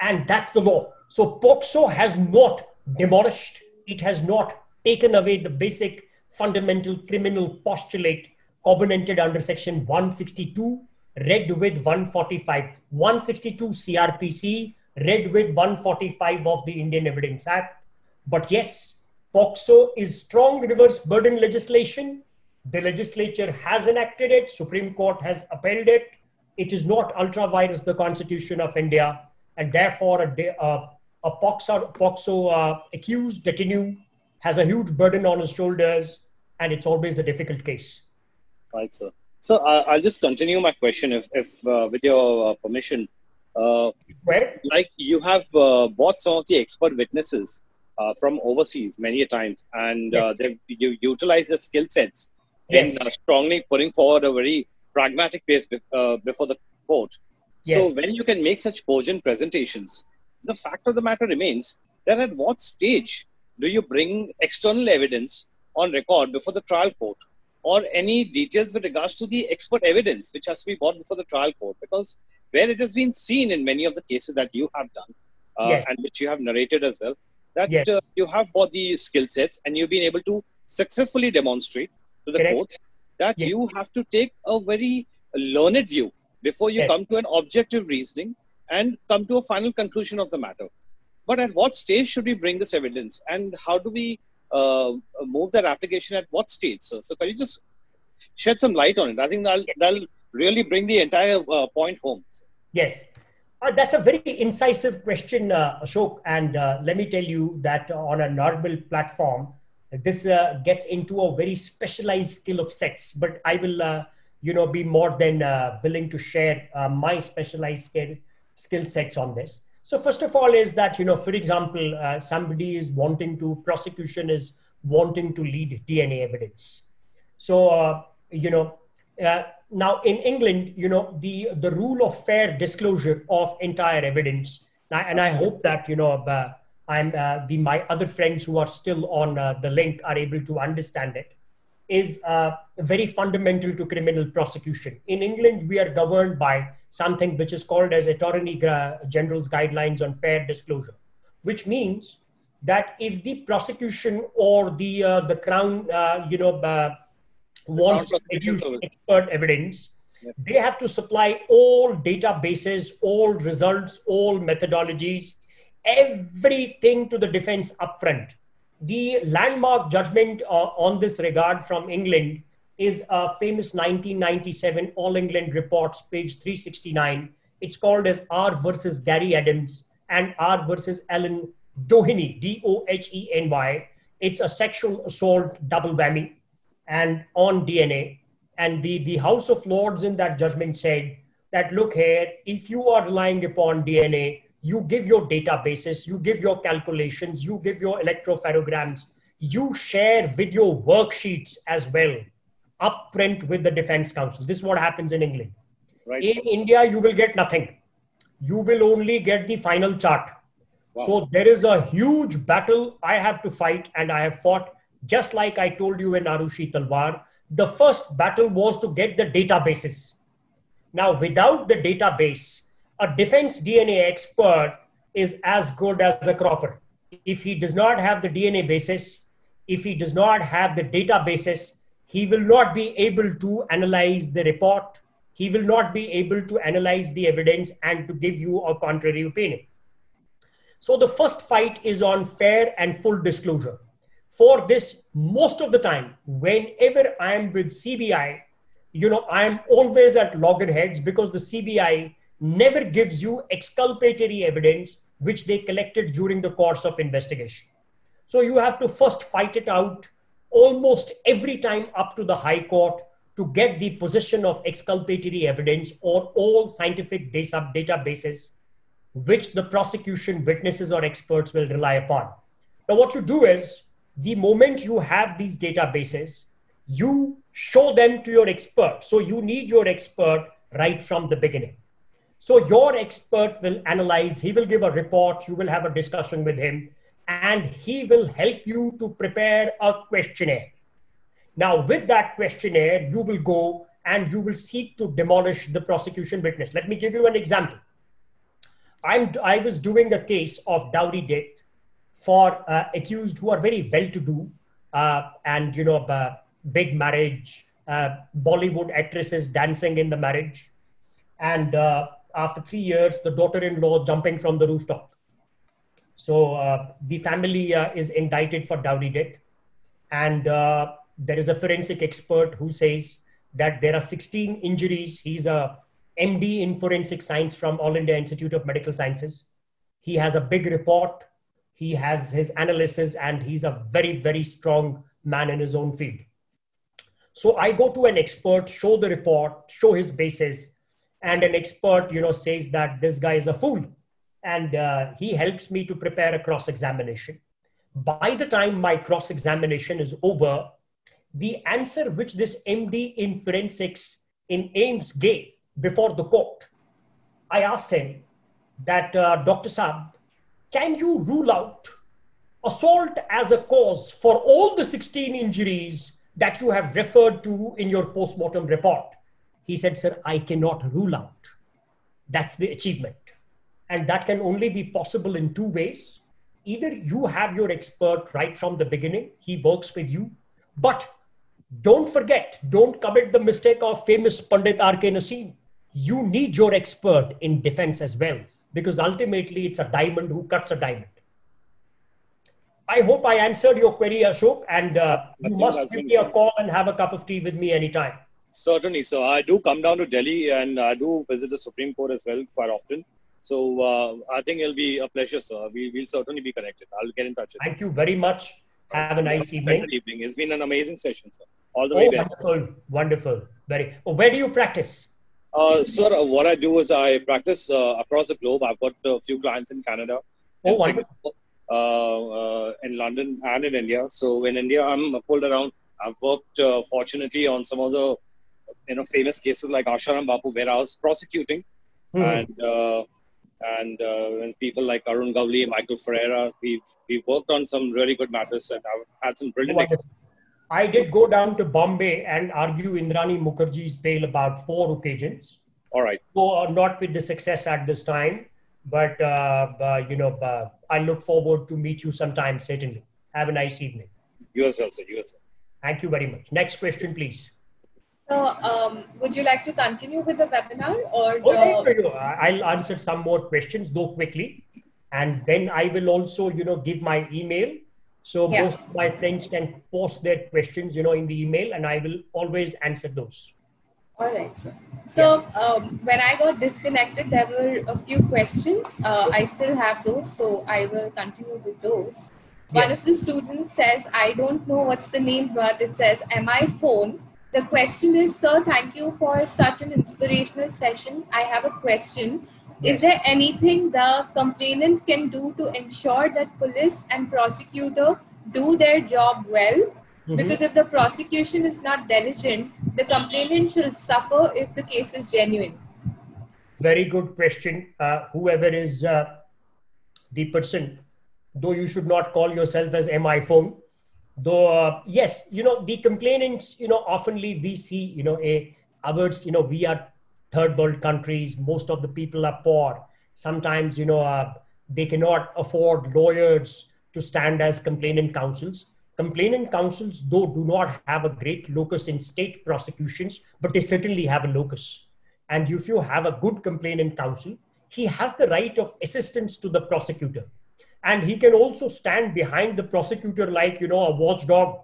And that's the law. So POCSO has not demolished, it has not taken away the basic fundamental criminal postulate covenanted under section 162, read with 145. 162 CRPC, read with 145 of the Indian Evidence Act. But yes, POCSO is strong reverse burden legislation. The legislature has enacted it. Supreme Court has upheld it. It is not ultra vires the Constitution of India, and therefore a, uh, a POCSO, POCSO uh, accused detainee has a huge burden on his shoulders, and it's always a difficult case. Right, sir. So uh, I'll just continue my question, if, if uh, with your uh, permission. Uh, well, like you have bought some of the expert witnesses uh, from overseas many a times, and uh, they you utilize the skill sets yes. in uh, strongly putting forward a very pragmatic case uh, before the court. Yes. So when you can make such cogent presentations, the fact of the matter remains that at what stage do you bring external evidence on record before the trial court or any details with regards to the expert evidence which has to be brought before the trial court because where it has been seen in many of the cases that you have done uh, yes. and which you have narrated as well that yes. uh, you have bought the skill sets and you've been able to successfully demonstrate to the Correct. courts that yes. you have to take a very learned view before you come to an objective reasoning and come to a final conclusion of the matter. But at what stage should we bring this evidence and how do we uh, move that application at what stage? So, so can you just shed some light on it? I think that'll, that'll really bring the entire uh, point home. Yes. Uh, that's a very incisive question, uh, Ashok. And uh, let me tell you that on a normal platform, this uh, gets into a very specialized skill of sex. But I will, uh, you know, be more than uh, willing to share my specialized skill, skill sets on this. So first of all, is that you know, for example, somebody is wanting to prosecution is wanting to lead DNA evidence. So you know, now in England, you know, the the rule of fair disclosure of entire evidence, and I hope that you know, uh, I'm uh, the my other friends who are still on uh, the link are able to understand it, is uh, very fundamental to criminal prosecution. In England, we are governed by something which is called as Attorney General's Guidelines on Fair Disclosure, which means that if the prosecution or the uh, the crown, uh, you know wants to expert evidence, Yes. They have to supply all databases, all results, all methodologies, everything to the defense upfront. The landmark judgment uh, on this regard from England is a famous 1997 All England reports, page 369. It's called as R versus Gary Adams and R versus Alan Doheny, D O H E N Y. It's a sexual assault double whammy and on DNA. And the, the House of Lords in that judgment said that look here, if you are relying upon DNA, you give your databases, you give your calculations, you give your electropherograms, you share video worksheets as well upfront with the Defense Counsel. This is what happens in England. Right. In India, you will get nothing. You will only get the final chart. Wow. So there is a huge battle I have to fight, and I have fought just like I told you in Aarushi Talwar. The first battle was to get the databases. Now, without the database, a defense DNA expert is as good as a cropper. If he does not have the DNA basis, if he does not have the databases, he will not be able to analyze the report. He will not be able to analyze the evidence and to give you a contrary opinion. So the first fight is on fair and full disclosure. For this, most of the time, whenever I am with CBI, you know, I am always at loggerheads because the CBI never gives you exculpatory evidence which they collected during the course of investigation. So you have to first fight it out almost every time up to the High Court to get the position of exculpatory evidence or all scientific data databases which the prosecution witnesses or experts will rely upon. Now, what you do is the moment you have these databases, you show them to your expert. So you need your expert right from the beginning. So your expert will analyze, he will give a report, you will have a discussion with him, and he will help you to prepare a questionnaire. Now, with that questionnaire, you will go and you will seek to demolish the prosecution witness. Let me give you an example. I'm, I was doing a case of dowry debt for uh, accused who are very well-to-do uh, and, you know, big marriage, uh, Bollywood actresses dancing in the marriage. And uh, after three years, the daughter-in-law jumping from the rooftop. So uh, the family uh, is indicted for dowry debt. And uh, there is a forensic expert who says that there are 16 injuries. He's a MD in forensic science from All India Institute of Medical Sciences. He has a big report. He has his analysis, and he's a very, very strong man in his own field. So I go to an expert, show the report, show his basis, and an expert, you know, says that this guy is a fool and uh, he helps me to prepare a cross examination. By the time my cross examination is over, the answer which this MD in forensics in AIIMS gave before the court, I asked him that, uh, Dr. Saab, can you rule out assault as a cause for all the 16 injuries that you have referred to in your post-mortem report? He said, Sir, I cannot rule out. That's the achievement. And that can only be possible in two ways. Either you have your expert right from the beginning, he works with you, but don't forget, don't commit the mistake of famous Pandit R.K. Naseem. You need your expert in defense as well, because ultimately it's a diamond who cuts a diamond. I hope I answered your query, Ashok, and uh, you must give me a call and have a cup of tea with me anytime. Certainly. So I do come down to Delhi and I do visit the Supreme Court as well quite often. So uh, I think it'll be a pleasure, sir. We, will certainly be connected. I'll get in touch with Thank you. very much. Have a nice evening. evening. It's been an amazing session, sir. All the oh, way best. Wonderful. Wonderful. Very. Oh, where do you practice? Uh, sir, uh, what I do is I practice uh, across the globe. I've got a few clients in Canada, oh, wonderful. Uh, uh, in London and in India. So in India, I'm pulled around. I've worked, uh, fortunately, on some of the you know famous cases like Asharam Bapu, where I was prosecuting, hmm. and and uh, people like Arun Gavli, Michael Ferreira, we've we've worked on some really good matters and I've had some brilliant. I did go down to Bombay and argue Indrani Mukerjea's bail about four occasions. All right. So uh, not with the success at this time, but uh, uh you know, uh, I look forward to meet you sometime. Certainly. Have a nice evening. You as well, sir. You as well. Thank you very much. Next question, please. So, um, would you like to continue with the webinar or? Oh, the... I'll answer some more questions though quickly, and then I will also, you know, give my email. So yeah. most of my friends can post their questions, you know, in the email, and I will always answer those. All right, sir. So yeah. um, when I got disconnected, there were a few questions. Uh, I still have those, so I will continue with those. One of the students says, I don't know what's the name, but it says, Am I phone? The question is, Sir, thank you for such an inspirational session. I have a question. Is there anything the complainant can do to ensure that police and prosecutor do their job well? Mm-hmm. Because if the prosecution is not diligent, the complainant should suffer if the case is genuine. Very good question. Uh, whoever is uh, the person though you should not call yourself as mi phone though uh, yes you know the complainants you know oftenly we see you know a others you know we are third world countries most of the people are poor. Sometimes you know uh, they cannot afford lawyers to stand as complainant counsels. Complainant counsels though do not have a great locus in state prosecutions but they certainly have a locus. And if you have a good complainant counsel he has the right of assistance to the prosecutor and he can also stand behind the prosecutor like you know a watchdog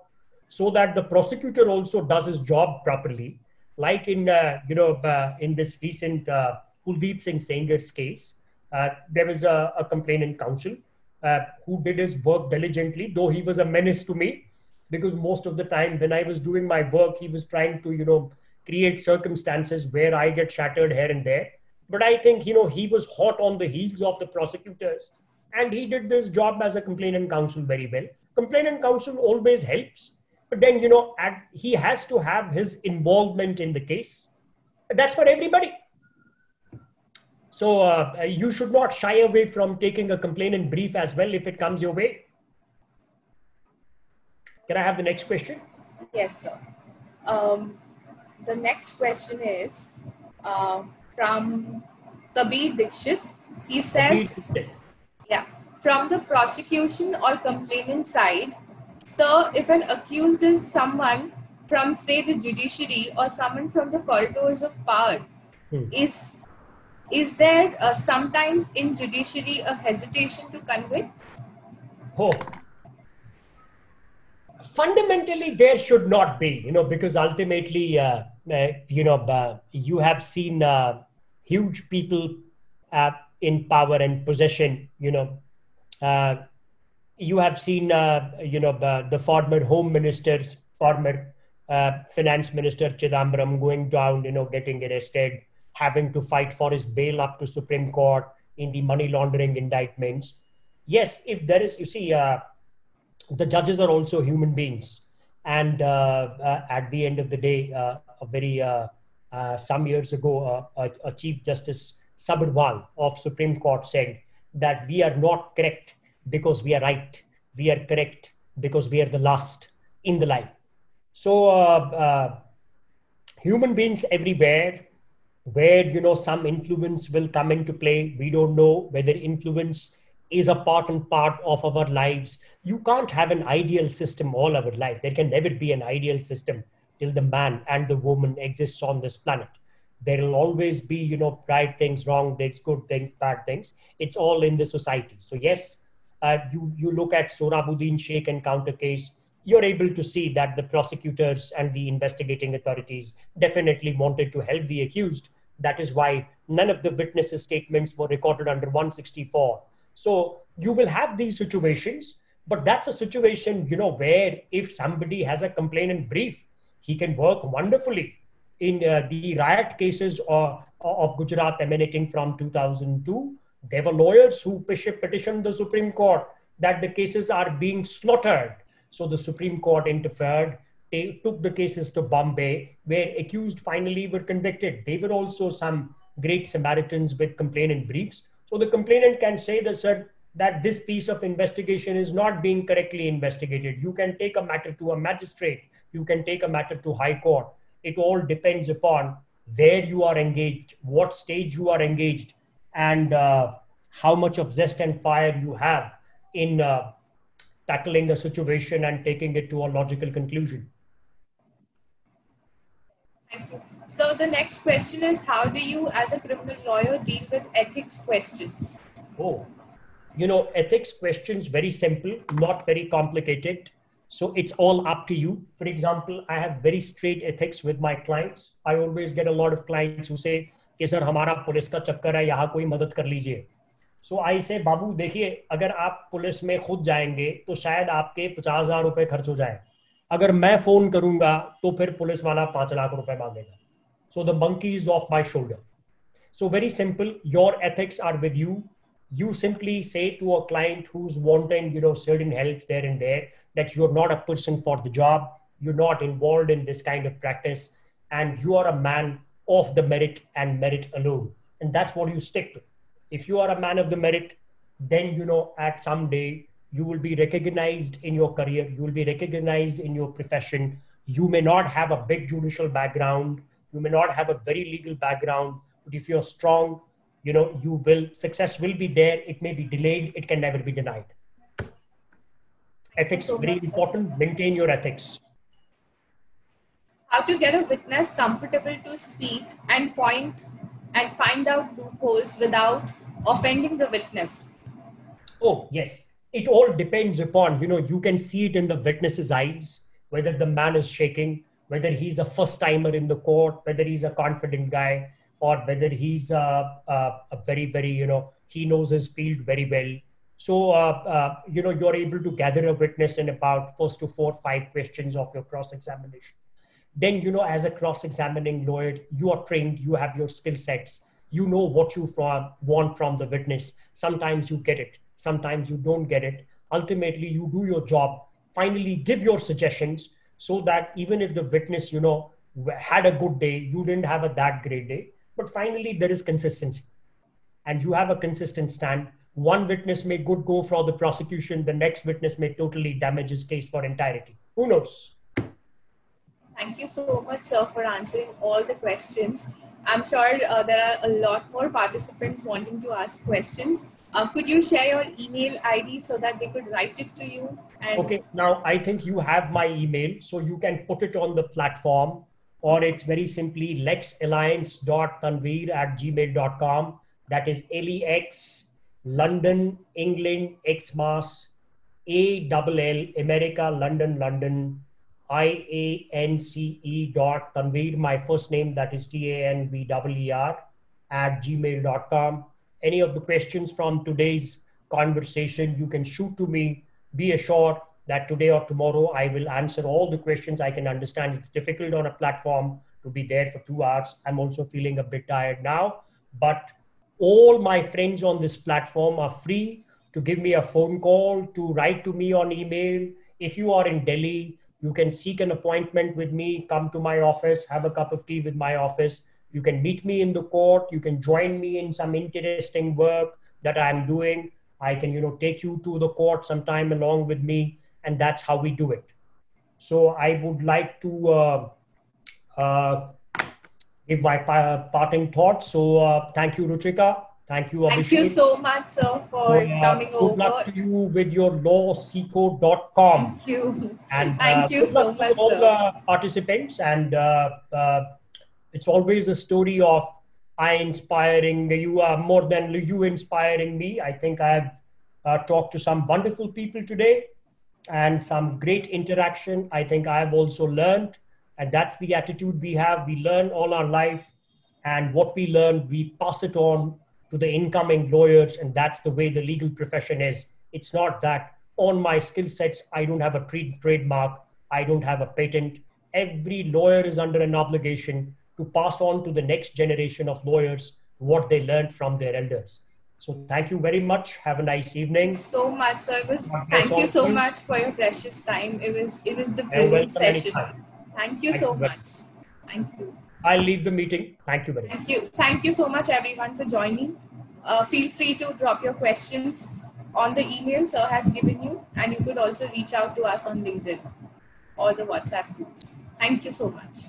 so that the prosecutor also does his job properly. Like in uh, you know uh, in this recent uh, Kuldeep Singh Sengar's case uh, there was a, a complainant counsel uh, who did his work diligently though he was a menace to me because most of the time when I was doing my work he was trying to you know create circumstances where I get shattered here and there. But I think you know he was hot on the heels of the prosecutors and he did this job as a complainant counsel very well. Complainant counsel always helps. But then you know at, he has to have his involvement in the case. That's for everybody. So uh, you should not shy away from taking a complainant brief as well if it comes your way. Can i have the next question? Yes sir. Um, the next question is uh, from kabir dikshit he says yeah. From the prosecution or complainant side, sir, if an accused is someone from, say, the judiciary or someone from the corridors of power, hmm. is is there uh, sometimes in judiciary a hesitation to convict? Oh, fundamentally there should not be, you know, because ultimately, uh, uh, you know, uh, you have seen uh, huge people uh, in power and possession, you know, uh, you have seen, uh, you know, uh, the former home ministers, former uh, finance minister Chidambaram going down, you know, getting arrested, having to fight for his bail up to Supreme Court in the money laundering indictments. Yes, if there is, you see, uh, the judges are also human beings. And uh, at the end of the day, a very, some years ago, a Chief Justice Sabharwal of Supreme Court said that we are not correct because we are right. We are correct because we are the last in the line. So uh, uh, human beings everywhere, where you know some influence will come into play. We don't know whether influence is a part and part of our lives. You can't have an ideal system all our life. There can never be an ideal system till the man and the woman exists on this planet there will always be you know right things wrong things good things bad things. It's all in the society. So yes uh, you you look at sohrabuddin sheikh encounter case you're able to see that the prosecutors and the investigating authorities definitely wanted to help the accused. That is why none of the witnesses statements were recorded under 164 so you will have these situations but that's a situation you know where if somebody has a complainant brief he can work wonderfully in uh, the riot cases of, of Gujarat emanating from 2002, there were lawyers who petitioned the Supreme Court that the cases are being slaughtered. So the Supreme Court interfered. They took the cases to Bombay, where accused finally were convicted. They were also some great Samaritans with complainant briefs. So the complainant can say that, sir, that this piece of investigation is not being correctly investigated. You can take a matter to a magistrate. You can take a matter to High Court it all depends upon where you are engaged, what stage you are engaged, and uh, how much of zest and fire you have in uh, tackling a situation and taking it to a logical conclusion. Thank you. So the next question is, how do you, as a criminal lawyer, deal with ethics questions? Oh, you know, ethics questions very simple, not very complicated. So it's all up to you. For example, I have very straight ethics with my clients. I always get a lot of clients who say, कि sir हमारा police का चक्कर है यहाँ कोई मदद कर लीजिए सो आई से बाबू देखिए अगर आप पुलिस में खुद जाएँगे तो शायद आपके पचास हज़ार रुपए खर्च हो जाए अगर मैं फ़ोन करूँगा तो फिर पुलिस वाला पाँच लाख रुपए मांगेगा so the monkey is off my shoulder so very simple your ethics are with you you simply say to a client who's wanting you know certain help there and there that you're not a person for the job you're not involved in this kind of practice and you are a man of the merit and merit alone. And that's what you stick to. If you are a man of the merit then you know at some day you will be recognized in your career you will be recognized in your profession. You may not have a big judicial background you may not have a very legal background but if you're strong you know you will success will be there it may be delayed it can never be denied. Ethics so very important maintain your ethics. How to get a witness comfortable to speak and point and find out loopholes without offending the witness? Oh yes. It all depends upon you know you can see it in the witness's eyes whether the man is shaking whether he's a first timer in the court whether he's a confident guy or whether he's a, a, a very very you know he knows his field very well. So uh, uh, you know you're able to gather a witness in about first to four five questions of your cross examination then you know as a cross examining lawyer you are trained you have your skill sets you know what you from, want from the witness. Sometimes you get it sometimes you don't get it. Ultimately you do your job. Finally give your suggestions so that even if the witness you know had a good day you didn't have a that great day but finally there is consistency. And you have a consistent stand. One witness may good go for the prosecution. The next witness may totally damage his case for entirety. Who knows? Thank you so much sir for answering all the questions. I'm sure uh, there are a lot more participants wanting to ask questions. Uh, could you share your email ID so that they could write it to you? And okay, now I think you have my email, so you can put it on the platform, or it's very simply lexalliance.tanveer at gmail.com. That is L-E-X, London, England, X-Mass, A-double-L, America, London, London, I-A-N-C-E dot Tanveer, my first name, that is T-A-N-V-E-R, at gmail.com any of the questions from today's conversation, you can shoot to me. Be assured that today or tomorrow I will answer all the questions I can understand. It's difficult on a platform to be there for two hours. I'm also feeling a bit tired now, but all my friends on this platform are free to give me a phone call, to write to me on email. If you are in Delhi, you can seek an appointment with me, come to my office, have a cup of tea with my office you can meet me in the court you can join me in some interesting work that i'm doing i can you know take you to the court sometime along with me and that's how we do it so i would like to uh, uh, give my parting thoughts so uh, thank you ruchika Thank you, Abhishek. Thank you so much, sir, for uh, coming good over. Good luck to you with your lawsikho.com. Thank you. And, Thank you so much, all sir. the participants and uh, uh, it's always a story of I inspiring you are more than you inspiring me. I think I have uh, talked to some wonderful people today and some great interaction. I think I have also learned, and that's the attitude we have. We learn all our life, and what we learn, we pass it on to the incoming lawyers, and that's the way the legal profession is. It's not that on my skill sets, I don't have a trade trademark, I don't have a patent. Every lawyer is under an obligation to pass on to the next generation of lawyers what they learned from their elders. So thank you very much. Have a nice evening. so much, sir. Was, thank you so much for your precious time. It was it was the brilliant session. Anytime. Thank you thank so you much. Thank you. I'll leave the meeting. Thank you very much. Thank you. Thank you so much, everyone, for joining. Uh, feel free to drop your questions on the email sir has given you, and you could also reach out to us on LinkedIn or the WhatsApp groups. Thank you so much.